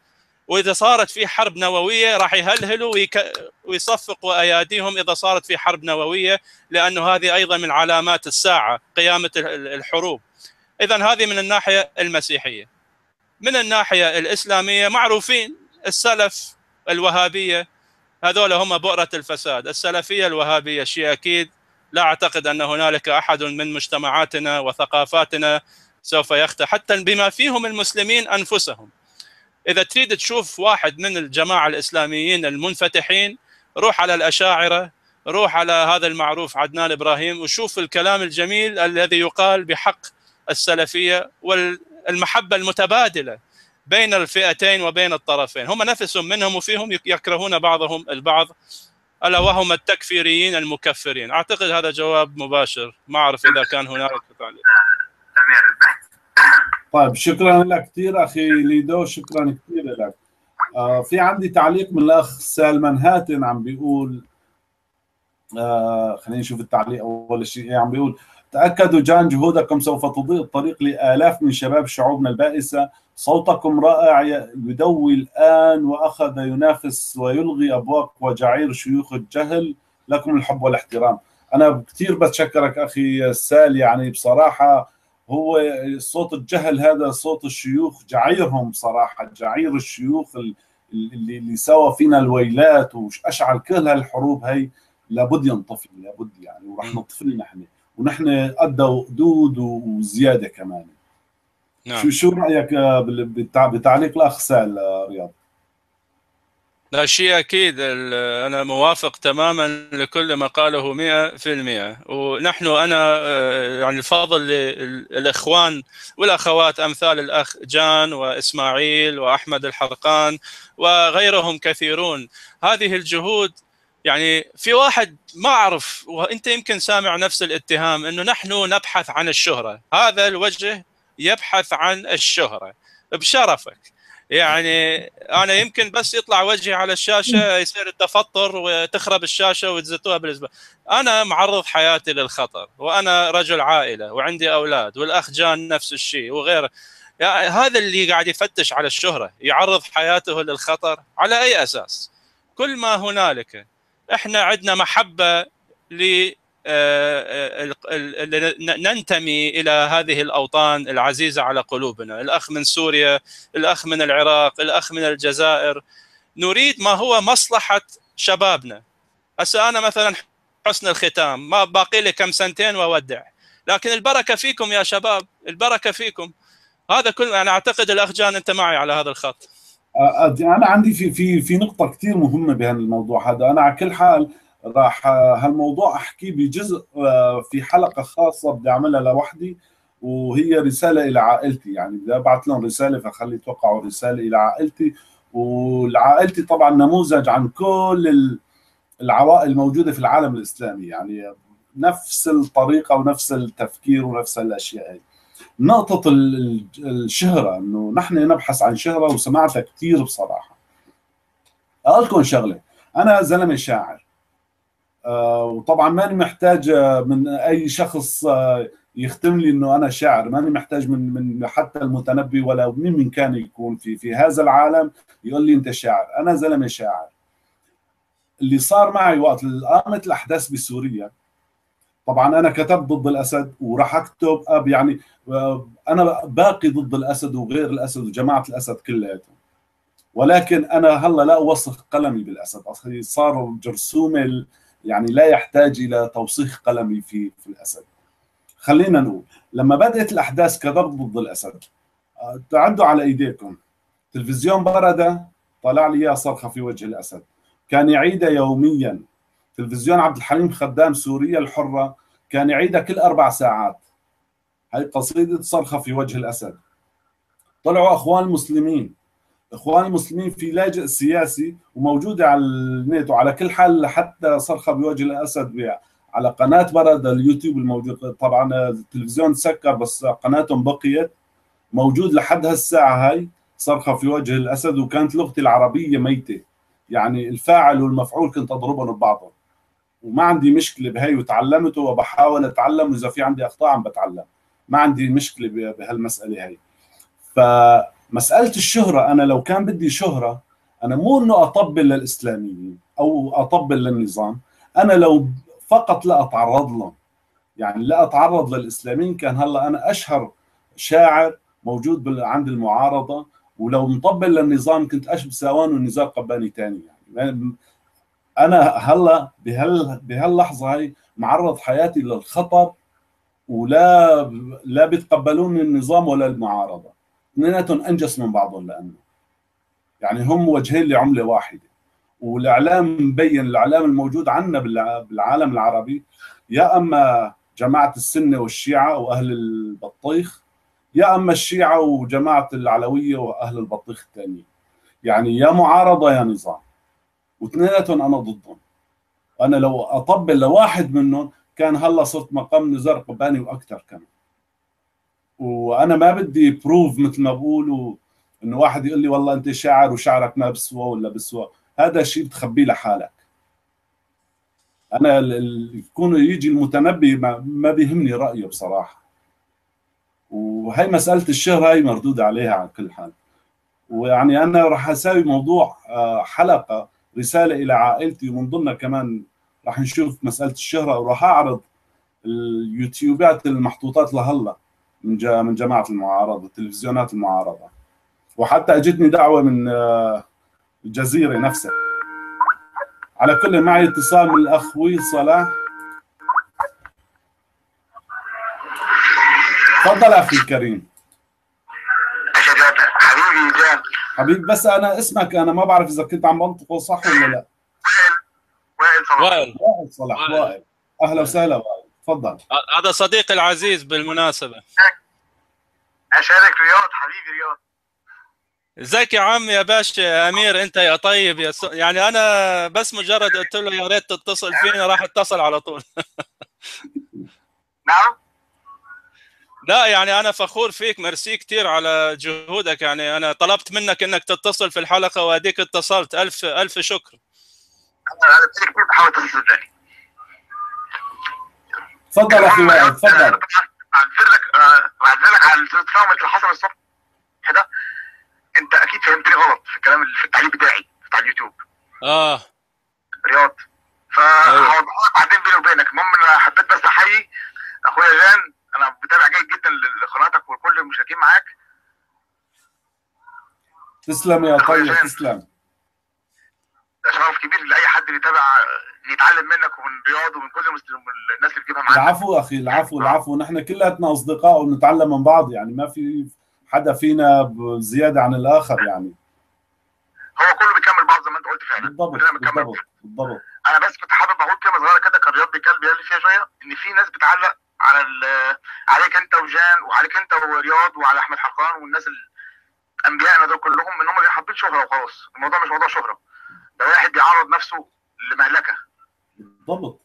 وإذا صارت في حرب نووية راح يهلهلوا ويك... ويصفقوا أياديهم إذا صارت في حرب نووية لأنه هذه أيضا من علامات الساعة قيامة ال- الحروب. إذا هذه من الناحية المسيحية. من الناحية الإسلامية معروفين السلف الوهابية هذول هم بؤرة الفساد. السلفية الوهابية شيء أكيد لا أعتقد أن هنالك أحد من مجتمعاتنا وثقافاتنا سوف يخطئ حتى بما فيهم المسلمين أنفسهم. إذا تريد تشوف واحد من الجماعة الإسلاميين المنفتحين روح على الأشاعرة روح على هذا المعروف عدنان إبراهيم وشوف الكلام الجميل الذي يقال بحق السلفية والمحبة المتبادلة بين الفئتين وبين الطرفين. هم نفسهم منهم وفيهم يكرهون بعضهم البعض ألا وهم التكفيريين المكفرين. أعتقد هذا جواب مباشر. ما أعرف إذا كان هنالك تعليق. طيب شكرا لك كثير أخي ليدو شكرا كثير لك. آه في عندي تعليق من الأخ سالمان هاتن عم بيقول آه خلينا نشوف التعليق أول شيء. عم بيقول تأكدوا جان جهودكم سوف تضيء الطريق لآلاف من شباب شعوبنا البائسه صوتكم رائع يدوي الآن وأخذ ينافس ويلغي أبواق وجعير شيوخ الجهل. لكم الحب والاحترام. أنا كثير بتشكرك أخي سال يعني بصراحة هو صوت الجهل هذا صوت الشيوخ جعيرهم صراحة جعير الشيوخ اللي اللي سوى فينا الويلات واشعل كل هالحروب هي لابد ينطفي لابد يعني وراح نطفي نحن. ونحن قد دود وزيادة كمان نعم. شو شو رأيك بتعليق الأخ سال رياض؟ لا شيء أكيد أنا موافق تماما لكل ما قاله 100% ونحن أنا يعني الفضل للاخوان والأخوات أمثال الأخ جان وإسماعيل وأحمد الحرقان وغيرهم كثيرون هذه الجهود يعني في واحد ما أعرف وإنت يمكن سامع نفس الاتهام إنه نحن نبحث عن الشهرة. هذا الوجه يبحث عن الشهرة بشرفك. يعني أنا يمكن بس يطلع وجهي على الشاشة يصير التفطر وتخرب الشاشة وتزتوها بالنسبة أنا معرض حياتي للخطر وأنا رجل عائلة وعندي أولاد والأخ جان نفس الشيء وغيره. يعني هذا اللي قاعد يفتش على الشهرة يعرض حياته للخطر على أي أساس؟ كل ما هنالك إحنا عندنا محبة ل ننتمي إلى هذه الأوطان العزيزة على قلوبنا، الأخ من سوريا، الأخ من العراق، الأخ من الجزائر، نريد ما هو مصلحة شبابنا. هسه أنا مثلا حسن الختام ما باقي لي كم سنتين وأودع، لكن البركة فيكم يا شباب، البركة فيكم. هذا كل أنا أعتقد الأخ جان أنت معي على هذا الخط. أنا عندي في في في نقطة كثير مهمة بهذا الموضوع هذا، أنا على كل حال راح هالموضوع احكيه بجزء في حلقة خاصة بدي أعملها لوحدي وهي رسالة إلى عائلتي. يعني بدي أبعث لهم رسالة فخلي يتوقعوا رسالة إلى عائلتي. والعائلتي طبعا نموذج عن كل العوائل الموجودة في العالم الإسلامي. يعني نفس الطريقة ونفس التفكير ونفس الأشياء هي. نقطة الشهرة إنه نحن نبحث عن شهرة وسمعتها كثير بصراحة. أقول لكم شغلة، أنا زلمة شاعر. آه، وطبعا ماني محتاج آه، من أي شخص آه، يختم لي إنه أنا شاعر. ماني محتاج من من حتى المتنبي ولا مين من كان يكون في في هذا العالم يقول لي أنت شاعر. أنا زلمة شاعر. اللي صار معي وقت قامت الأحداث بسوريا طبعا أنا كتبت ضد الأسد وراح أكتب اب يعني أنا باقي ضد الأسد وغير الأسد وجماعة الأسد كلياتهم. ولكن أنا هلأ لا أوسخ قلمي بالأسد. صار جرثومة يعني لا يحتاج إلى توسيخ قلمي في في الأسد. خلينا نقول لما بدأت الأحداث كضرب ضد الأسد تعدوا على إيديكم. تلفزيون برده طلع لي إياه صرخة في وجه الأسد. كان يعيدها يوميا. تلفزيون عبد الحليم خدام سوريا الحرة كان يعيدها كل أربع ساعات. هاي قصيدة صرخة في وجه الأسد. طلعوا أخوان المسلمين إخوان المسلمين في لاجئ سياسي وموجودة على النت وعلى كل حال حتى صرخة بوجه الأسد على قناة برد اليوتيوب الموجود. طبعا التلفزيون سكر بس قناتهم بقيت. موجود لحد هالساعة هاي صرخة في وجه الأسد وكانت لغتي العربية ميتة. يعني الفاعل والمفعول كنت أضربهم ببعضهم. وما عندي مشكلة بهي وتعلمته وبحاول أتعلم وإذا في عندي أخطاء عم بتعلم. ما عندي مشكلة بهالمسألة هي. ف مساله الشهرة أنا لو كان بدي شهرة أنا مو إنه أطبل للإسلاميين أو أطبل للنظام أنا لو فقط لا أتعرض لهم. يعني لا أتعرض للإسلاميين كان هلأ أنا أشهر شاعر موجود عند المعارضة ولو مطبل للنظام كنت اشبه ساوان ونزار قباني ثاني يعني. أنا هلا بهال بهاللحظة هاي معرض حياتي للخطر ولا لا بيتقبلوني النظام ولا المعارضة. اثنيناتهم أنجس من بعضهم لأنه. يعني هم وجهين لعملة واحدة. والإعلام مبين الإعلام الموجود عندنا بالعالم العربي يا أما جماعة السنة والشيعة وأهل البطيخ يا أما الشيعة وجماعة العلوية وأهل البطيخ الثانيين يعني يا معارضة يا نظام. واثنيناتهم أنا ضدهم. أنا لو أطبل لواحد منهم كان هلا صرت مقام نزار قباني وأكثر كمان. وأنا ما بدي بروف مثل ما بقولوا إنه واحد يقول لي والله أنت شاعر وشعرك ما بسوى ولا بسوى. هذا شيء بتخبيه لحالك. أنا يكون يجي المتنبي ما, بيهمني رأيه بصراحة. وهي مسألة الشهره هي مردود عليها على كل حال. ويعني أنا راح أسوي موضوع آه، حلقة رسالة إلى عائلتي ومن ضمنها كمان راح نشوف مسألة الشهرة وراح أعرض اليوتيوبات المحطوطات لهلا من من جماعة المعارضة التلفزيونات المعارضة. وحتى أجتني دعوة من آه، الجزيرة نفسها. على كل معي اتصال من الاخ صلاح. تفضل أخي الكريم حبيبي جان حبيبي بس أنا اسمك أنا ما بعرف إذا كنت عم بنطقه صح ولا لا. وائل صلاح. وائل وائل صلاح وائل. أهلا وسهلا وائل. تفضل. هذا صديقي العزيز بالمناسبة. أشارك رياض حبيبي رياض. إزيك يا عم يا باشا يا أمير أنت يا طيب يا س... يعني أنا بس مجرد قلت له يا ريت تتصل فينا راح أتصل على طول. نعم. لا يعني أنا فخور فيك ميرسي كثير على جهودك. يعني أنا طلبت منك إنك تتصل في الحلقة وأديك اتصلت ألف ألف شكر. أنا كتير بحاول اتصل صدقني تفضل. أخي وائل تفضل بعتذر لك آه، بعتذر لك على التفاهم اللي حصل الصبح. ده أنت أكيد فهمتني غلط في الكلام اللي في التعليق بتاعي بتاع اليوتيوب. آه. رياض. فهوضح لك بعدين بيني وبينك. المهم أنا حبيت بس أحيي أخويا جان. أنا بتابع جيد جدا لقناتك وكل المشاركين معاك. تسلم يا طيب تسلم. ده شرف كبير لأي حد بيتابع يتعلم منك ومن رياض ومن كل الناس اللي بتجيبها معاك. العفو أخي العفو العفو. نحن كلاتنا أصدقاء ونتعلم من بعض يعني ما في حدا فينا زياده عن الآخر يعني. هو كله بيكمل بعض زي ما أنت قلت فعلا. بالضبط بالضبط بالضبط. أنا بس كنت حابب أقول كلمة صغيرة كده كان رياض بيتكلم بيقول فيها شوية إن في ناس بتعلق على ال- عليك انت وجان وعليك انت ورياض وعلى أحمد حقان والناس ال- انبيائنا دول كلهم إن هم حابين شهرة وخلاص. الموضوع مش موضوع شهرة. ده واحد بيعرض نفسه لمهلكة. بالضبط.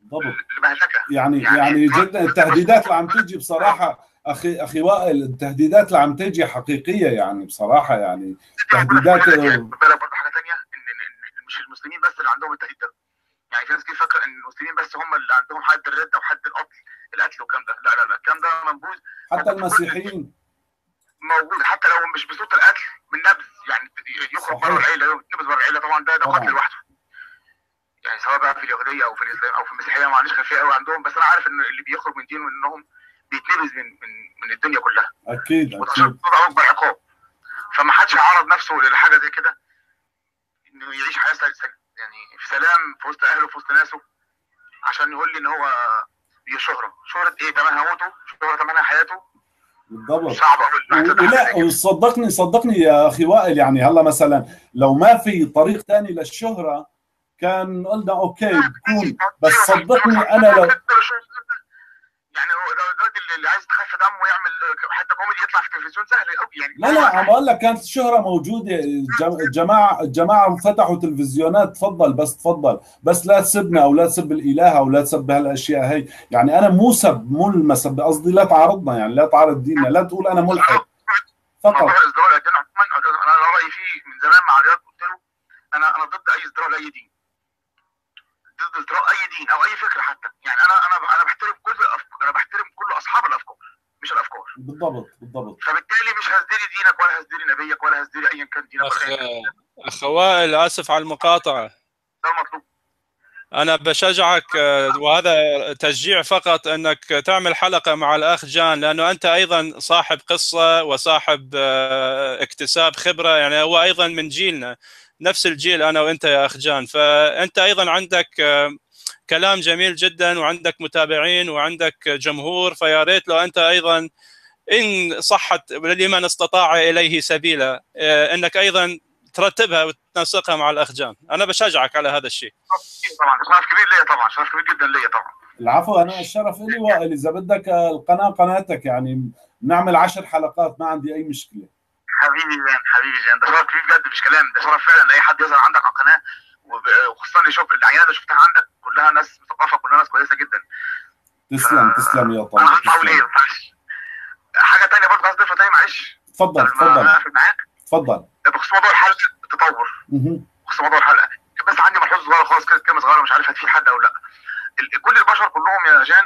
بالضبط. لمهلكة. يعني يعني- يعني جدا التهديدات اللي عم تيجي بصراحة أخي أخي وائل التهديدات اللي عم تيجي حقيقية يعني بصراحة يعني تهديدات برضه حاجة ثانية إن مش المسلمين بس اللي عندهم التهديد ده. يعني في ناس كتير فاكرة إن المسلمين بس هم اللي عندهم حد الرده وحد القتل القتل والكلام ده. لا لا لا الكلام ده منبوذ. حتى المسيحيين. موجود. حتى لو مش بصوت القتل من نبذ. يعني يخرج. بره العيلة يتنبذ بره العيلة. طبعا ده ده. قتل لوحده. يعني سواء بقى في اليهودية أو في الإسلام أو في المسيحية ما عنديش خلفية قوي عندهم بس أنا عارف إن اللي بيخرج من دينه انهم بيتنبذ من من من الدنيا كلها. أكيد أكيد. أكبر عقاب. فما حدش هيعرض نفسه لحاجة زي كده إنه يعيش حياة يعني في سلام في وسط أهله في وسط ناسه عشان يقول لي إن هو دي شهرة. شهرة إيه؟ تمنها موته شهرة تمنها حياته. بالضبط. صعب ولا وصدقني صدقني يا أخي وائل يعني هلا مثلا لو ما في طريق ثاني للشهرة كان قلنا okay بكون. بس صدقني أنا لو يعني هو دلوقتي اللي- عايز يتخفى دمه ويعمل حتى كوميدي يطلع في التلفزيون سهل قوي يعني. لا لا عم أقول لك كانت الشهره موجودة. الجم- الجماعه الجماعة فتحوا تلفزيونات. تفضل بس تفضل. بس لا تسبنا أو لا تسب الإله أو لا تسب هالأشياء هي. يعني أنا مو سب مو المسب. قصدي لا تعارضنا يعني لا تعارض ديننا لا تقول أنا ملحد. فقط. موضوع أنا رأيي فيه من زمان مع رياض قلت له أنا أنا ضد أي ازدراء لأي دين. ضد ازدراء اي دين أو اي فكره حتى. يعني أنا أنا أنا بحترم كل أنا بحترم كل اصحاب الافكار مش الافكار. بالضبط بالضبط. فبالتالي مش هزدري دينك ولا هزدري نبيك ولا هزدري ايا كان دينك اخ ولا أياً كان. اخ وائل اسف على المقاطعة. ده المطلوب. أنا بشجعك وهذا تشجيع فقط أنك تعمل حلقة مع الأخ جان لأنه أنت أيضا صاحب قصة وصاحب آه، اكتساب خبرة يعني هو أيضا من جيلنا. نفس الجيل أنا وأنت يا أخ جان. فأنت أيضا عندك آه، كلام جميل جدا وعندك متابعين وعندك جمهور. فيا ريت لو أنت أيضا إن صحت لمن استطاع إليه سبيلا. آه، إنك أيضا ترتبها وتنسقها مع الأخ جان. أنا بشجعك على هذا الشيء. طبعا. شرف كبير ليا طبعا. شرف كبير جدا ليا طبعا. العفو أنا الشرف لي وائل اذا بدك القناة قناتك. يعني نعمل عشر حلقات ما عندي أي مشكلة. حبيبي جان حبيبي جان. ده شرف كبير بجد مش كلام. ده شرف فعلا لأي حد يظهر عندك على القناة وخصوصا اللي شوف العينه اللي شفتها عندك كلها ناس مثقفة كلها ناس كويسة جدا. تسلم تسلم يا أنا طيب هطلع إيه حاجة ثانية برضه عايز اضيفها تاني؟ معلش. تفضل قبل ما تفضل اقفل معاك. تفضل بخصوص موضوع الحلقة التطور. بخصوص موضوع الحلقة. بس عندي ملحوظه صغيره خالص كده كلمة صغيرة مش عارف هتفيد حد أو لأ. كل البشر كلهم يا جان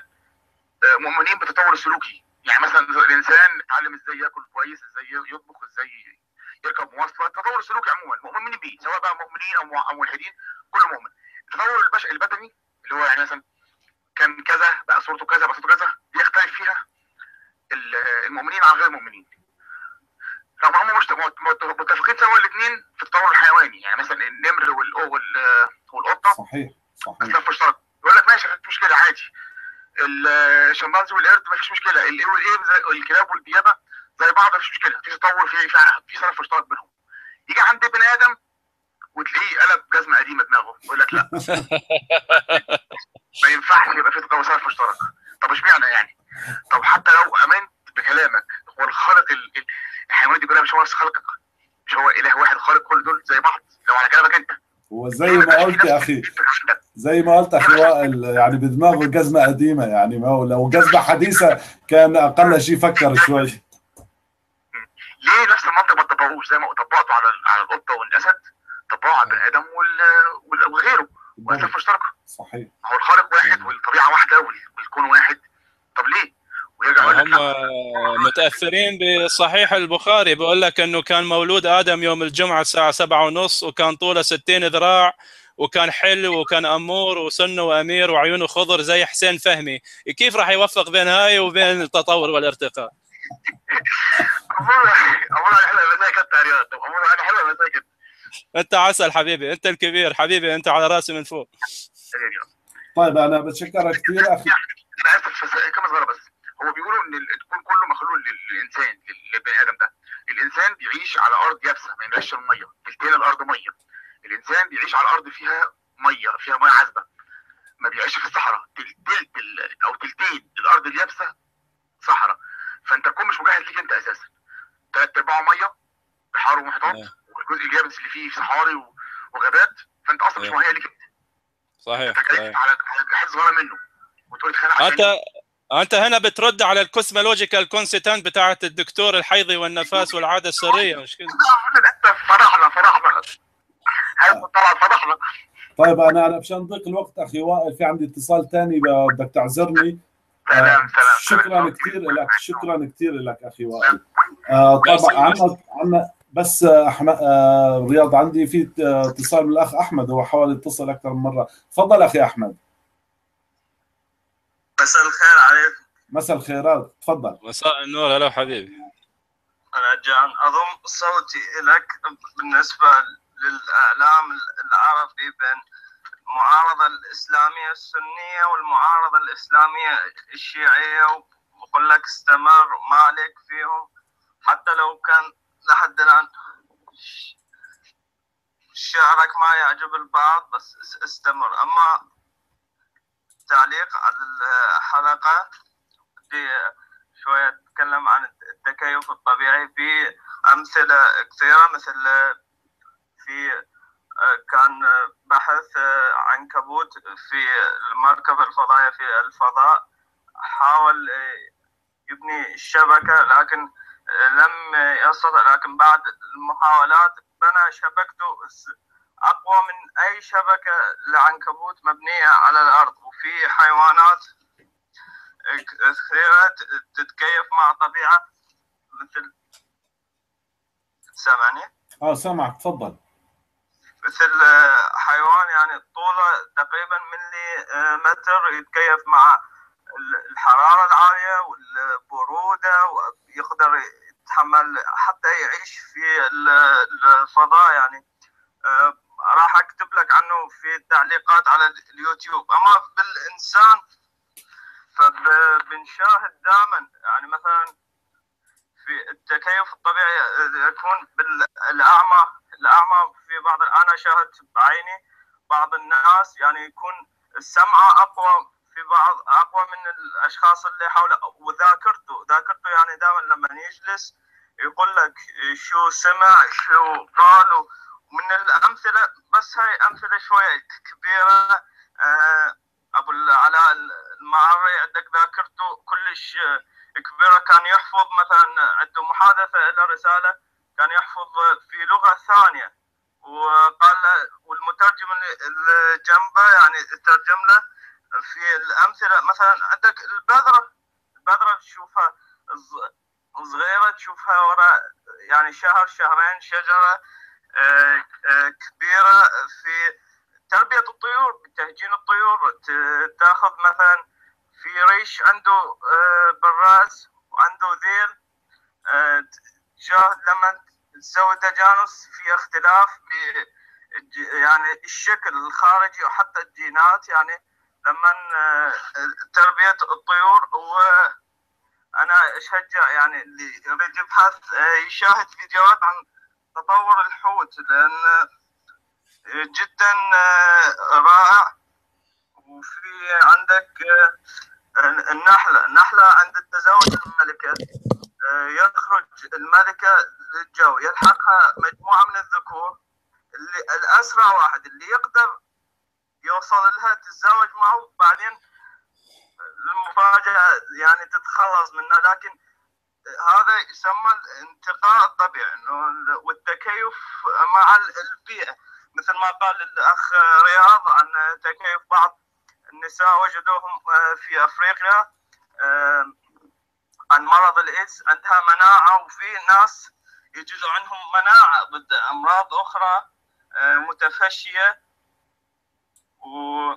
آه، مؤمنين بالتطور السلوكي. يعني مثلا الإنسان اتعلم إزاي يأكل كويس إزاي يطبخ إزاي يركب مواصله التطور السلوكي عموما مؤمنين بيه سواء بقى مؤمنين أو ملحدين كله مؤمن. التطور البش البدني اللي هو يعني مثلا كان كذا بقى صورته كذا بقى صورته كذا بيختلف فيها ال- المؤمنين عن غير المؤمنين. رغم هم مش مت- متفقين سوا الاثنين في التطور الحيواني. يعني مثلا النمر والقطة صحيح صحيح. اسلاف مشترك يقول لك ماشي مفيش مشكله عادي. الشمبانزي والقرد مفيش مشكلة. الايه والايه زي الكلاب والديابه زي بعض مفيش مشكلة. في تطور في في في سلف مشترك بينهم. يجي عند بني آدم وتلاقيه قلب جزمة قديمة دماغه. يقول لك لا. ما ينفعش يبقى في تطور سلف مشترك طب اشمعنى يعني؟ طب حتى لو آمنت بكلامك هو الخالق ال- ال- الحيوانات دي كلها مش هو نفس خالقك مش هو إله واحد خالق كل دول زي بعض؟ لو على كلامك أنت. وزي ما قلت يا أخي؟ زي ما قلت أخي وائل يعني بدماغه جزمة قديمة يعني ما هو لو جزمة حديثة كان أقل شيء فكر شوي. ليه نفس المنطق ما تطبقوش زي ما طبقته على على القطة والأسد طبقوه على البني آدم وغيره واسلاف مشتركة. صحيح. ما هو الخالق واحد والطبيعة واحدة وال- والكون واحد. طب ليه؟ ويرجع يقول لك هم متأثرين بصحيح البخاري بيقول لك إنه كان مولود آدم يوم الجمعة الساعة سبعة ونص وكان طوله 60 ذراع وكان حلو وكان أمور وسنة امير وعيونه خضر زي حسين فهمي. كيف راح يوفق بين هاي وبين التطور والارتقاء؟ أنت حلوة عسل حبيبي أنت الكبير حبيبي أنت على رأسي من فوق. طيب أنا بتشكرك كثير. أخي أنا اسف بس كلمه صغيره بس؟ هو بيقولوا إن الكون كله مخلوق لل- للإنسان لل- للبني آدم ده. الإنسان بيعيش على أرض يابسة ما ينرش المية. تلتين الأرض مية. الإنسان بيعيش على ارض فيها مية فيها مية عذبة. ما بيعيش في الصحراء. تل- تلت أو تلتين. الأرض اليابسة صحراء. فأنت الكون مش مجهز ليك أنت أساسا. ثلاث أرباعه مية بحار ومحيطات آه. والجزء اليابس اللي فيه صحاري وغابات. فأنت أصلا مش آه. مهيئ ليك أنت. صحيح صحيح. على صغيره منه. وتقول انت أنت هنا بترد على ال cosmological constant بتاعت الدكتور الحيضي والنفاس والعادة السرية. مش كده؟ فرحنا فرحنا طلع طيب أنا أنا مشان ضيق الوقت أخي وائل في عندي اتصال ثاني بدك تعذرني. سلام سلام شكرا كثير لك شكرا كثير لك أخي وائل. آه طبعا عنا عنا بس آه، أحمد آه رياض عندي في آه، اتصال من الأخ أحمد هو حاول يتصل أكثر من مرة. تفضل أخي أحمد. مساء الخير عليكم. مساء الخيرات تفضل. مساء النور هلا حبيبي أنا جان أضم صوتي لك بالنسبة للإعلام العربي بين المعارضة الإسلامية السنية والمعارضة الإسلامية الشيعية وبقول لك استمر ما عليك فيهم حتى لو كان لحد الآن شعرك ما يعجب البعض بس اس- استمر. أما تعليق على الحلقة بدي شوية أتكلم عن التكيف الطبيعي. في أمثلة كثيرة مثل في كان بحث عنكبوت في المركبة الفضائية في الفضاء. حاول يبني الشبكة لكن لم يستطع. لكن بعد المحاولات بنى شبكته. أقوى من أي شبكة لعنكبوت مبنية على الأرض. وفي حيوانات كثيرة تتكيف مع الطبيعة مثل سامعني؟ آه سامعك تفضل. مثل حيوان يعني طوله تقريبا ملي متر يتكيف مع الحرارة العالية والبرودة ويقدر يتحمل حتى يعيش في الفضاء يعني. راح أكتب لك عنه في التعليقات على اليوتيوب. أما بالإنسان فبنشاهد دائما يعني مثلا في التكيف الطبيعي يكون بالأعمى الأعمى في بعض أنا شاهدت بعيني بعض الناس يعني يكون السمعه أقوى في بعض أقوى من الأشخاص اللي حوله. وذاكرته ذاكرته يعني دائما لما يجلس يقول لك شو سمع شو قال. ومن الأمثلة بس هاي أمثلة شوية كبيرة. أه أبو العلاء المعري عندك ذاكرته كلش كبيرة كان يحفظ مثلا عنده محادثة إلى رسالة كان يحفظ في لغة ثانية. وقال والمترجم اللي جنبه يعني ترجم له في الأمثلة. مثلا عندك البذرة. البذرة تشوفها صغيرة تشوفها وراء يعني شهر شهرين شجرة آه، آه، كبيرة. في تربية الطيور تهجين الطيور تاخذ مثلا في ريش عنده آه، براز وعنده ذيل لما تسوي تجانس في اختلاف يعني الشكل الخارجي وحتى الجينات. يعني لما تربية الطيور وأنا أشجع يعني اللي يريد يبحث يشاهد فيديوهات عن تطور الحوت لأن جدا رائع. وفي عندك النحلة. النحلة عند التزاوج الملكة. يخرج الملكة للجو يلحقها مجموعة من الذكور اللي الأسرع واحد اللي يقدر يوصل لها تتزوج معه بعدين المفاجأة يعني تتخلص منها لكن هذا يسمى الانتقاء الطبيعي والتكيف مع البيئة. مثل ما قال الأخ رياض عن تكيف بعض النساء وجدوهم في أفريقيا عن مرض الإيدز عندها مناعة وفي ناس يجوز عندهم مناعة ضد أمراض أخرى متفشية. و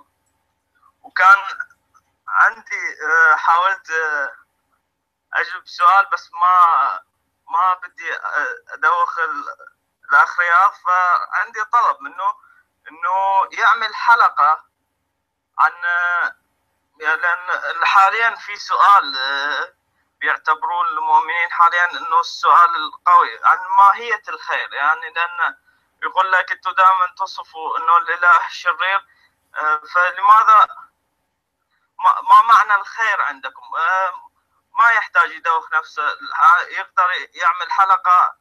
وكان عندي حاولت أجيب سؤال بس ما ما بدي أدوخ الاخ رياض فعندي طلب منه إنه يعمل حلقة عن يعني لأن حاليا في سؤال بيعتبروه المؤمنين حاليا إنه السؤال القوي عن ماهية الخير. يعني لأن يقول لك أنتم دائما تصفوا إنه الإله شرير. فلماذا ما معنى الخير عندكم؟ ما يحتاج يدوخ نفسه. يقدر يعمل حلقة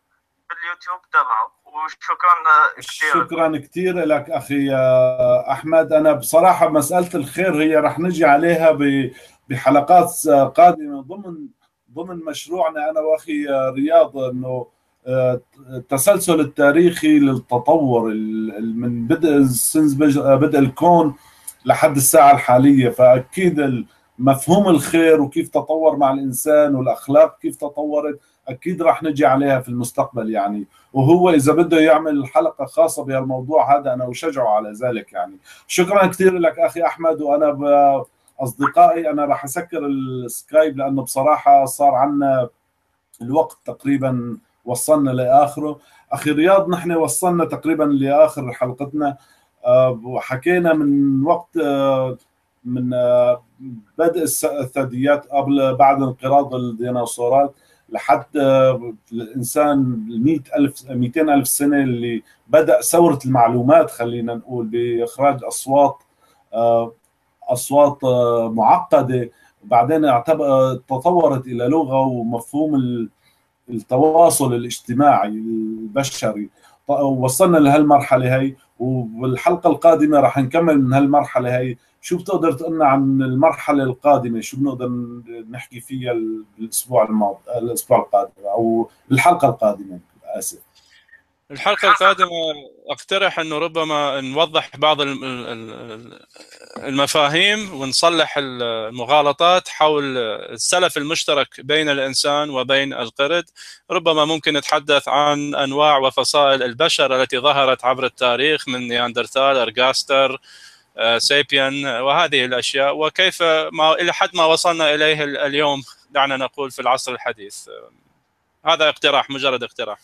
باليوتيوب تبعه. وشكرا كثير. شكرا كثير لك أخي أحمد. أنا بصراحة مسألة الخير هي رح نجي عليها بحلقات قادمة ضمن ضمن مشروعنا أنا وأخي رياض إنه التسلسل التاريخي للتطور من بدء بدء الكون لحد الساعة الحالية. فأكيد مفهوم الخير وكيف تطور مع الإنسان والأخلاق كيف تطورت أكيد راح نجي عليها في المستقبل يعني. وهو إذا بده يعمل حلقة خاصة بهالموضوع هذا أنا أشجعه على ذلك يعني. شكرا كثير لك أخي أحمد وأنا أصدقائي أنا راح أسكر السكايب لأنه بصراحة صار عنا الوقت تقريبا وصلنا لآخره. أخي رياض نحن وصلنا تقريبا لآخر حلقتنا. وحكينا من وقت من بدء الثدييات قبل بعد انقراض الديناصورات لحد الإنسان 100 ألف 200 ألف سنة اللي بدأ ثورة المعلومات خلينا نقول بإخراج أصوات أصوات معقدة. بعدين تطورت إلى لغة ومفهوم التواصل الاجتماعي البشري. وصلنا لهالمرحلة هي وبالحلقة القادمة راح نكمل من هالمرحلة هي. شو بتقدر تقولنا عن المرحلة القادمة؟ شو بنقدر نحكي فيها الأسبوع الماضي الأسبوع القادم أو الحلقة القادمة آسف. الحلقة القادمة أقترح إنه ربما نوضح بعض المفاهيم ونصلح المغالطات حول السلف المشترك بين الإنسان وبين القرد. ربما ممكن نتحدث عن أنواع وفصائل البشر التي ظهرت عبر التاريخ من نياندرتال ergaster sapien وهذه الأشياء. وكيف ما إلى حد ما وصلنا إليه اليوم دعنا نقول في العصر الحديث. هذا اقتراح مجرد اقتراح.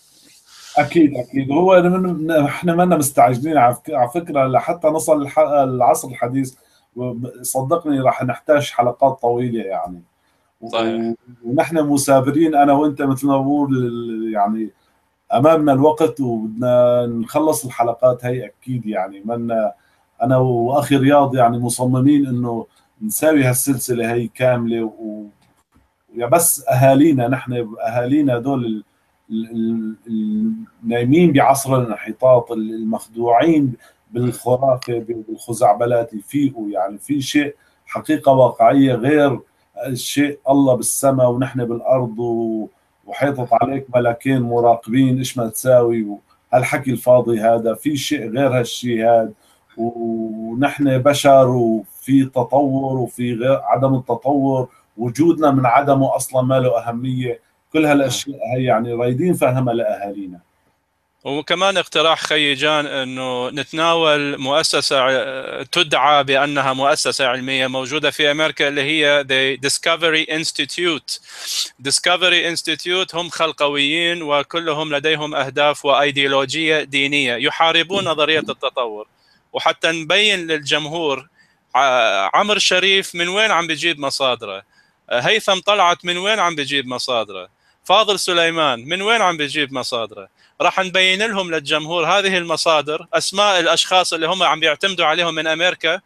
أكيد أكيد. هو إحنا ما مستعجلين على فكرة لحتى نصل العصر الحديث صدقني راح نحتاج حلقات طويلة يعني. صحيح. ونحن مثابرين أنا وأنت مثل ما بقول يعني أمامنا الوقت وبدنا نخلص الحلقات هي أكيد يعني. منا أنا وأخي رياض يعني مصممين إنه نساوي هالسلسلة هي كاملة و يا بس أهالينا نحن أهالينا دول النايمين بعصر الانحطاط المخدوعين بالخرافة بالخزعبلات يفيقوا. يعني في شيء حقيقة واقعية غير الشيء الله بالسماء ونحن بالأرض. وحيطت عليك ملكين مراقبين إيش ما تساوي؟ هالحكي الفاضي هذا في شيء غير هالشيء هذا ونحن بشر وفي تطور وفي غير عدم التطور. وجودنا من عدمه أصلا ما له أهمية. كل هالأشياء هي يعني رايدين فهمها لأهالينا. وكمان اقتراح خي جان إنه نتناول مؤسسة تدعى بأنها مؤسسة علمية موجودة في أمريكا اللي هي The Discovery Institute. Discovery Institute هم خلقويين وكلهم لديهم أهداف وأيديولوجية دينية يحاربون نظرية التطور. وحتى نبين للجمهور عمر شريف من وين عم بيجيب مصادره؟ هيثم طلعت من وين عم بيجيب مصادره؟ فاضل سليمان من وين عم بيجيب مصادره؟ راح نبين لهم للجمهور هذه المصادر أسماء الأشخاص اللي هم عم بيعتمدوا عليهم من أمريكا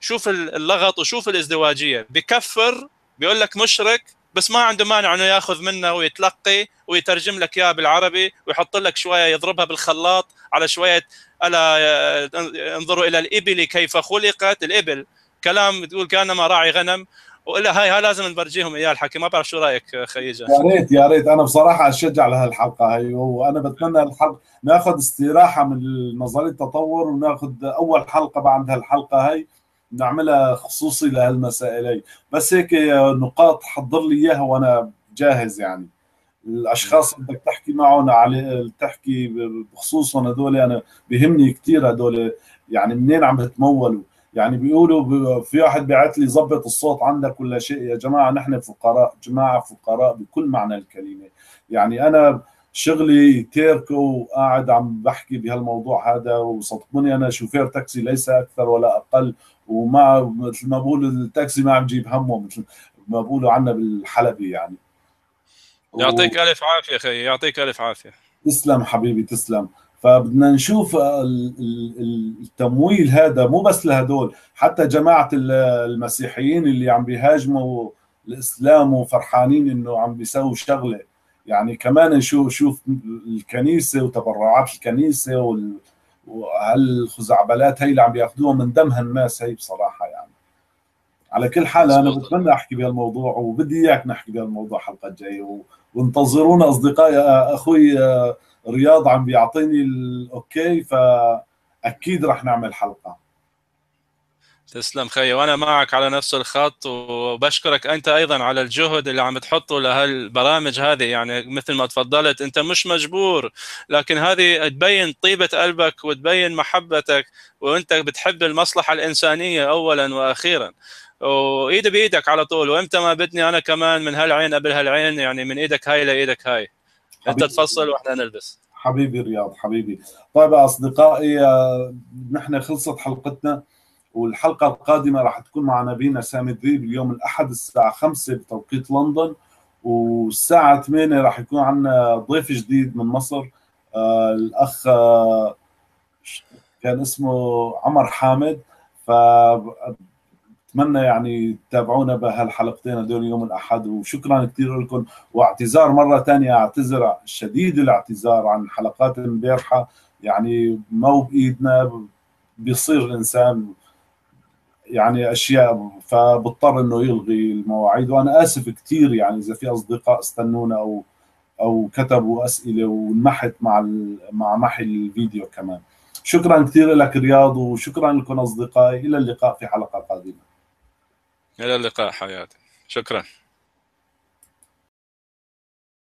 شوف اللغط وشوف الازدواجية. بكفر بيقول لك مشرك بس ما عنده مانع إنه ياخذ منه ويتلقي ويترجم لك اياها بالعربي ويحط لك شوية يضربها بالخلاط على شوية ألا انظروا إلى الإبل كيف خلقت. الإبل كلام تقول كأنما راعي غنم. والا هاي هاي لازم نبرجيهم إياه الحكي. ما بعرف شو رأيك خيجه يا ريت يا ريت. أنا بصراحة أشجع لهالحلقه هاي وأنا بتمنى الحلقة ناخذ استراحة من نظرية التطور وناخذ أول حلقة بعد هالحلقة هاي نعملها خصوصي لهالمسائل هي بس هيك نقاط حضر لي إياها وأنا جاهز يعني. الأشخاص اللي بدك تحكي معهم على تحكي بخصوصهم هذول أنا بهمني كثير هذول يعني منين عم بتمولوا. يعني بيقولوا في واحد بيعت لي ظبط الصوت عندك ولا شيء؟ يا جماعة نحن فقراء جماعة فقراء بكل معنى الكلمة. يعني أنا شغلي تيركو وقاعد عم بحكي بهالموضوع هذا وصدقوني أنا شوفير تاكسي ليس أكثر ولا أقل وما مثل ما بقول التاكسي ما عم بجيب همه مثل ما بقولوا عنا بالحلبي يعني. يعطيك ألف عافية أخي يعطيك ألف عافية. تسلم حبيبي تسلم. فبدنا نشوف التمويل هذا مو بس لهدول حتى جماعة المسيحيين اللي عم بيهاجموا الإسلام وفرحانين إنه عم بيسووا شغلة. يعني كمان نشوف شوف الكنيسة وتبرعات الكنيسة وهالخزعبلات هي اللي عم بياخذوها من دم هالناس هي بصراحة يعني. على كل حال أنا بتمنى أحكي بهالموضوع وبدي إياك نحكي بهالموضوع الحلقة الجاية وانتظرونا أصدقائي أخوي رياض عم بيعطيني الاوكي فأكيد رح نعمل حلقة. تسلم خي وأنا معك على نفس الخط وبشكرك أنت أيضا على الجهد اللي عم تحطه لهالبرامج هذه. يعني مثل ما تفضلت أنت مش مجبور لكن هذه تبين طيبة قلبك وتبين محبتك وأنت بتحب المصلحة الإنسانية اولا وأخيرا. وايدي بإيدك على طول وامتى ما بدني أنا كمان من هالعين قبل هالعين يعني من إيدك هاي لإيدك هاي. انت تفصل وإحنا نلبس. حبيبي رياض حبيبي. طيب أصدقائي نحن خلصت حلقتنا والحلقة القادمة راح تكون مع نبينا سامي الذيب اليوم الأحد الساعة 5 بتوقيت لندن والساعة 8 راح يكون عندنا ضيف جديد من مصر آه الأخ آه كان اسمه عمر حامد. ف اتمنى يعني تتابعونا بهالحلقتين هدول يوم الأحد وشكرا كثير لكم. واعتذار مرة ثانية اعتذر شديد الاعتذار عن حلقات امبارحة. يعني ما بإيدنا بيصير الإنسان يعني أشياء فبضطر إنه يلغي المواعيد. وأنا آسف كثير يعني إذا في أصدقاء استنونا أو أو كتبوا أسئلة ونمحت مع مع محي الفيديو كمان. شكرا كثير لك رياض وشكرا لكم أصدقائي. إلى اللقاء في حلقة قادمة. إلى اللقاء حياتي. شكرا.